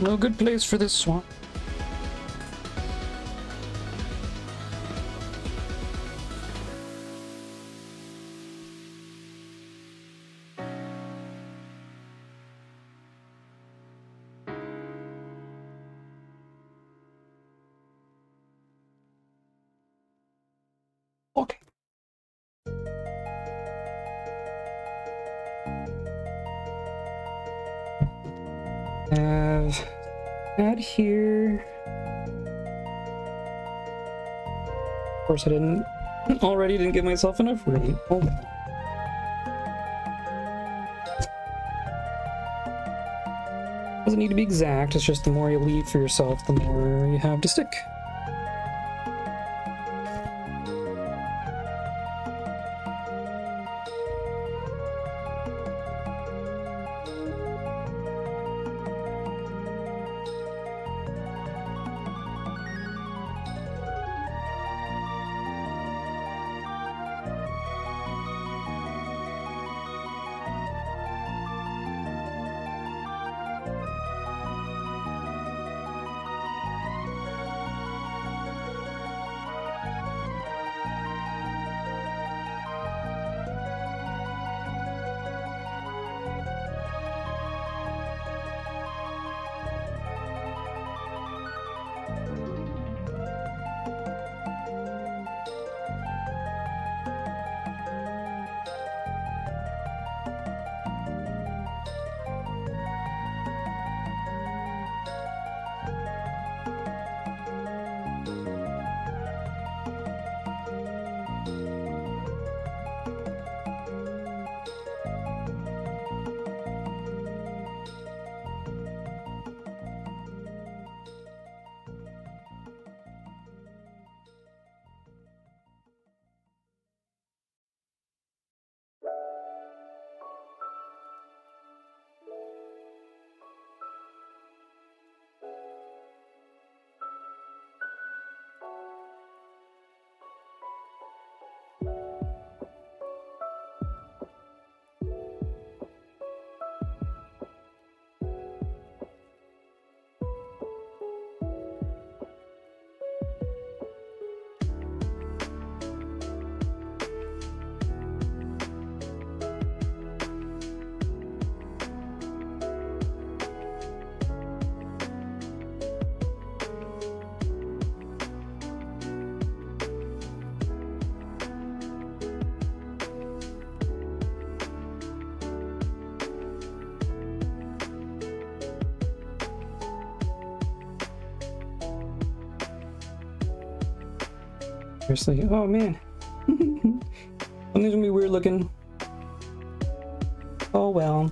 No good place for this swamp. Course, I didn't [LAUGHS] already didn't give myself enough room. Doesn't need to be exact, it's just the more you leave for yourself, the more you have to stick. Seriously. Oh man. [LAUGHS] Something's gonna be weird looking. Oh well.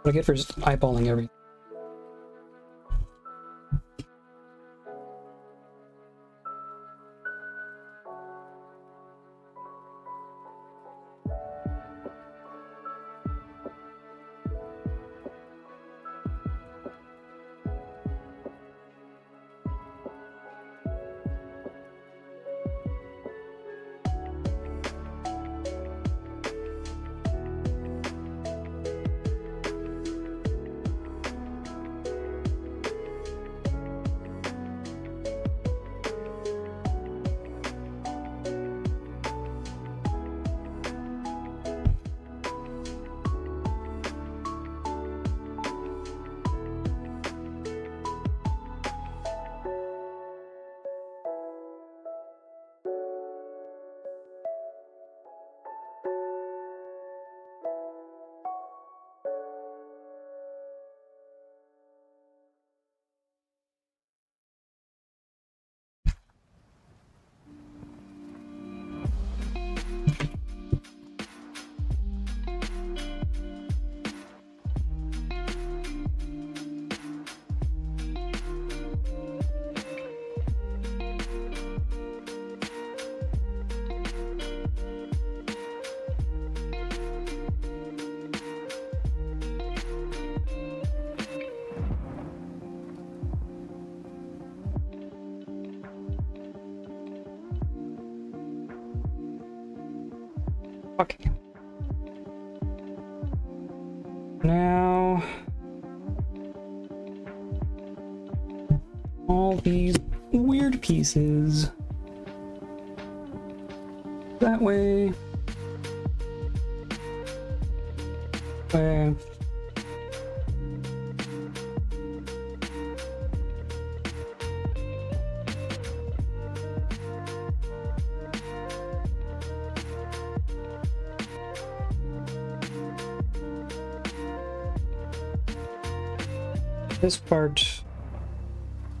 What I get for just eyeballing everything.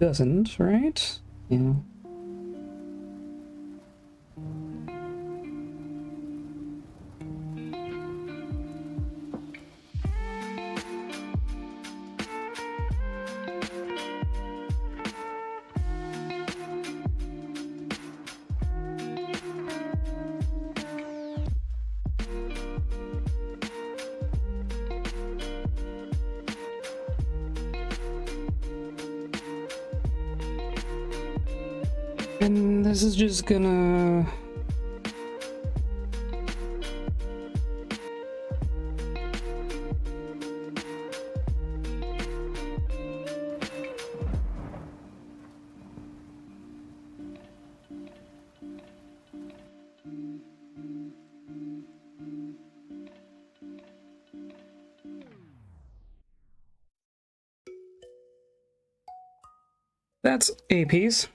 Doesn't, right? Yeah. Just gonna... That's a piece.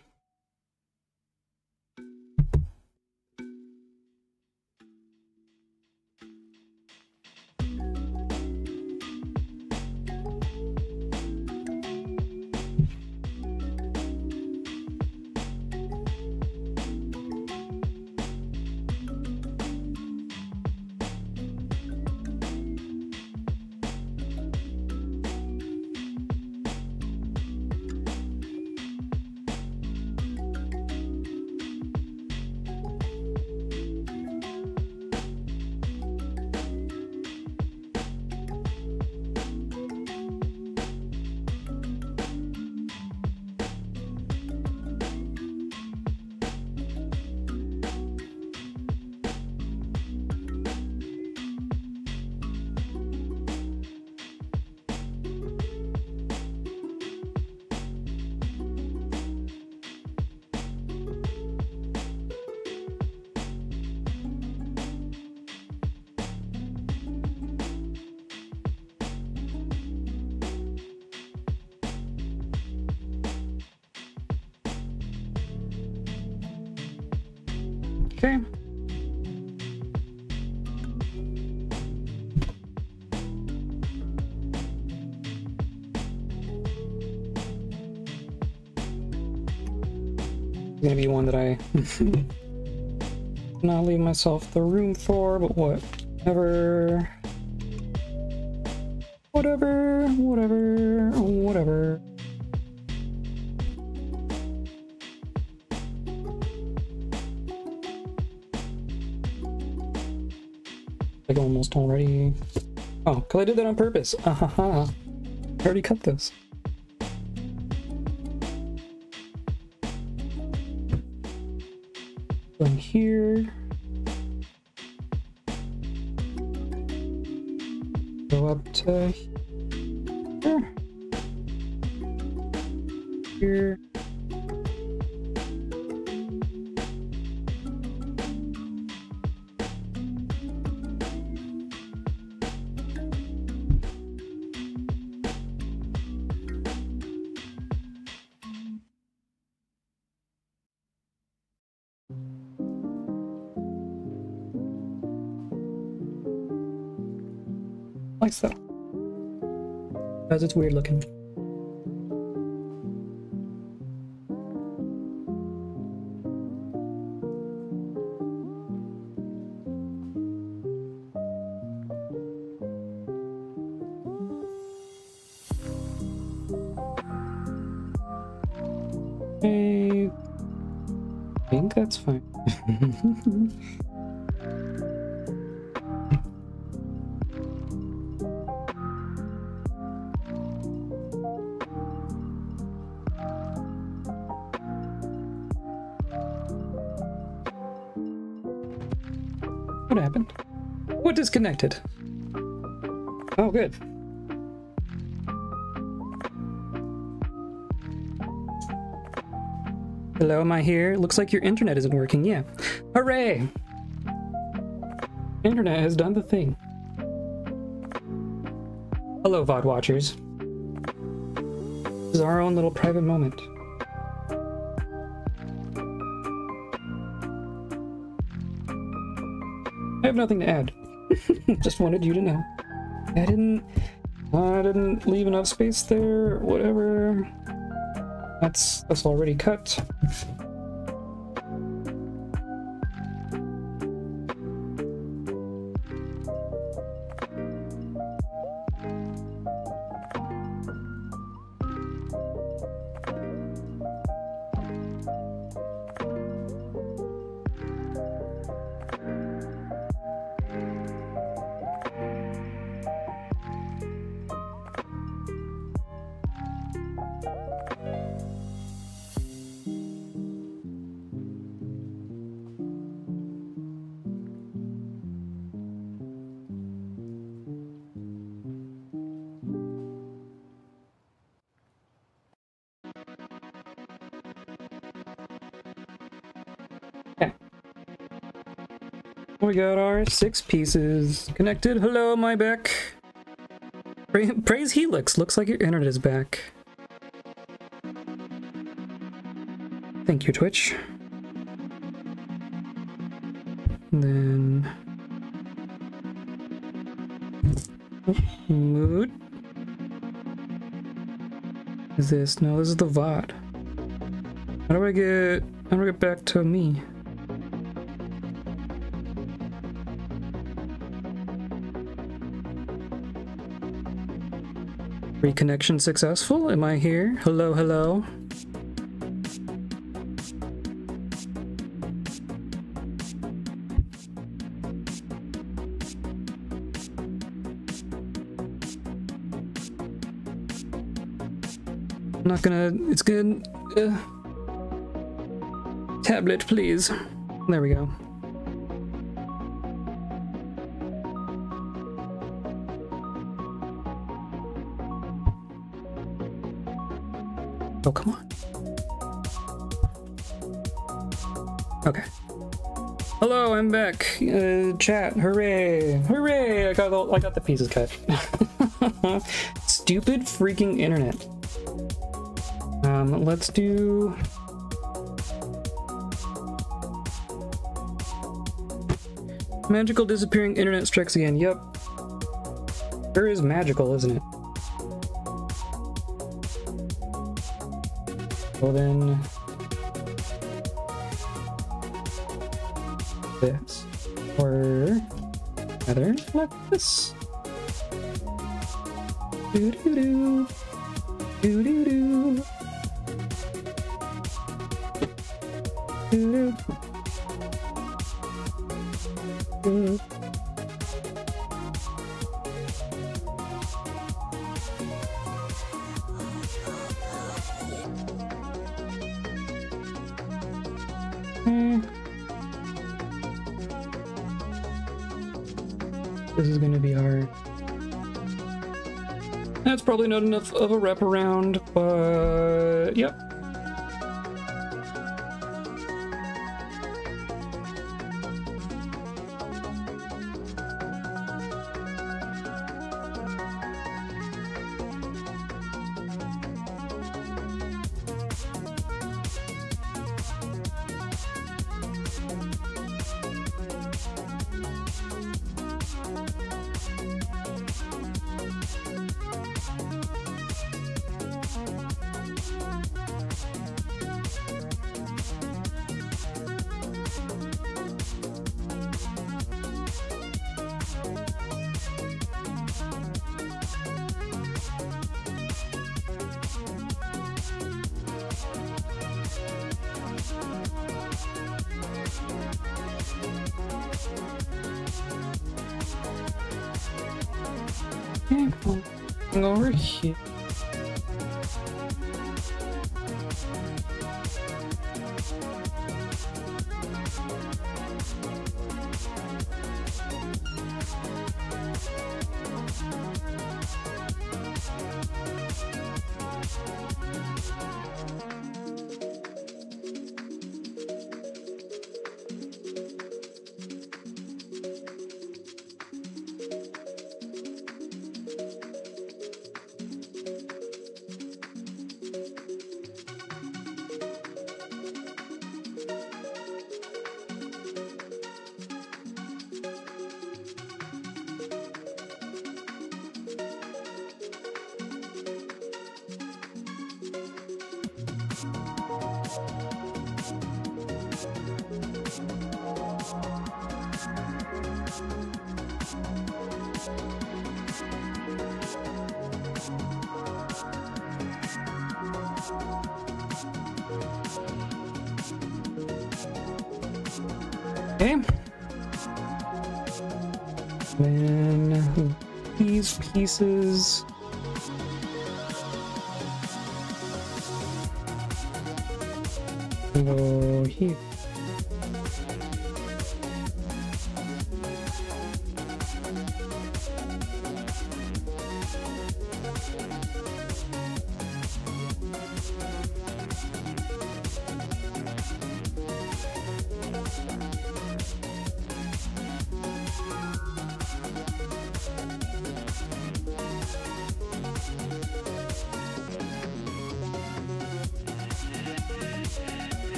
One that I [LAUGHS] not leave myself the room for, but whatever. Whatever, whatever, whatever. Like almost already. Oh, because I did that on purpose. Ha ha. I already cut this. It's weird looking. What disconnected? Oh, good. Hello, am I here? Looks like your internet isn't working. Yeah. Hooray! Internet has done the thing. Hello, VOD watchers. This is our own little private moment. I have nothing to add. [LAUGHS] Just wanted you to know. I didn't I didn't leave enough space there, whatever. That's that's already cut. We got our six pieces connected. Hello, my back. Pra praise Helix. Looks like your internet is back. Thank you, Twitch. And then mood. Is this? No, this is the VOD. How do I get? How do I get back to me? Reconnection successful? Am I here? Hello, hello. I'm not gonna. It's good. Uh, tablet, please. There we go. Back. Uh, chat, hooray! Hooray! I got the, I got the pieces cut. [LAUGHS] Stupid freaking internet. Um, let's do. Magical disappearing internet strikes again. Yep. Sure is magical, isn't it? Well then, this. Or rather like this. Do do do. Do do do. Probably not enough of a wraparound, but yep.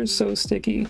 Are so sticky.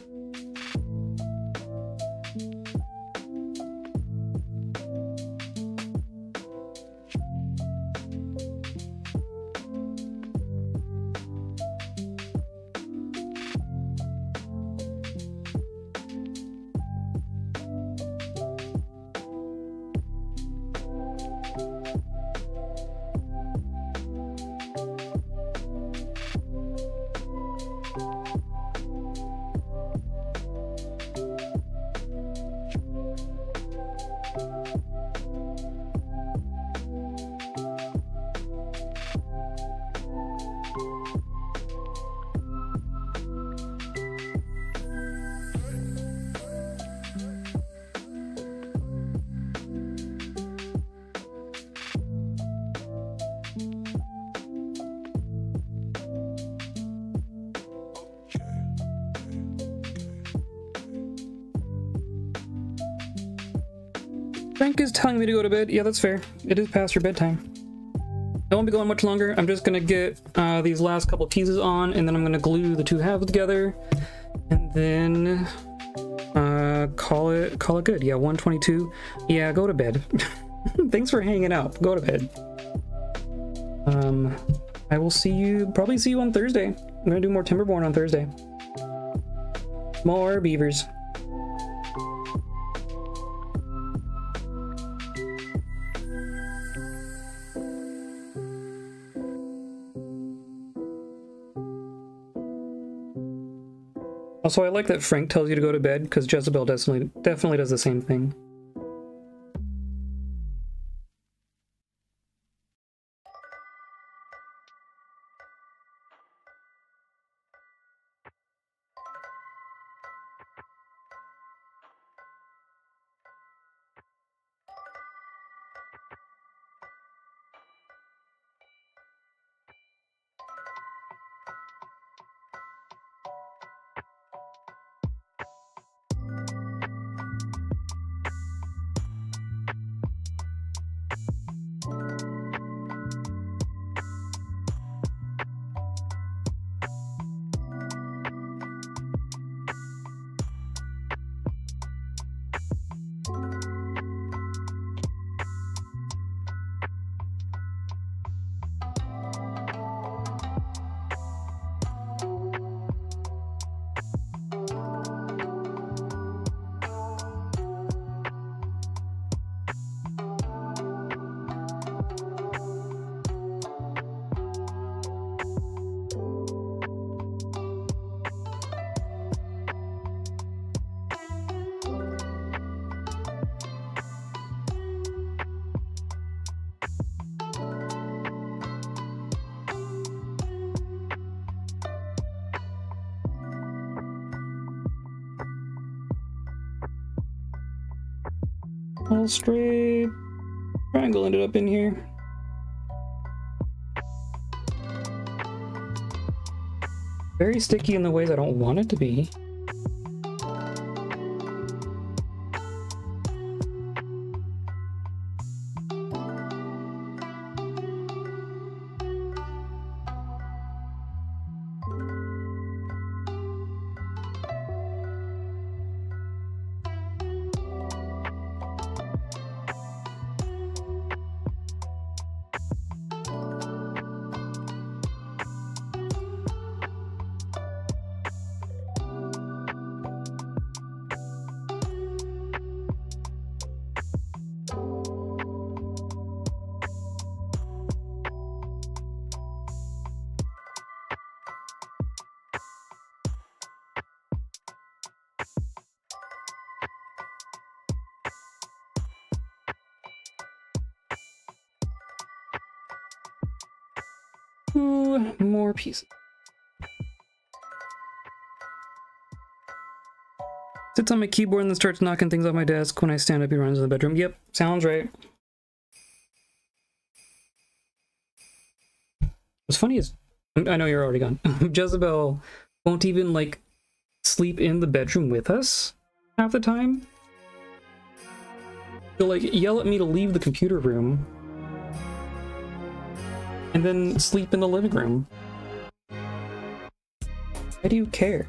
Me to go to bed. Yeah, that's fair. It is past your bedtime. I won't be going much longer. I'm just gonna get uh, these last couple teases on, and then I'm gonna glue the two halves together, and then uh, call it call it good. Yeah, 122. Yeah, go to bed. [LAUGHS] Thanks for hanging out. Go to bed. Um, I will see you probably see you on Thursday. I'm gonna do more Timberborn on Thursday. More beavers. Also, I like that Frank tells you to go to bed because Jezebel definitely definitely does the same thing. All straight. Triangle ended up in here. Very sticky in the ways I don't want it to be. On my keyboard and then starts knocking things off my desk. When I stand up, he runs in the bedroom. Yep, sounds right. What's funny is, I know you're already gone. [LAUGHS] Jezebel won't even, like, sleep in the bedroom with us half the time. She'll, like, yell at me to leave the computer room and then sleep in the living room. Why do you care?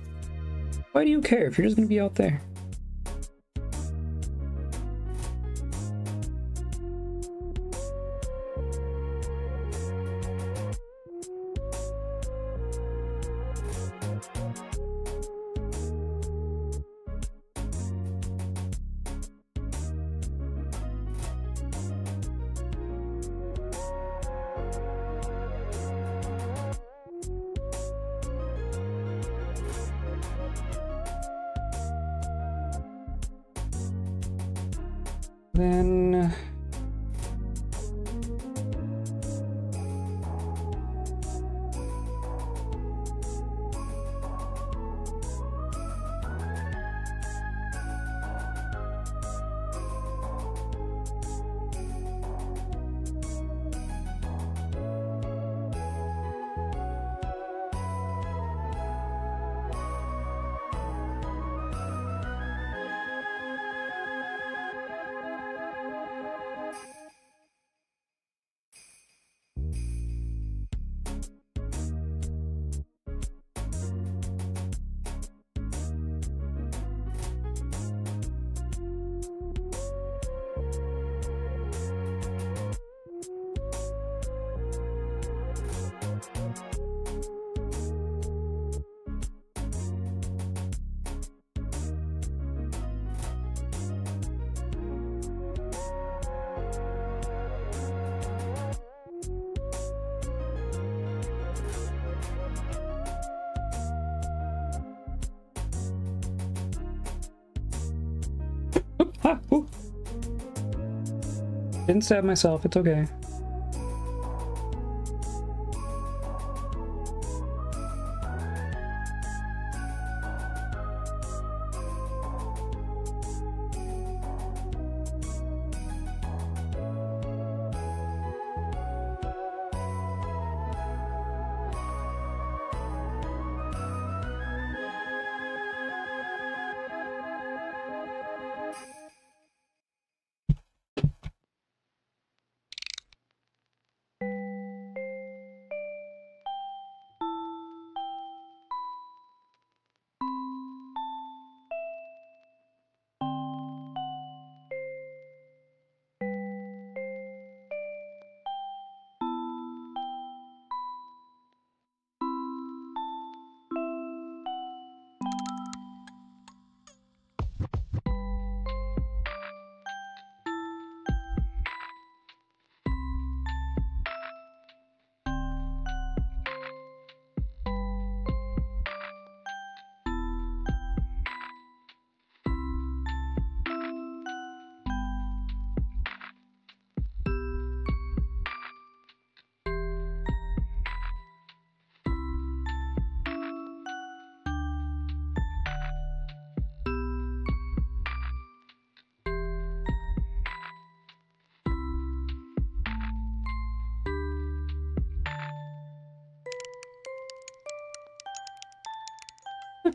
Why do you care if you're just gonna be out there? Didn't stab myself, it's okay.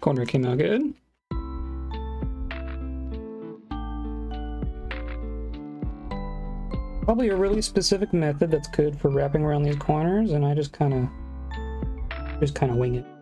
Corner came out good. Probably a really specific method that's good for wrapping around these corners, and I just kind of, just kind of wing it.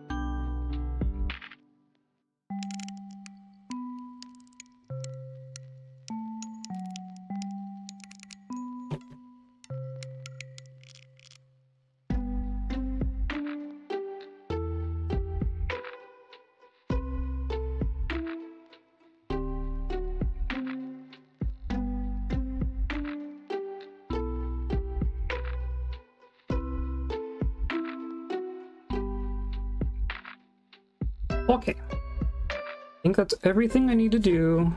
Think that's everything I need to do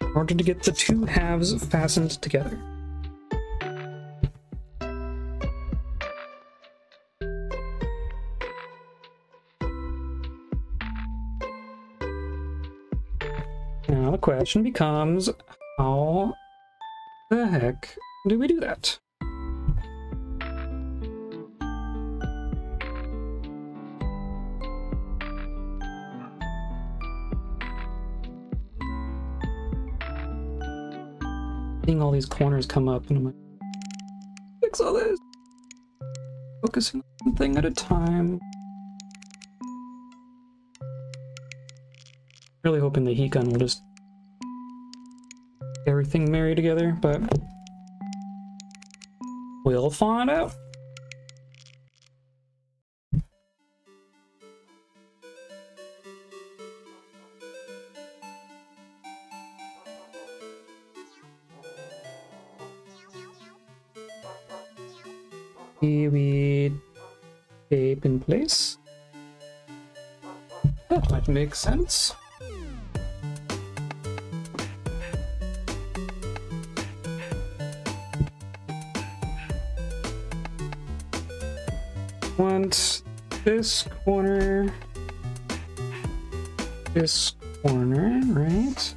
in order to get the two halves fastened together. Now the question becomes, how the heck do we do that? Seeing all these corners come up and I'm like, fix all this. Focusing on one thing at a time. Really hoping the heat gun will just everything marry together, but we'll find out. That might make sense. Want this corner, this corner, right?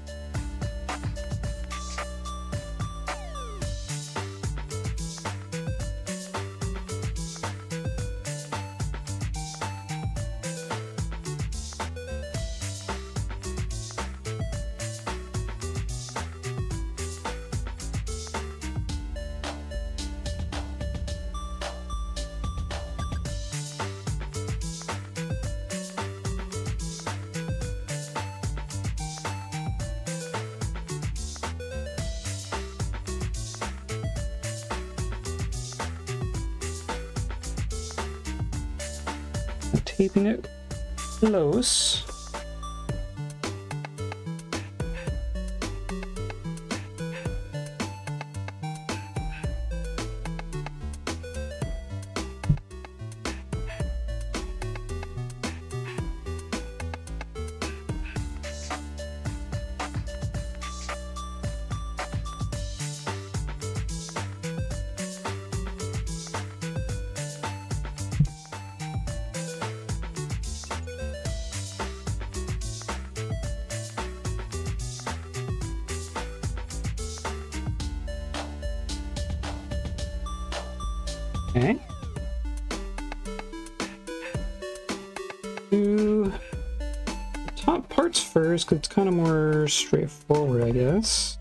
First, because it's kind of more straightforward, I guess.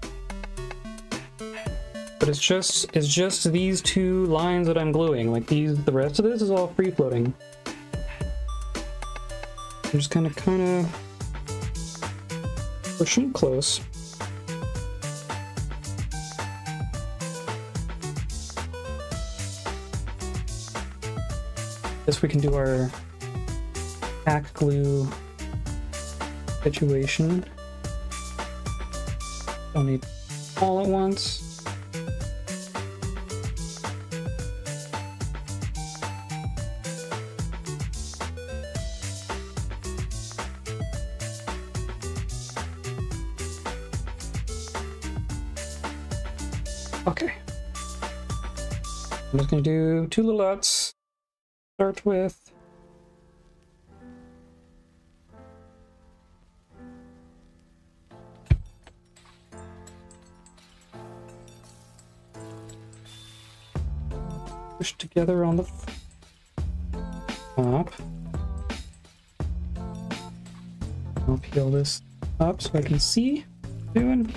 But it's just it's just these two lines that I'm gluing. Like these, the rest of this is all free floating. I'm just kind of kind of pushing close. Guess we can do our tack glue situation. Don't need all at once. Okay. I'm just gonna do two little dots. Start with together on the top. I'll peel this up so I can see doing.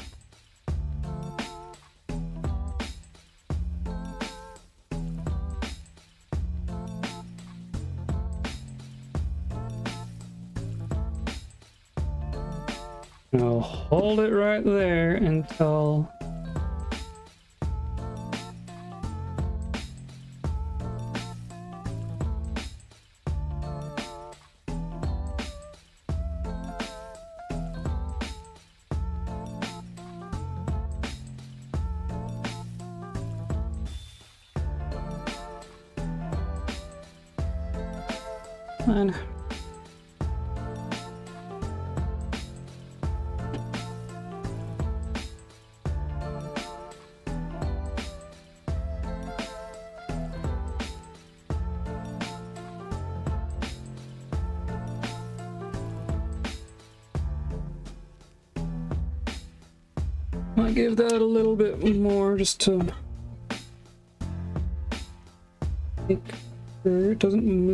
I'll hold it right there until just to make sure it doesn't move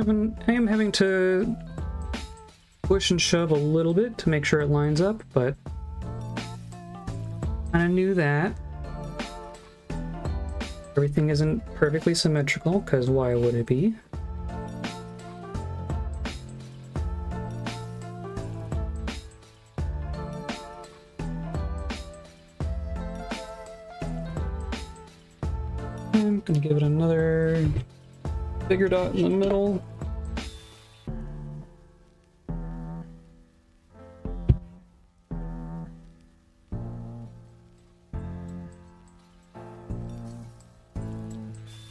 Having, I am having to push and shove a little bit to make sure it lines up, but kind of knew that. Everything isn't perfectly symmetrical, because why would it be? Bigger dot in the middle.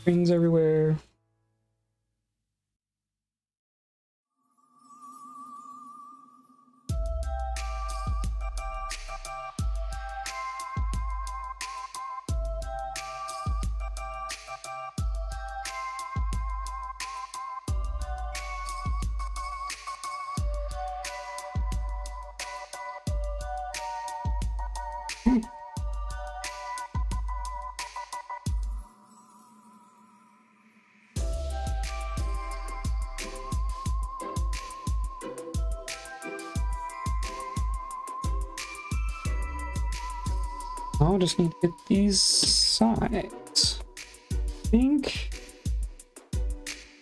Rings everywhere. Just need to get these sides. I think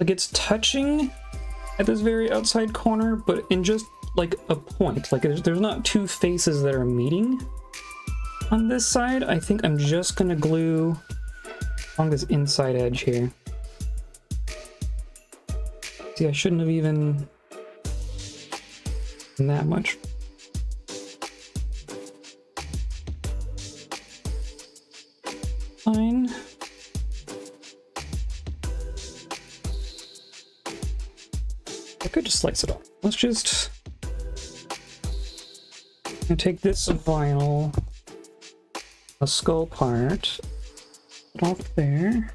like it's touching at this very outside corner, but in just like a point. Like there's, there's not two faces that are meeting on this side. I think I'm just gonna glue along this inside edge here. See, I shouldn't have even that much slice it off. Let's just take this vinyl, a skull part, off there.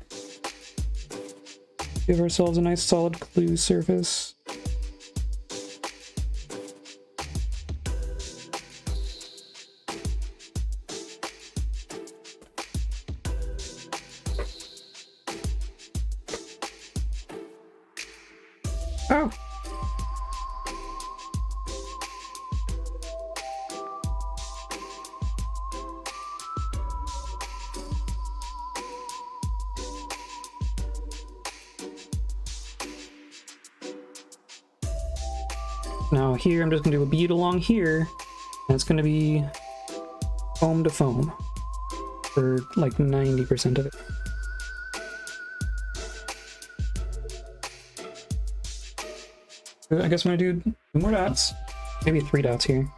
Give ourselves a nice solid glue surface. Here, and it's gonna be foam to foam for like 90% of it. I guess I'm gonna do two more dots. Maybe three dots here.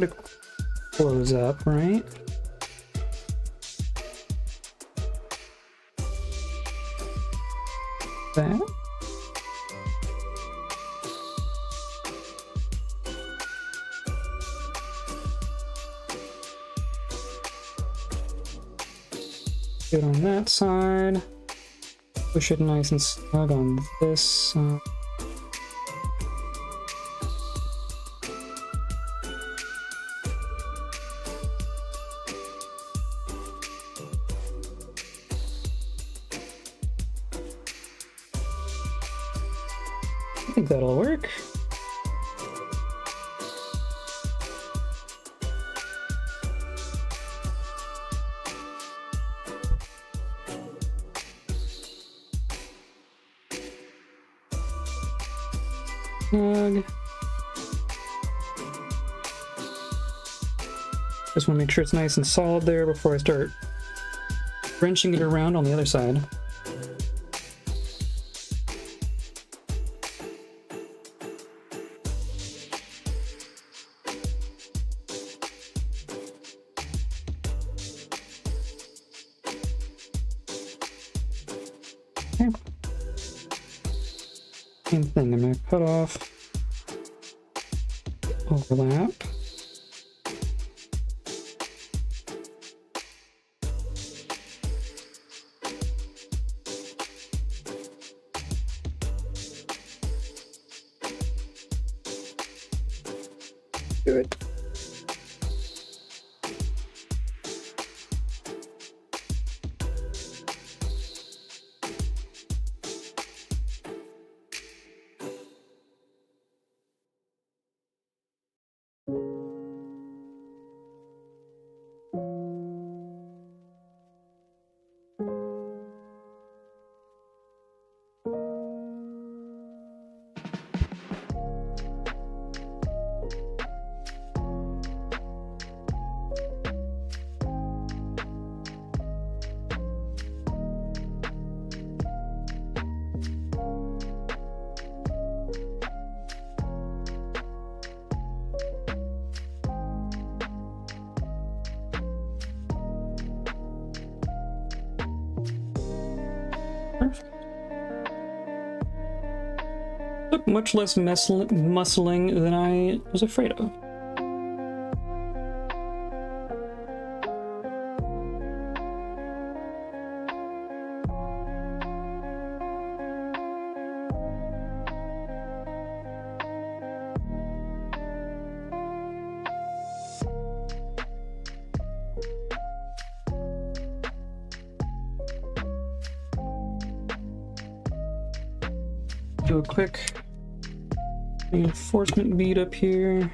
To close up, right? that. Good on that side. Push it nice and snug on this side. Sure it's nice and solid there before I start wrenching it around on the other side. Much less muscling than I was afraid of. Reinforcement bead up here.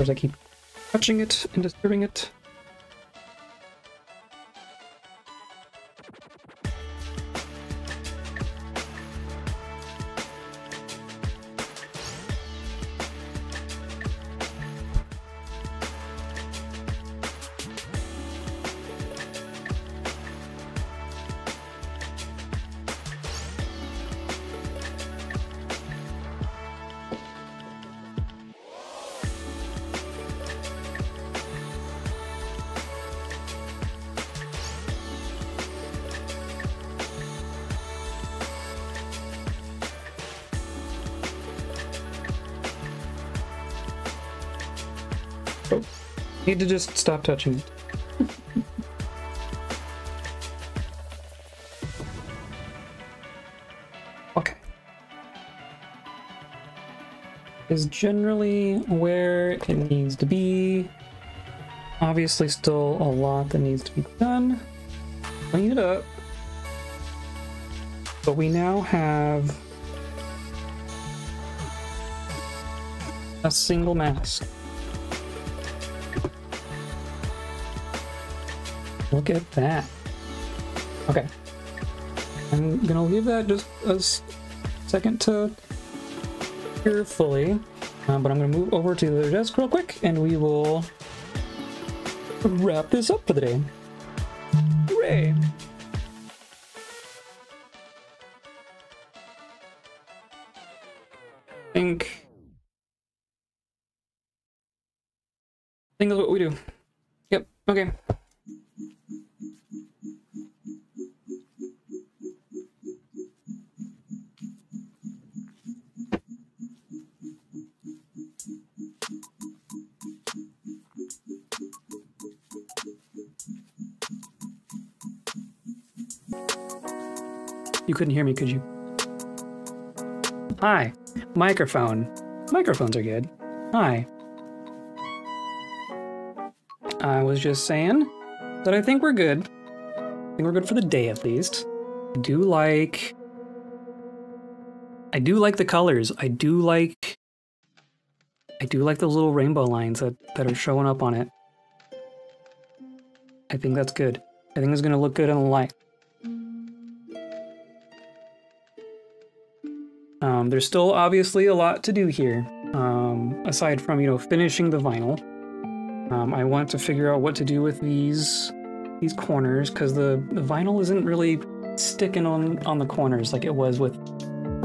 Course, I keep touching it and disturbing it. To just stop touching it. [LAUGHS] okay. Is generally where it needs to be. Obviously still a lot that needs to be done. Clean it up. But we now have a single mask. Look at that. Okay. I'm gonna leave that just a second to cure fully. Uh, but I'm gonna move over to the desk real quick and we will wrap this up for the day. Could you? Hi. Microphone. Microphones are good. Hi. I was just saying that I think we're good. I think we're good for the day at least. I do like. I do like the colors. I do like. I do like those little rainbow lines that, that are showing up on it. I think that's good. I think it's gonna look good in the light. There's still obviously a lot to do here. Um, aside from, you know, finishing the vinyl. Um, I want to figure out what to do with these these corners because the, the vinyl isn't really sticking on on the corners like it was with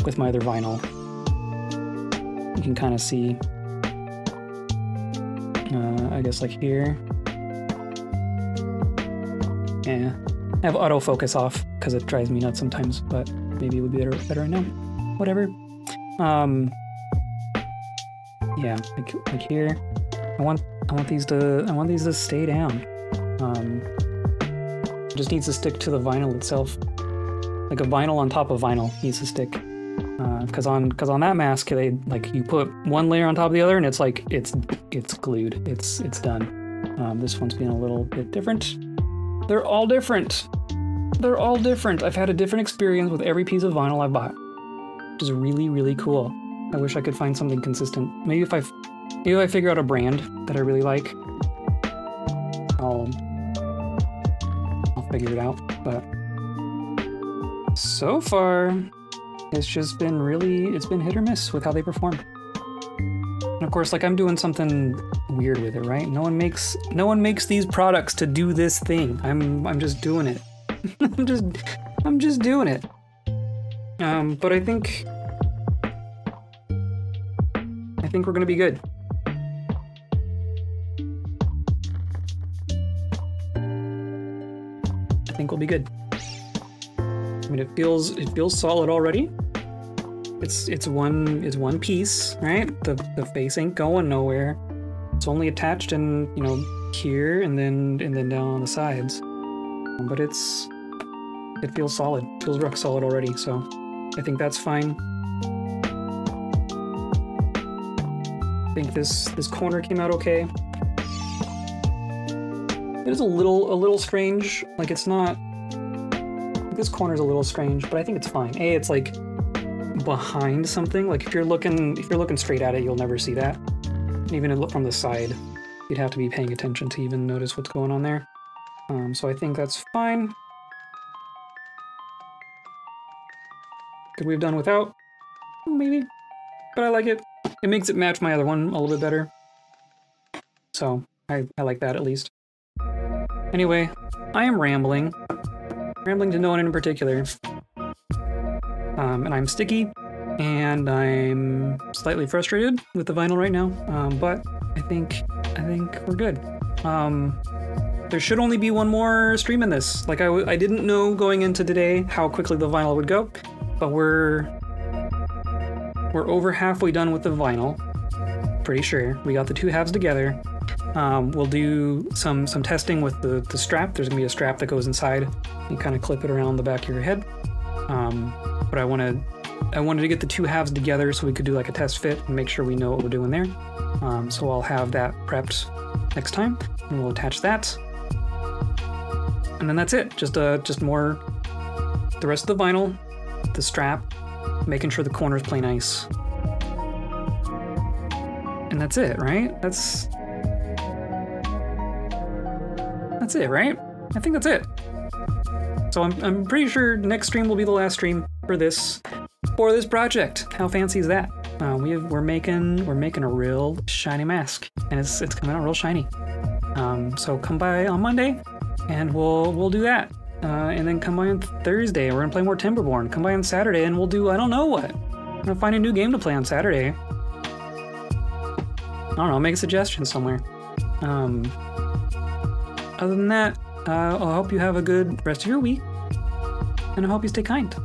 with my other vinyl. You can kind of see, uh, I guess like here. Yeah, I have autofocus off because it drives me nuts sometimes, but maybe it would be better, better right now. Whatever. Um, yeah, like, like here, I want I want these to I want these to stay down. Um, just needs to stick to the vinyl itself. Like a vinyl on top of vinyl needs to stick. Because uh, on because on that mask, they like you put one layer on top of the other, and it's like it's it's glued. It's it's done. Um, this one's being a little bit different. They're all different. They're all different. I've had a different experience with every piece of vinyl I've bought, which is really really cool. I wish I could find something consistent. Maybe if I maybe if I figure out a brand that I really like, I'll I'll figure it out. But so far, it's just been really it's been hit or miss with how they perform. And of course, like I'm doing something weird with it, right? No one makes no one makes these products to do this thing. I'm I'm just doing it. [LAUGHS] I'm just I'm just doing it. Um, but I think I think we're gonna be good. I think we'll be good. I mean, it feels it feels solid already. It's it's one it's one piece, right? The the face ain't going nowhere. It's only attached in you know here and then and then down on the sides. But it's it feels solid. It feels rock solid already. So I think that's fine. I think this this corner came out okay. It is a little a little strange. Like it's not this corner's a little strange, but I think it's fine. A, it's like behind something. Like if you're looking if you're looking straight at it, you'll never see that. Even from the side, you'd have to be paying attention to even notice what's going on there. Um, so I think that's fine. Could we have done without? Maybe. But I like it. It makes it match my other one a little bit better. So I, I like that at least. Anyway, I am rambling. Rambling to no one in particular. Um, and I'm sticky, and I'm slightly frustrated with the vinyl right now. Um, but I think I think we're good. Um, there should only be one more stream in this. Like I, I didn't know going into today how quickly the vinyl would go, but we're we're over halfway done with the vinyl. Pretty sure we got the two halves together. Um, we'll do some some testing with the, the strap. There's gonna be a strap that goes inside. You kind of clip it around the back of your head. Um, but I wanted I wanted to get the two halves together so we could do like a test fit and make sure we know what we're doing there. Um, so I'll have that prepped next time, and we'll attach that. And then that's it. Just uh, just more the rest of the vinyl, the strap, making sure the corners play nice. And that's it, right? That's that's it, right? I think that's it. So I'm, I'm pretty sure next stream will be the last stream for this for this project. How fancy is that? Uh, we have, we're making we're making a real shiny mask, and it's it's coming out real shiny. Um, so come by on Monday, and we'll we'll do that. Uh, and then come by on Thursday. We're gonna play more Timberborn. Come by on Saturday, and we'll do I don't know what. I'm gonna find a new game to play on Saturday. I don't know. Make a suggestion somewhere. Um, other than that, uh, I hope you have a good rest of your week, and I hope you stay kind.